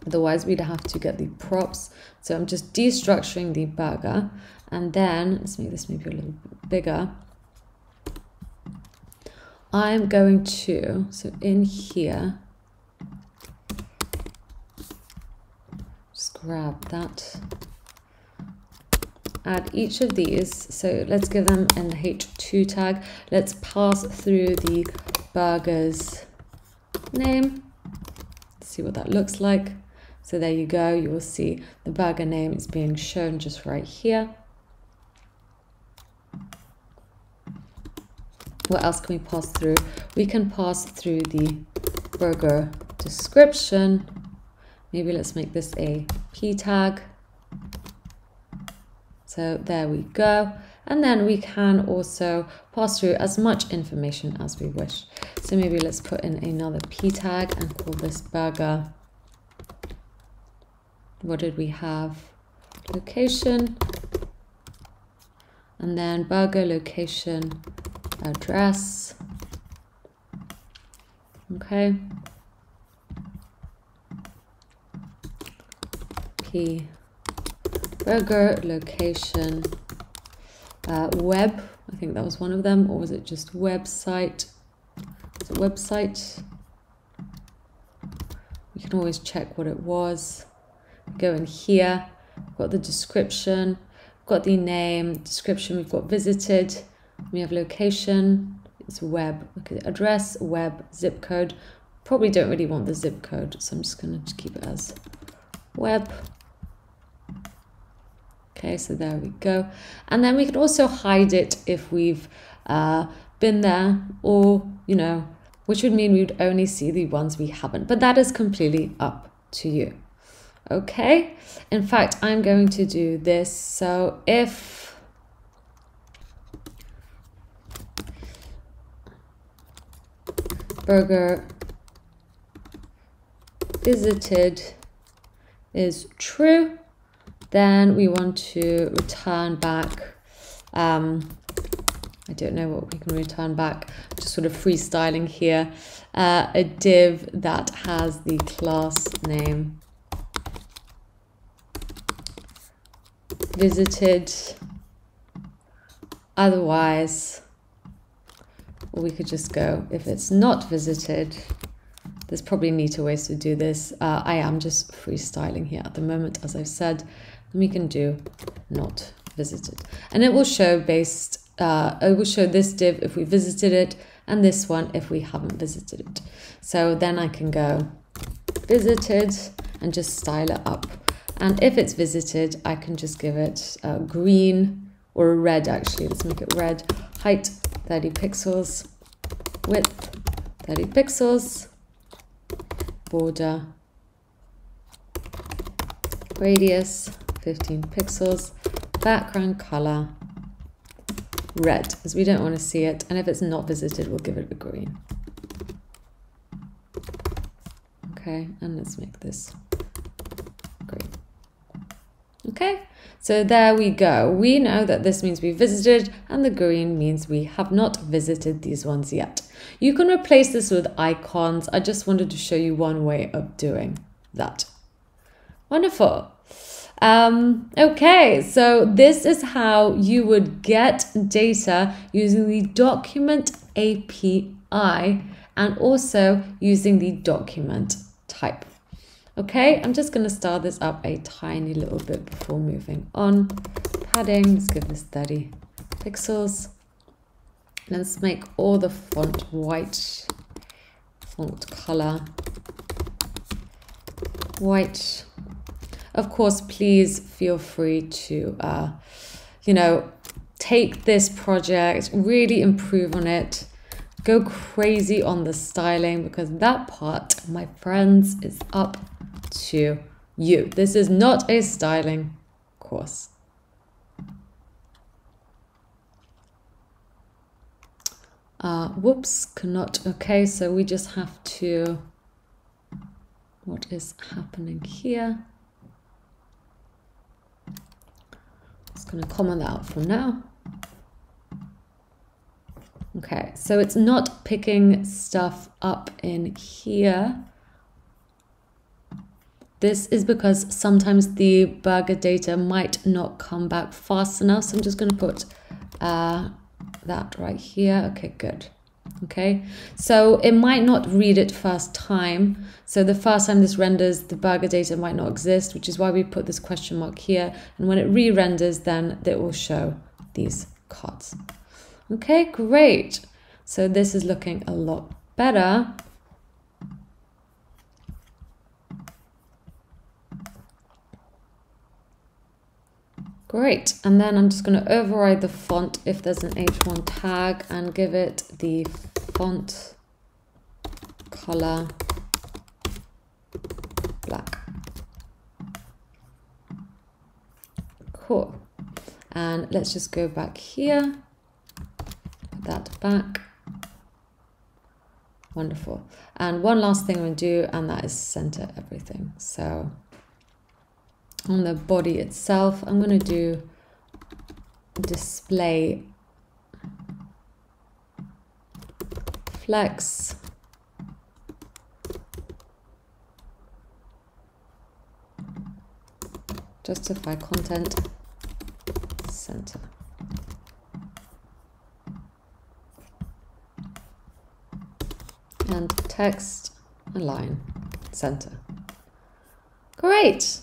Otherwise, we'd have to get the props. So I'm just destructuring the burger. And then, let's make this maybe a little bit bigger. I'm going to, so in here, just grab that. Add each of these. So let's give them an H2 tag. Let's pass through the burger's name. Let's see what that looks like. So there you go. You will see the burger name is being shown just right here. What else can we pass through? We can pass through the burger description Maybe let's make this a p tag. So there we go. And then we can also pass through as much information as we wish. So maybe let's put in another p tag and call this burger. What did we have? Location. And then burger location address. Okay. key. Burger location. Uh, web. I think that was one of them. Or was it just website? The website. You can always check what it was. Go in here, got the description, got the name, description, we've got visited, we have location, it's web, okay, address, web, zip code. Probably don't really want the zip code, so I'm just gonna keep it as web. Okay, so there we go. And then we can also hide it if we've uh, been there or, you know, which would mean we would only see the ones we haven't. But that is completely up to you. Okay, in fact, I'm going to do this. So if burger visited is true, then we want to return back, um, I don't know what we can return back, just sort of freestyling here, uh, a div that has the class name. Visited, otherwise, we could just go, if it's not visited, there's probably neater ways to do this. Uh, I am just freestyling here at the moment, as I've said we can do not visited. And it will show based, uh, it will show this div if we visited it and this one if we haven't visited it. So then I can go visited and just style it up. And if it's visited, I can just give it a green or red actually. Let's make it red. Height 30 pixels, width 30 pixels, border, radius 15 pixels, background color, red, as we don't want to see it. And if it's not visited, we'll give it a green. Okay, and let's make this. Okay, so there we go. We know that this means we visited and the green means we have not visited these ones yet. You can replace this with icons. I just wanted to show you one way of doing that. Wonderful. Um, okay, so this is how you would get data using the document API and also using the document type. Okay, I'm just going to start this up a tiny little bit before moving on. Padding, let's give this 30 pixels. Let's make all the font white, font color white of course, please feel free to, uh, you know, take this project, really improve on it, go crazy on the styling because that part, my friends, is up to you. This is not a styling course. Uh, whoops, cannot. Okay, so we just have to. What is happening here? Just going to comment that out for now. Okay, so it's not picking stuff up in here. This is because sometimes the burger data might not come back fast enough. So I'm just going to put uh, that right here. Okay, good. Okay, so it might not read it first time. So the first time this renders, the burger data might not exist, which is why we put this question mark here. And when it re-renders, then it will show these cards. Okay, great. So this is looking a lot better. Great, and then I'm just going to override the font if there's an H1 tag and give it the font color black. Cool. And let's just go back here, put that back. Wonderful. And one last thing I'm to do, and that is center everything. So on the body itself, I'm going to do display flex justify content center and text align center. Great.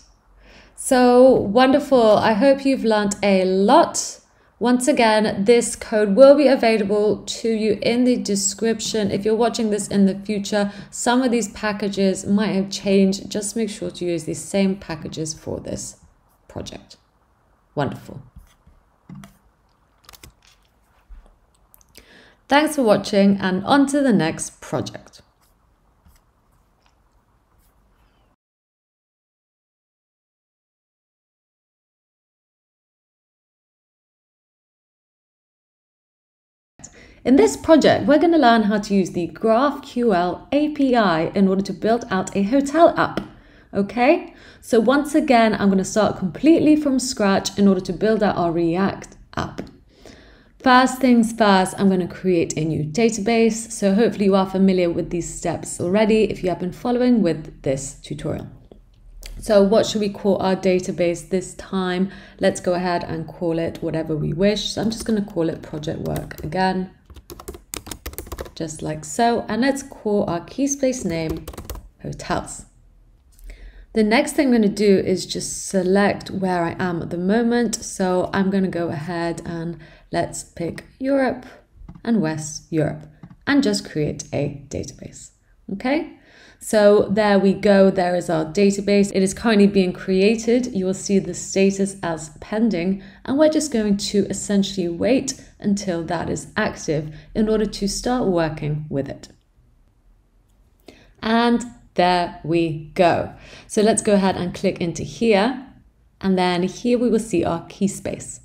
So wonderful. I hope you've learned a lot. Once again, this code will be available to you in the description. If you're watching this in the future, some of these packages might have changed. Just make sure to use the same packages for this project. Wonderful. Thanks for watching and on to the next project. In this project, we're going to learn how to use the GraphQL API in order to build out a hotel app. Okay, so once again, I'm going to start completely from scratch in order to build out our React app. First things first, I'm going to create a new database. So hopefully you are familiar with these steps already if you have been following with this tutorial. So what should we call our database this time? Let's go ahead and call it whatever we wish. So I'm just going to call it project work again just like so. And let's call our key space name hotels. The next thing I'm going to do is just select where I am at the moment. So I'm going to go ahead and let's pick Europe and West Europe and just create a database. Okay. So there we go. There is our database. It is currently being created. You will see the status as pending, and we're just going to essentially wait until that is active in order to start working with it. And there we go. So let's go ahead and click into here. And then here we will see our key space.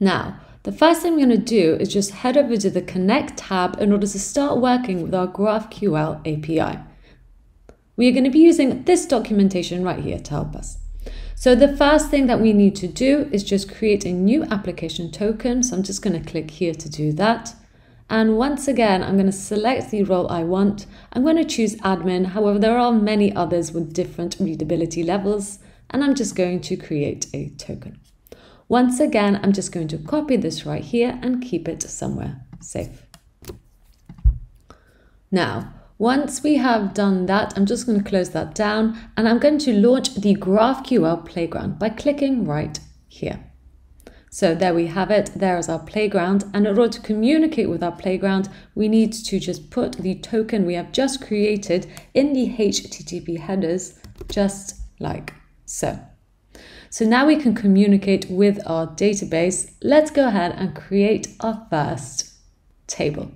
Now, the first thing we're going to do is just head over to the Connect tab in order to start working with our GraphQL API. We are going to be using this documentation right here to help us. So the first thing that we need to do is just create a new application token. So I'm just going to click here to do that. And once again, I'm going to select the role I want. I'm going to choose admin. However, there are many others with different readability levels. And I'm just going to create a token. Once again, I'm just going to copy this right here and keep it somewhere safe. Now, once we have done that, I'm just going to close that down and I'm going to launch the GraphQL playground by clicking right here. So there we have it, there is our playground. And in order to communicate with our playground, we need to just put the token we have just created in the HTTP headers, just like so. So now we can communicate with our database. Let's go ahead and create our first table.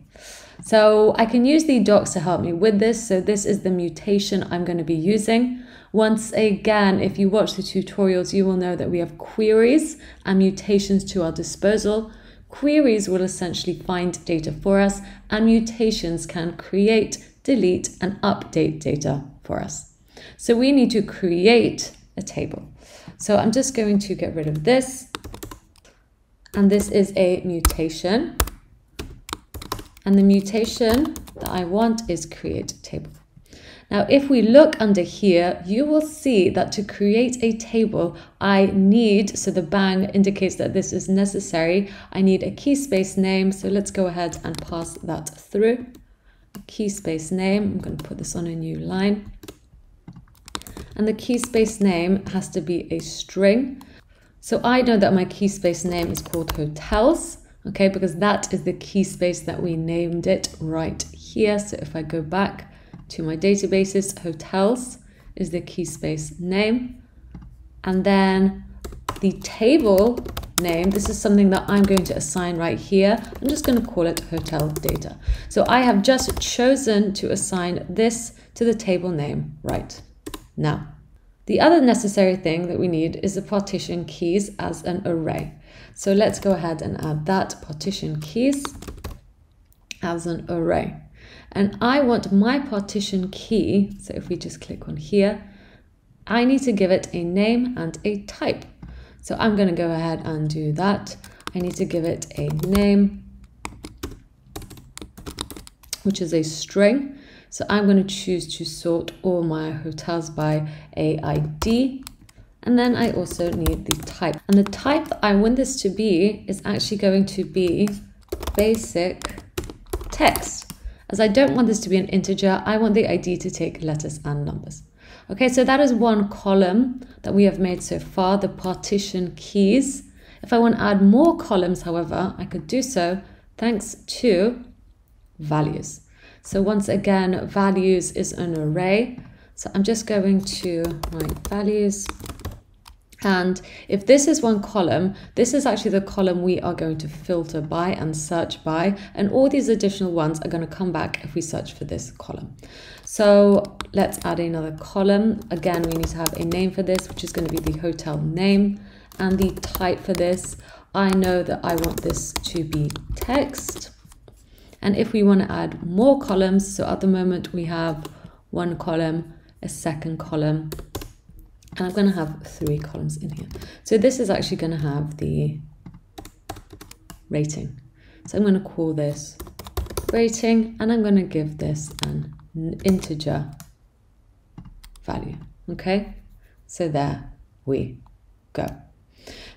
So I can use the docs to help me with this. So this is the mutation I'm going to be using. Once again, if you watch the tutorials, you will know that we have queries and mutations to our disposal. Queries will essentially find data for us and mutations can create, delete and update data for us. So we need to create a table. So I'm just going to get rid of this. And this is a mutation. And the mutation that I want is create table. Now, if we look under here, you will see that to create a table, I need, so the bang indicates that this is necessary. I need a key space name. So let's go ahead and pass that through. A key space name, I'm going to put this on a new line. And the key space name has to be a string. So I know that my key space name is called hotels okay, because that is the key space that we named it right here. So if I go back to my databases, hotels is the key space name. And then the table name, this is something that I'm going to assign right here. I'm just going to call it hotel data. So I have just chosen to assign this to the table name right now. The other necessary thing that we need is the partition keys as an array. So let's go ahead and add that partition keys as an array. And I want my partition key, so if we just click on here, I need to give it a name and a type. So I'm going to go ahead and do that. I need to give it a name, which is a string. So I'm going to choose to sort all my hotels by AID. And then I also need the type. And the type I want this to be is actually going to be basic text. As I don't want this to be an integer, I want the ID to take letters and numbers. Okay, so that is one column that we have made so far, the partition keys. If I want to add more columns, however, I could do so thanks to values. So once again, values is an array. So I'm just going to write values and if this is one column, this is actually the column we are going to filter by and search by. And all these additional ones are going to come back if we search for this column. So let's add another column. Again, we need to have a name for this, which is going to be the hotel name. And the type for this, I know that I want this to be text. And if we want to add more columns, so at the moment we have one column, a second column, and I'm going to have three columns in here. So this is actually going to have the rating. So I'm going to call this rating and I'm going to give this an integer value. Okay, so there we go.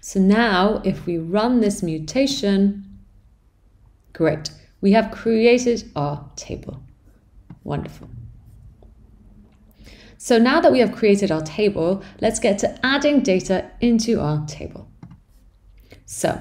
So now if we run this mutation, great, we have created our table. Wonderful. So now that we have created our table, let's get to adding data into our table. So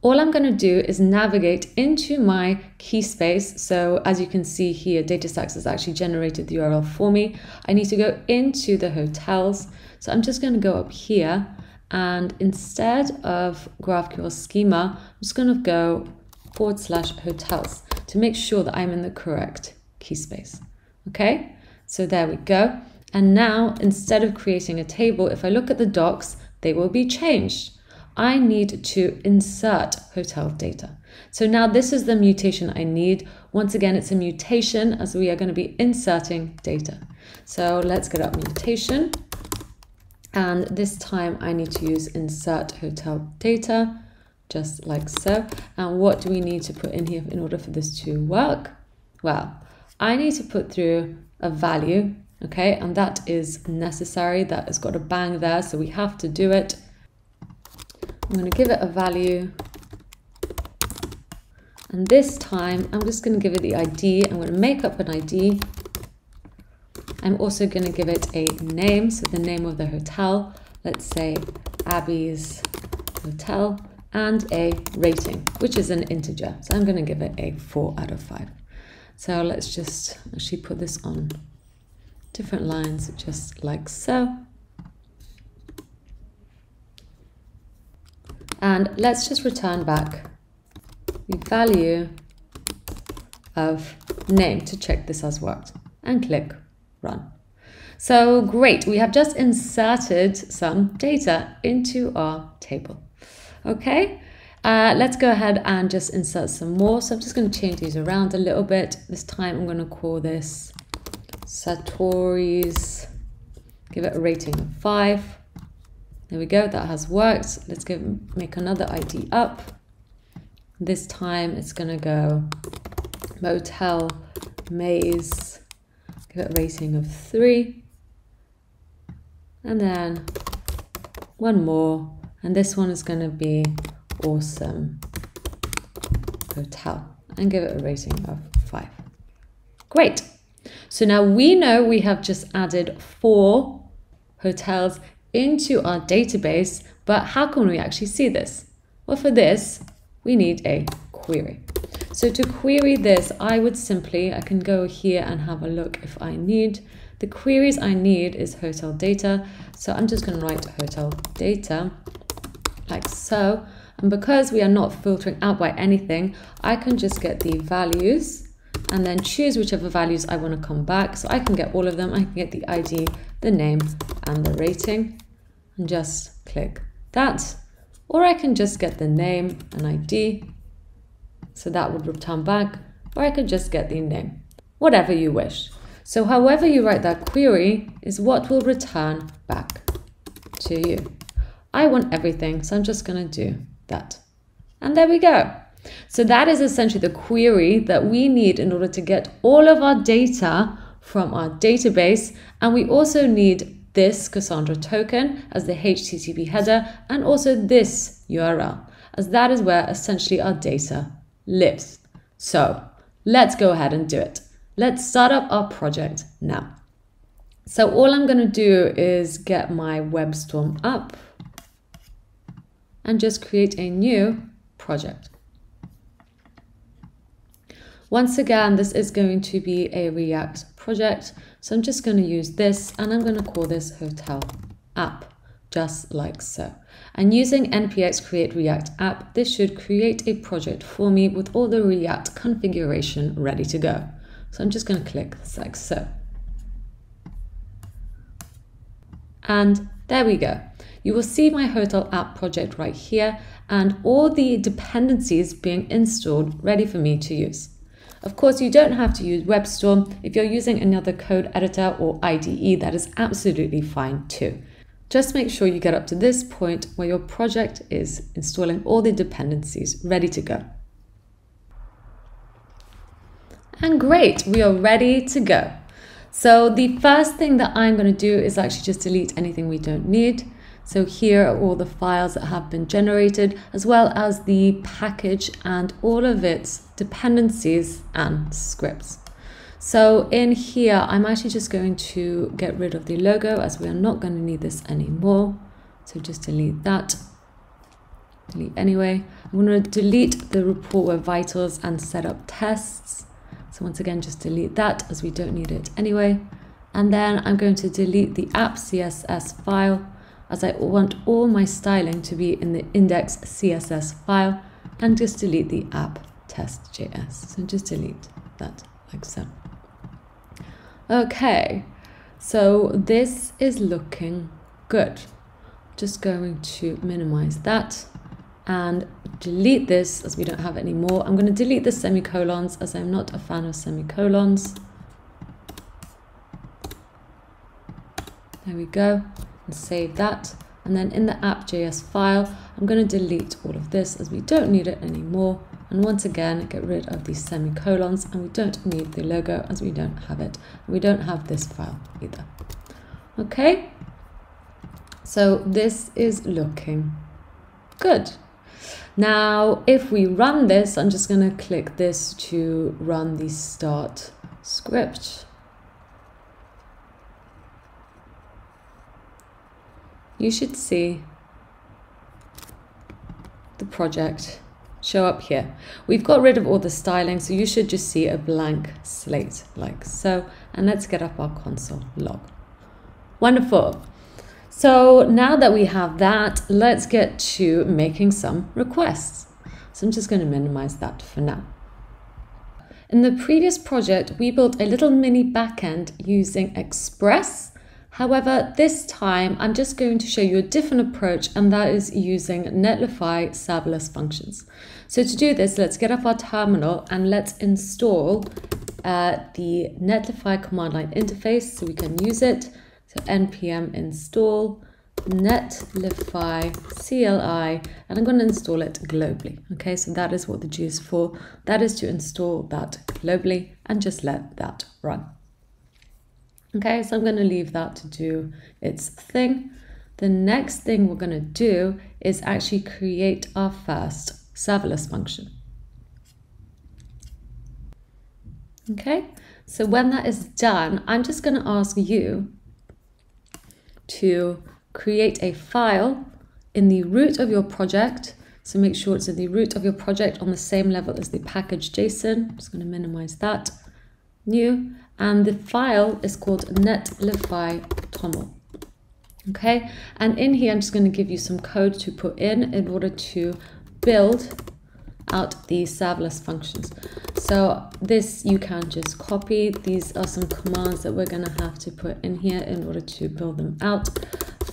all I'm going to do is navigate into my key space. So as you can see here, DataStax has actually generated the URL for me. I need to go into the hotels. So I'm just going to go up here and instead of GraphQL schema, I'm just going to go forward slash hotels to make sure that I'm in the correct key space. Okay, so there we go. And now instead of creating a table, if I look at the docs, they will be changed. I need to insert hotel data. So now this is the mutation I need. Once again, it's a mutation as we are going to be inserting data. So let's get up mutation. And this time I need to use insert hotel data just like so. And what do we need to put in here in order for this to work? Well, I need to put through a value, okay? And that is necessary. That has got a bang there, so we have to do it. I'm going to give it a value. And this time, I'm just going to give it the ID. I'm going to make up an ID. I'm also going to give it a name, so the name of the hotel. Let's say Abby's Hotel and a rating, which is an integer. So I'm going to give it a 4 out of 5. So let's just actually put this on different lines, just like so. And let's just return back the value of name to check this has worked and click run. So great, we have just inserted some data into our table. Okay, uh, let's go ahead and just insert some more. So I'm just going to change these around a little bit. This time I'm going to call this Satori's, give it a rating of five. There we go, that has worked. Let's give make another ID up. This time it's going to go Motel Maze, give it a rating of three. And then one more and this one is going to be awesome hotel and give it a rating of five. Great. So now we know we have just added four hotels into our database, but how can we actually see this? Well, for this, we need a query. So to query this, I would simply, I can go here and have a look if I need. The queries I need is hotel data. So I'm just going to write hotel data like so. And because we are not filtering out by anything, I can just get the values and then choose whichever values I want to come back. So I can get all of them. I can get the ID, the name, and the rating, and just click that. Or I can just get the name and ID. So that would return back. Or I could just get the name, whatever you wish. So however you write that query is what will return back to you. I want everything, so I'm just going to do that. And there we go. So that is essentially the query that we need in order to get all of our data from our database. And we also need this Cassandra token as the HTTP header and also this URL. as that is where essentially our data lives. So let's go ahead and do it. Let's start up our project now. So all I'm going to do is get my WebStorm up and just create a new project. Once again, this is going to be a React project. So I'm just going to use this and I'm going to call this hotel app, just like so. And using npx create react app, this should create a project for me with all the React configuration ready to go. So I'm just going to click like so. And there we go. You will see my hotel app project right here and all the dependencies being installed ready for me to use. Of course, you don't have to use WebStorm. If you're using another code editor or IDE, that is absolutely fine too. Just make sure you get up to this point where your project is installing all the dependencies ready to go. And great, we are ready to go. So the first thing that I'm going to do is actually just delete anything we don't need. So here are all the files that have been generated, as well as the package and all of its dependencies and scripts. So in here, I'm actually just going to get rid of the logo as we are not going to need this anymore. So just delete that. Delete anyway. I'm going to delete the report web vitals and set up tests. So once again, just delete that as we don't need it anyway. And then I'm going to delete the app CSS file as I want all my styling to be in the index CSS file and just delete the app test.js. So just delete that like so. Okay, so this is looking good. Just going to minimize that and delete this as we don't have any more. I'm going to delete the semicolons as I'm not a fan of semicolons. There we go and save that. And then in the app.js file, I'm going to delete all of this as we don't need it anymore. And once again, get rid of these semicolons and we don't need the logo as we don't have it. We don't have this file either. Okay, so this is looking good. Now, if we run this, I'm just going to click this to run the start script. You should see the project show up here. We've got rid of all the styling, so you should just see a blank slate like so. And let's get up our console log. Wonderful. So now that we have that, let's get to making some requests. So I'm just going to minimize that for now. In the previous project, we built a little mini backend using Express However, this time I'm just going to show you a different approach and that is using Netlify serverless functions. So to do this, let's get up our terminal and let's install uh, the Netlify command line interface so we can use it. So npm install netlify CLI and I'm going to install it globally. Okay, so that is what the G is for. That is to install that globally and just let that run. Okay, so I'm going to leave that to do its thing. The next thing we're going to do is actually create our first serverless function. Okay, so when that is done, I'm just going to ask you to create a file in the root of your project. So make sure it's in the root of your project on the same level as the package JSON. I'm just going to minimize that. New and the file is called netlify toml. Okay, and in here I'm just going to give you some code to put in in order to build out these serverless functions. So this you can just copy. These are some commands that we're going to have to put in here in order to build them out.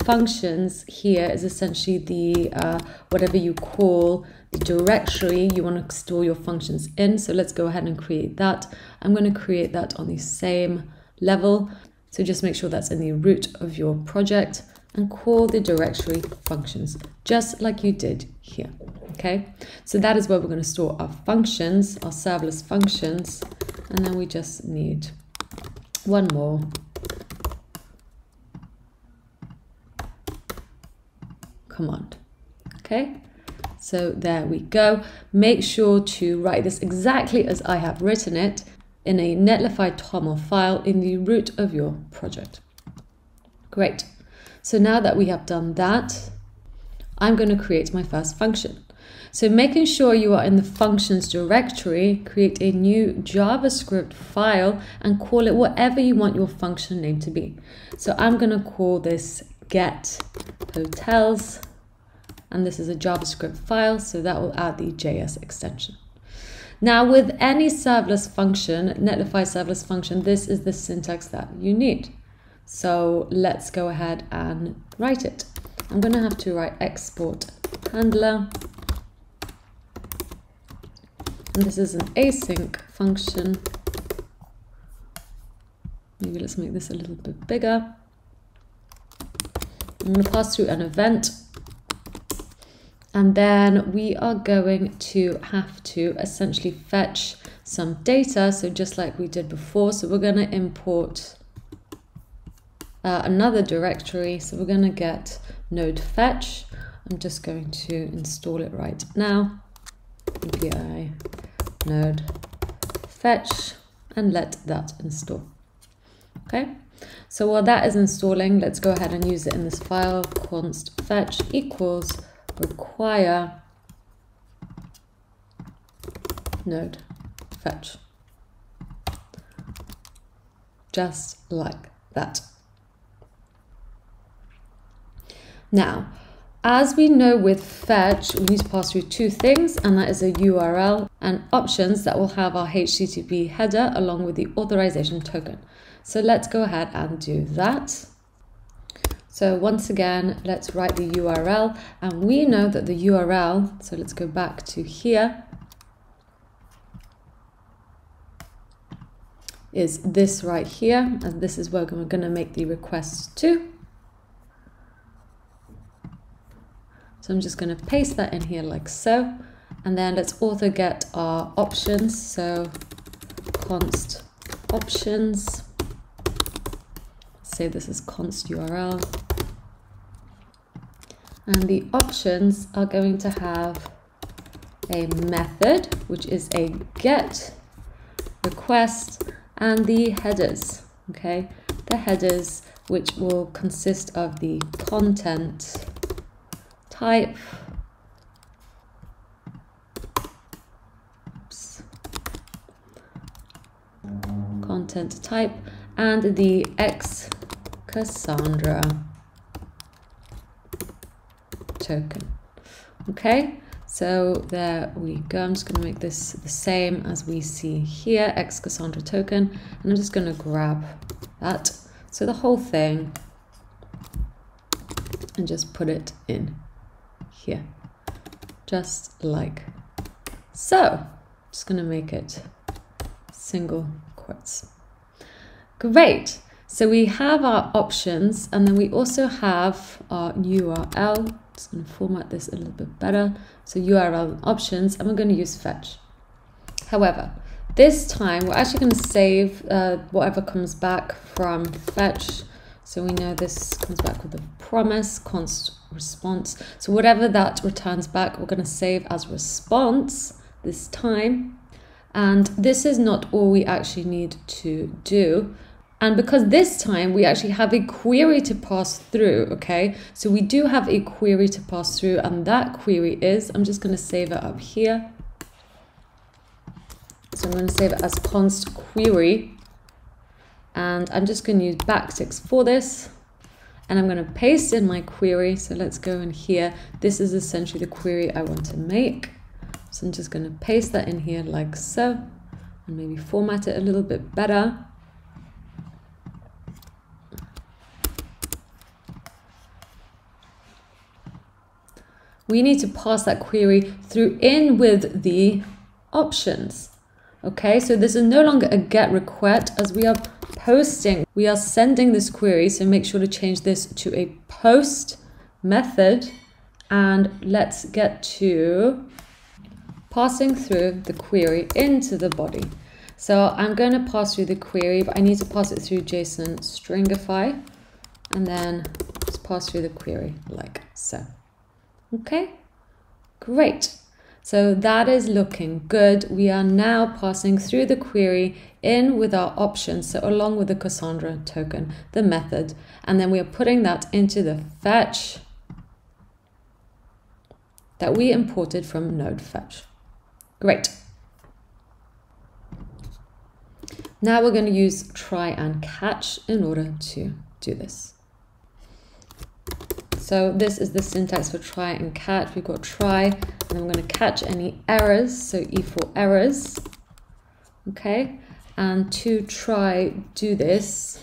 Functions here is essentially the uh, whatever you call the directory you want to store your functions in. So let's go ahead and create that. I'm going to create that on the same level. So just make sure that's in the root of your project and call the directory functions, just like you did here, okay? So that is where we're gonna store our functions, our serverless functions, and then we just need one more command, okay? So there we go. Make sure to write this exactly as I have written it in a netlify toml file in the root of your project. Great. So now that we have done that, I'm going to create my first function. So making sure you are in the functions directory, create a new JavaScript file and call it whatever you want your function name to be. So I'm going to call this get hotels and this is a JavaScript file, so that will add the JS extension. Now with any serverless function, Netlify serverless function, this is the syntax that you need. So let's go ahead and write it. I'm going to have to write export handler and this is an async function. Maybe let's make this a little bit bigger. I'm going to pass through an event. And then we are going to have to essentially fetch some data. So just like we did before. So we're going to import uh, another directory. So we're going to get node fetch. I'm just going to install it right now. API node fetch and let that install. Okay, so while that is installing, let's go ahead and use it in this file. const fetch equals require node fetch. Just like that. Now, as we know with fetch, we need to pass through two things, and that is a URL and options that will have our HTTP header along with the authorization token. So let's go ahead and do that. So once again, let's write the URL, and we know that the URL, so let's go back to here, is this right here, and this is where we're going to make the request to. So I'm just going to paste that in here like so. And then let's also get our options. So const options. Say this is const URL. And the options are going to have a method, which is a get request and the headers, okay? The headers, which will consist of the content type oops, content type and the X Cassandra token. Okay, so there we go. I'm just going to make this the same as we see here, X Cassandra token, and I'm just going to grab that. So the whole thing and just put it in here, just like so. Just gonna make it single quotes. Great. So we have our options and then we also have our URL. Just gonna format this a little bit better. So URL options and we're gonna use fetch. However, this time we're actually gonna save uh, whatever comes back from fetch so we know this comes back with a promise, const response. So whatever that returns back, we're going to save as response this time. And this is not all we actually need to do. And because this time we actually have a query to pass through, okay? So we do have a query to pass through and that query is, I'm just gonna save it up here. So I'm gonna save it as const query and I'm just going to use backticks for this and I'm going to paste in my query. So let's go in here. This is essentially the query I want to make. So I'm just going to paste that in here like so and maybe format it a little bit better. We need to pass that query through in with the options. Okay, so this is no longer a get request as we are posting. We are sending this query, so make sure to change this to a post method. And let's get to passing through the query into the body. So I'm going to pass through the query, but I need to pass it through JSON stringify and then just pass through the query like so. Okay, Great. So that is looking good. We are now passing through the query in with our options, so along with the Cassandra token, the method, and then we are putting that into the fetch that we imported from node fetch. Great. Now we're going to use try and catch in order to do this. So this is the syntax for try and catch. We've got try, and we're going to catch any errors. So E for errors. Okay. And to try do this,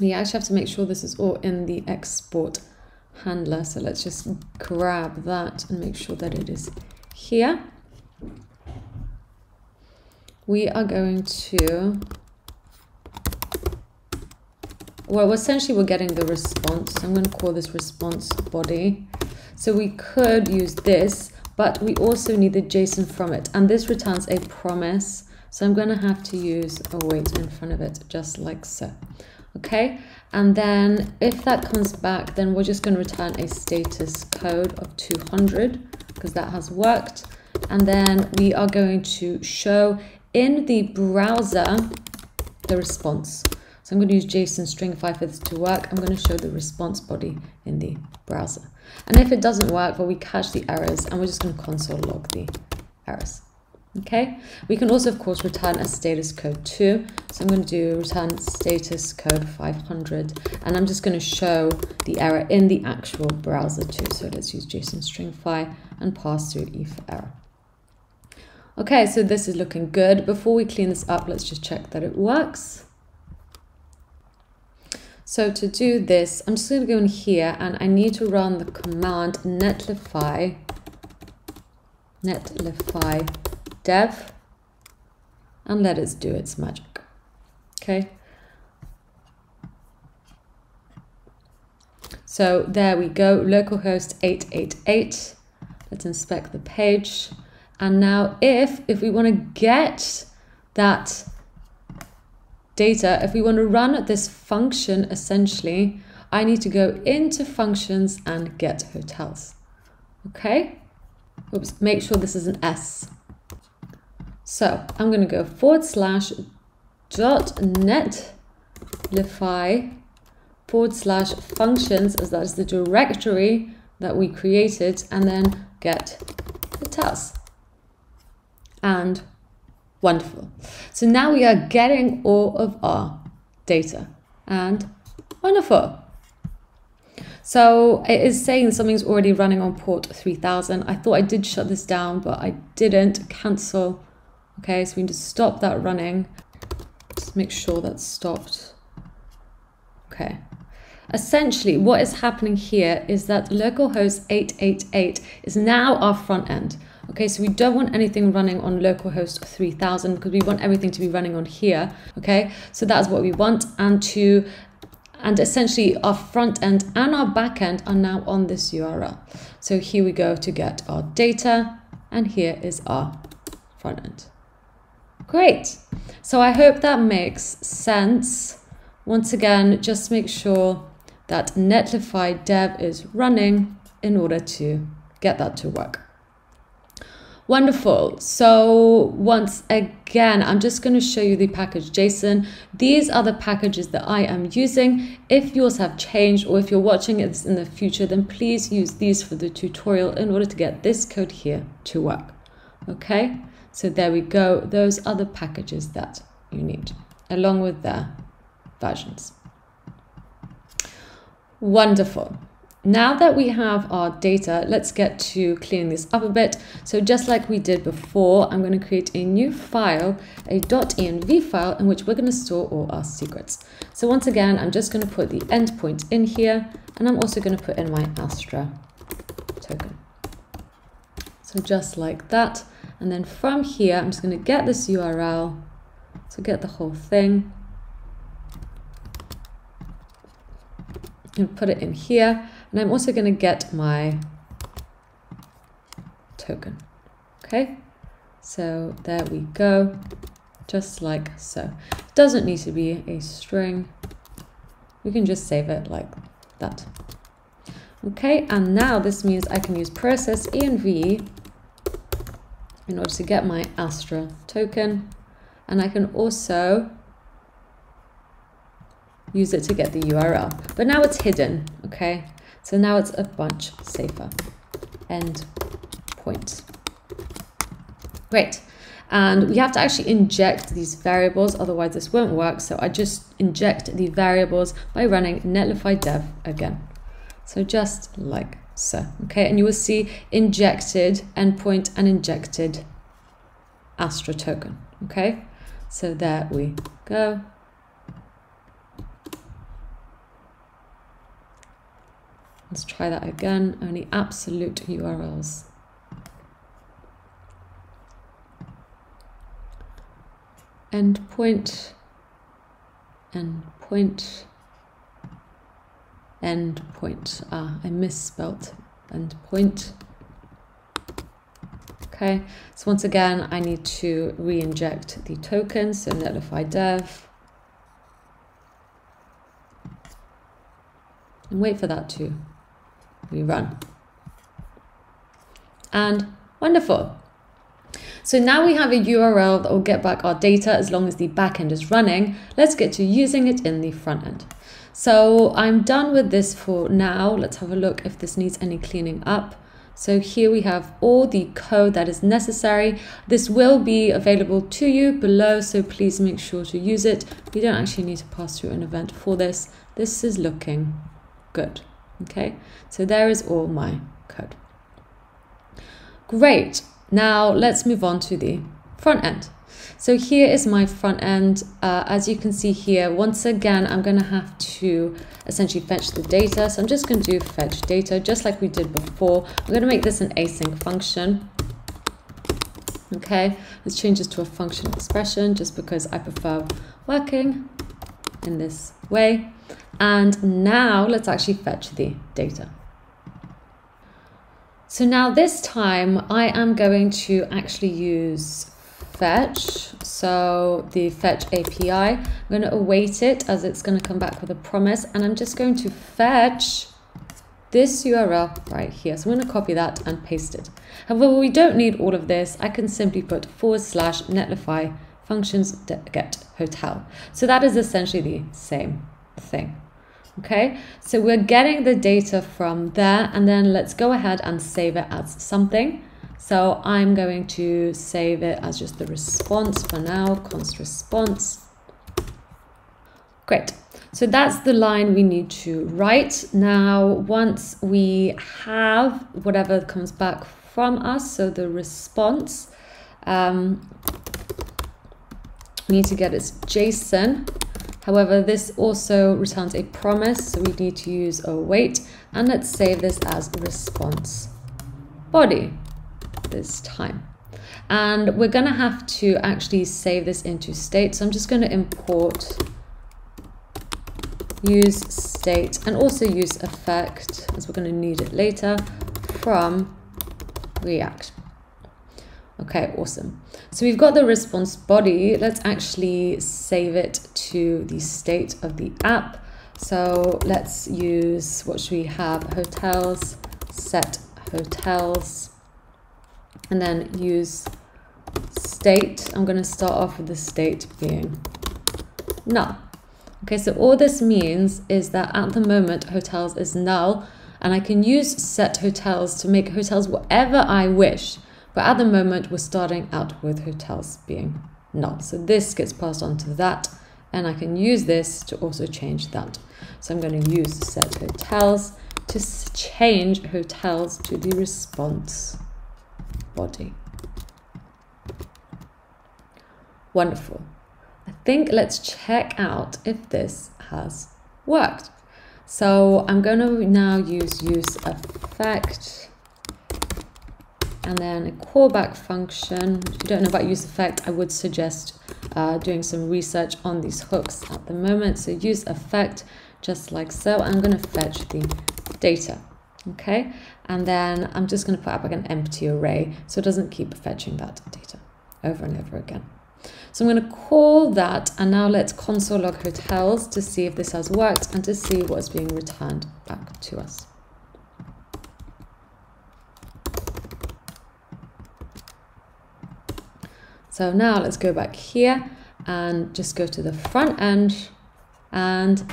we actually have to make sure this is all in the export handler. So let's just grab that and make sure that it is here. We are going to well, essentially we're getting the response. I'm going to call this response body. So we could use this, but we also need the JSON from it. And this returns a promise. So I'm going to have to use await in front of it, just like so. Okay, and then if that comes back, then we're just going to return a status code of 200 because that has worked. And then we are going to show in the browser the response. So I'm going to use JSON stringify for this to work. I'm going to show the response body in the browser. And if it doesn't work, well, we catch the errors and we're just going to console log the errors. Okay, we can also, of course, return a status code too. So I'm going to do return status code 500, and I'm just going to show the error in the actual browser too. So let's use JSON stringify and pass through e for error. Okay, so this is looking good. Before we clean this up, let's just check that it works. So to do this, I'm just going to go in here and I need to run the command netlify netlify dev and let it do its magic. Okay. So there we go, localhost 888. Let's inspect the page. And now if, if we want to get that data, if we want to run this function, essentially, I need to go into functions and get hotels. Okay? Oops, make sure this is an S. So I'm going to go forward slash dot netlify forward slash functions as that is the directory that we created and then get hotels. And Wonderful. So now we are getting all of our data and wonderful. So it is saying something's already running on port 3000. I thought I did shut this down, but I didn't cancel. Okay, so we need to stop that running. Just make sure that's stopped. Okay. Essentially, what is happening here is that localhost 888 is now our front end. Okay, so we don't want anything running on localhost 3000 because we want everything to be running on here. Okay, so that's what we want. And to and essentially our front end and our back end are now on this URL. So here we go to get our data and here is our front end. Great. So I hope that makes sense. Once again, just make sure that Netlify dev is running in order to get that to work. Wonderful. So once again, I'm just going to show you the package JSON. These are the packages that I am using. If yours have changed or if you're watching this in the future, then please use these for the tutorial in order to get this code here to work. Okay, so there we go. Those are the packages that you need along with their versions. Wonderful. Now that we have our data, let's get to cleaning this up a bit. So just like we did before, I'm going to create a new file, a .env file, in which we're going to store all our secrets. So once again, I'm just going to put the endpoint in here, and I'm also going to put in my Astra token. So just like that. And then from here, I'm just going to get this URL, so get the whole thing, and put it in here. And I'm also going to get my token. Okay, so there we go, just like so. Doesn't need to be a string. We can just save it like that. Okay, and now this means I can use process env in order to get my Astra token. And I can also use it to get the URL. But now it's hidden, okay? So now it's a bunch safer. End point. Great. And we have to actually inject these variables, otherwise this won't work. So I just inject the variables by running netlify dev again. So just like so, okay? And you will see injected endpoint and injected Astra token, okay? So there we go. Let's try that again, only absolute URLs. Endpoint, endpoint, endpoint. Ah, I misspelt endpoint. Okay, so once again, I need to re-inject the token, so netlify dev. And wait for that to rerun. And wonderful. So now we have a URL that will get back our data as long as the backend is running. Let's get to using it in the front end. So I'm done with this for now. Let's have a look if this needs any cleaning up. So here we have all the code that is necessary. This will be available to you below, so please make sure to use it. We don't actually need to pass through an event for this. This is looking good. Okay, so there is all my code. Great. Now let's move on to the front end. So here is my front end. Uh, as you can see here, once again, I'm going to have to essentially fetch the data. So I'm just going to do fetch data, just like we did before. I'm going to make this an async function. Okay, let's change this to a function expression just because I prefer working in this way. And now let's actually fetch the data. So now this time I am going to actually use fetch. So the fetch API, I'm going to await it as it's going to come back with a promise. And I'm just going to fetch this URL right here. So I'm going to copy that and paste it. However, we don't need all of this. I can simply put forward slash netlify functions get hotel. So that is essentially the same thing. Okay, so we're getting the data from there and then let's go ahead and save it as something. So I'm going to save it as just the response for now, const response. Great. So that's the line we need to write. Now, once we have whatever comes back from us, so the response, um, we need to get its JSON However, this also returns a promise, so we need to use await, and let's save this as response body this time. And we're gonna have to actually save this into state. So I'm just gonna import use state and also use effect as we're gonna need it later from React. Okay, awesome. So we've got the response body. Let's actually save it to the state of the app. So let's use, what should we have? Hotels, set hotels, and then use state. I'm going to start off with the state being null. Okay, so all this means is that at the moment hotels is null and I can use set hotels to make hotels whatever I wish. But at the moment, we're starting out with hotels being null. So this gets passed on to that, and I can use this to also change that. So I'm going to use set hotels to change hotels to the response body. Wonderful. I think let's check out if this has worked. So I'm going to now use use effect and then a callback function. If you don't know about use effect, I would suggest uh, doing some research on these hooks at the moment. So use effect, just like so. I'm going to fetch the data. Okay, and then I'm just going to put up like an empty array so it doesn't keep fetching that data over and over again. So I'm going to call that and now let's console log hotels to see if this has worked and to see what's being returned back to us. So now let's go back here and just go to the front end and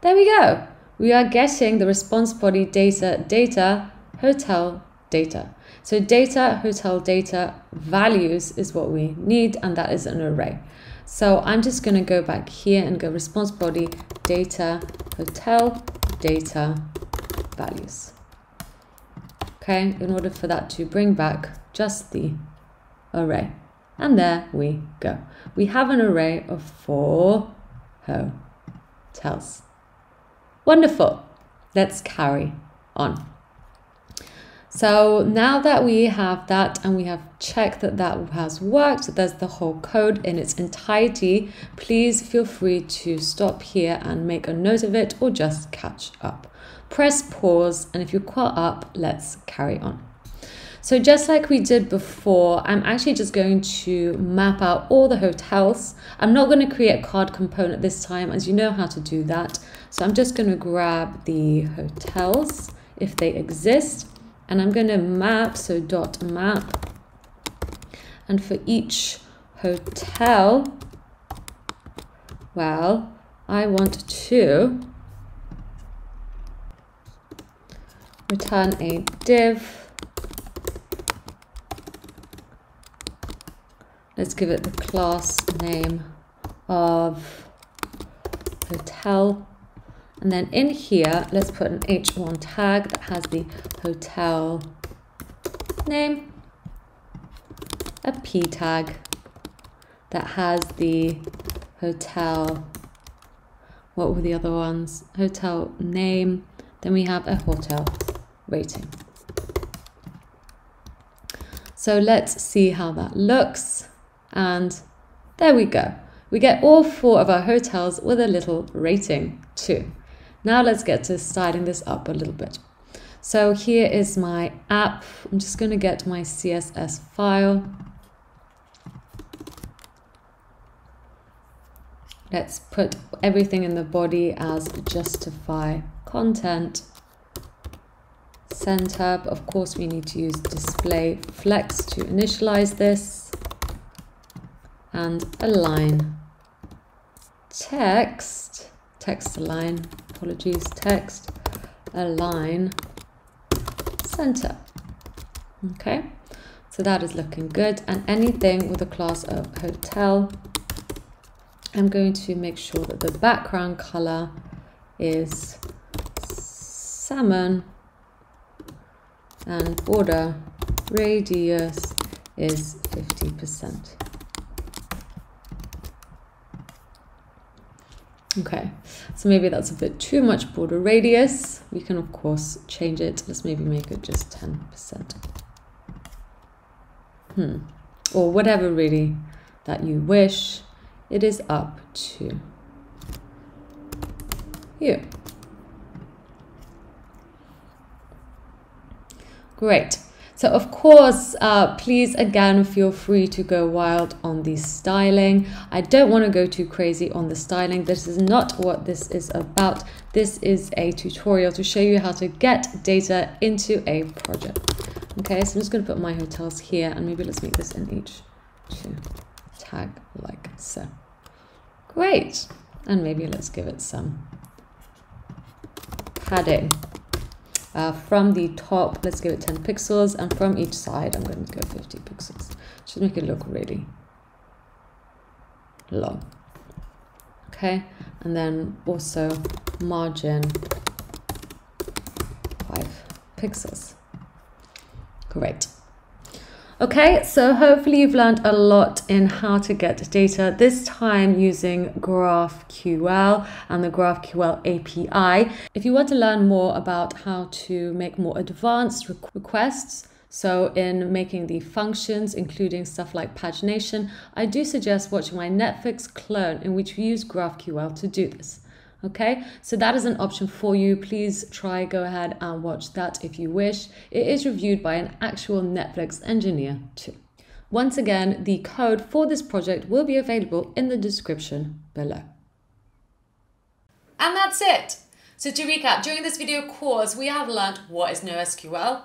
there we go. We are getting the response body data, data, hotel data. So data, hotel data, values is what we need and that is an array. So I'm just going to go back here and go response body data, hotel data, values. Okay, in order for that to bring back just the array. And there we go. We have an array of four hotels. Wonderful. Let's carry on. So now that we have that and we have checked that that has worked, there's the whole code in its entirety, please feel free to stop here and make a note of it or just catch up. Press pause and if you're caught up, let's carry on. So just like we did before, I'm actually just going to map out all the hotels. I'm not going to create a card component this time as you know how to do that. So I'm just going to grab the hotels if they exist and I'm going to map, so dot map, and for each hotel, well, I want to return a div. Let's give it the class name of hotel and then in here, let's put an H1 tag that has the hotel name, a P tag that has the hotel, what were the other ones? Hotel name, then we have a hotel rating. So let's see how that looks. And there we go. We get all four of our hotels with a little rating too. Now let's get to styling this up a little bit. So here is my app. I'm just going to get my CSS file. Let's put everything in the body as justify content. Center, of course we need to use display flex to initialize this. And align text, text align apologies, text, align, center. Okay, so that is looking good. And anything with a class of hotel, I'm going to make sure that the background color is salmon and border radius is 50%. Okay, so maybe that's a bit too much border radius. We can of course change it. Let's maybe make it just 10%. Hmm. Or whatever really that you wish. It is up to you. Great. So of course, uh, please again feel free to go wild on the styling. I don't want to go too crazy on the styling. This is not what this is about. This is a tutorial to show you how to get data into a project. Okay, so I'm just going to put my hotels here and maybe let's make this in each two tag like so. Great. And maybe let's give it some padding. Uh, from the top, let's give it 10 pixels, and from each side, I'm going to go 50 pixels. Just make it look really long. Okay, and then also margin 5 pixels. Great. Okay, so hopefully you've learned a lot in how to get data, this time using GraphQL and the GraphQL API. If you want to learn more about how to make more advanced requests, so in making the functions, including stuff like pagination, I do suggest watching my Netflix clone in which we use GraphQL to do this. Okay, so that is an option for you. Please try, go ahead and watch that if you wish. It is reviewed by an actual Netflix engineer too. Once again, the code for this project will be available in the description below. And that's it. So to recap, during this video course, we have learned what is NoSQL,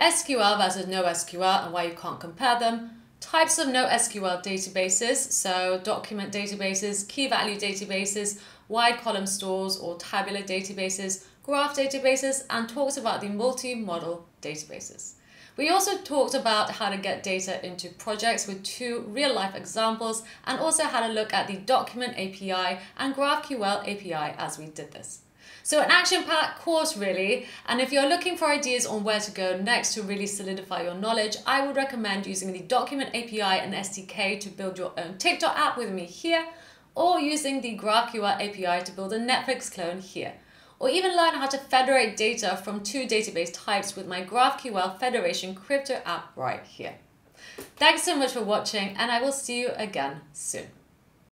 SQL versus NoSQL and why you can't compare them, types of NoSQL databases, so document databases, key value databases, wide column stores or tabular databases, graph databases, and talked about the multi-model databases. We also talked about how to get data into projects with two real life examples and also had a look at the document API and GraphQL API as we did this. So an action-packed course really, and if you're looking for ideas on where to go next to really solidify your knowledge, I would recommend using the Document API and SDK to build your own TikTok app with me here, or using the GraphQL API to build a Netflix clone here. Or even learn how to federate data from two database types with my GraphQL Federation crypto app right here. Thanks so much for watching and I will see you again soon.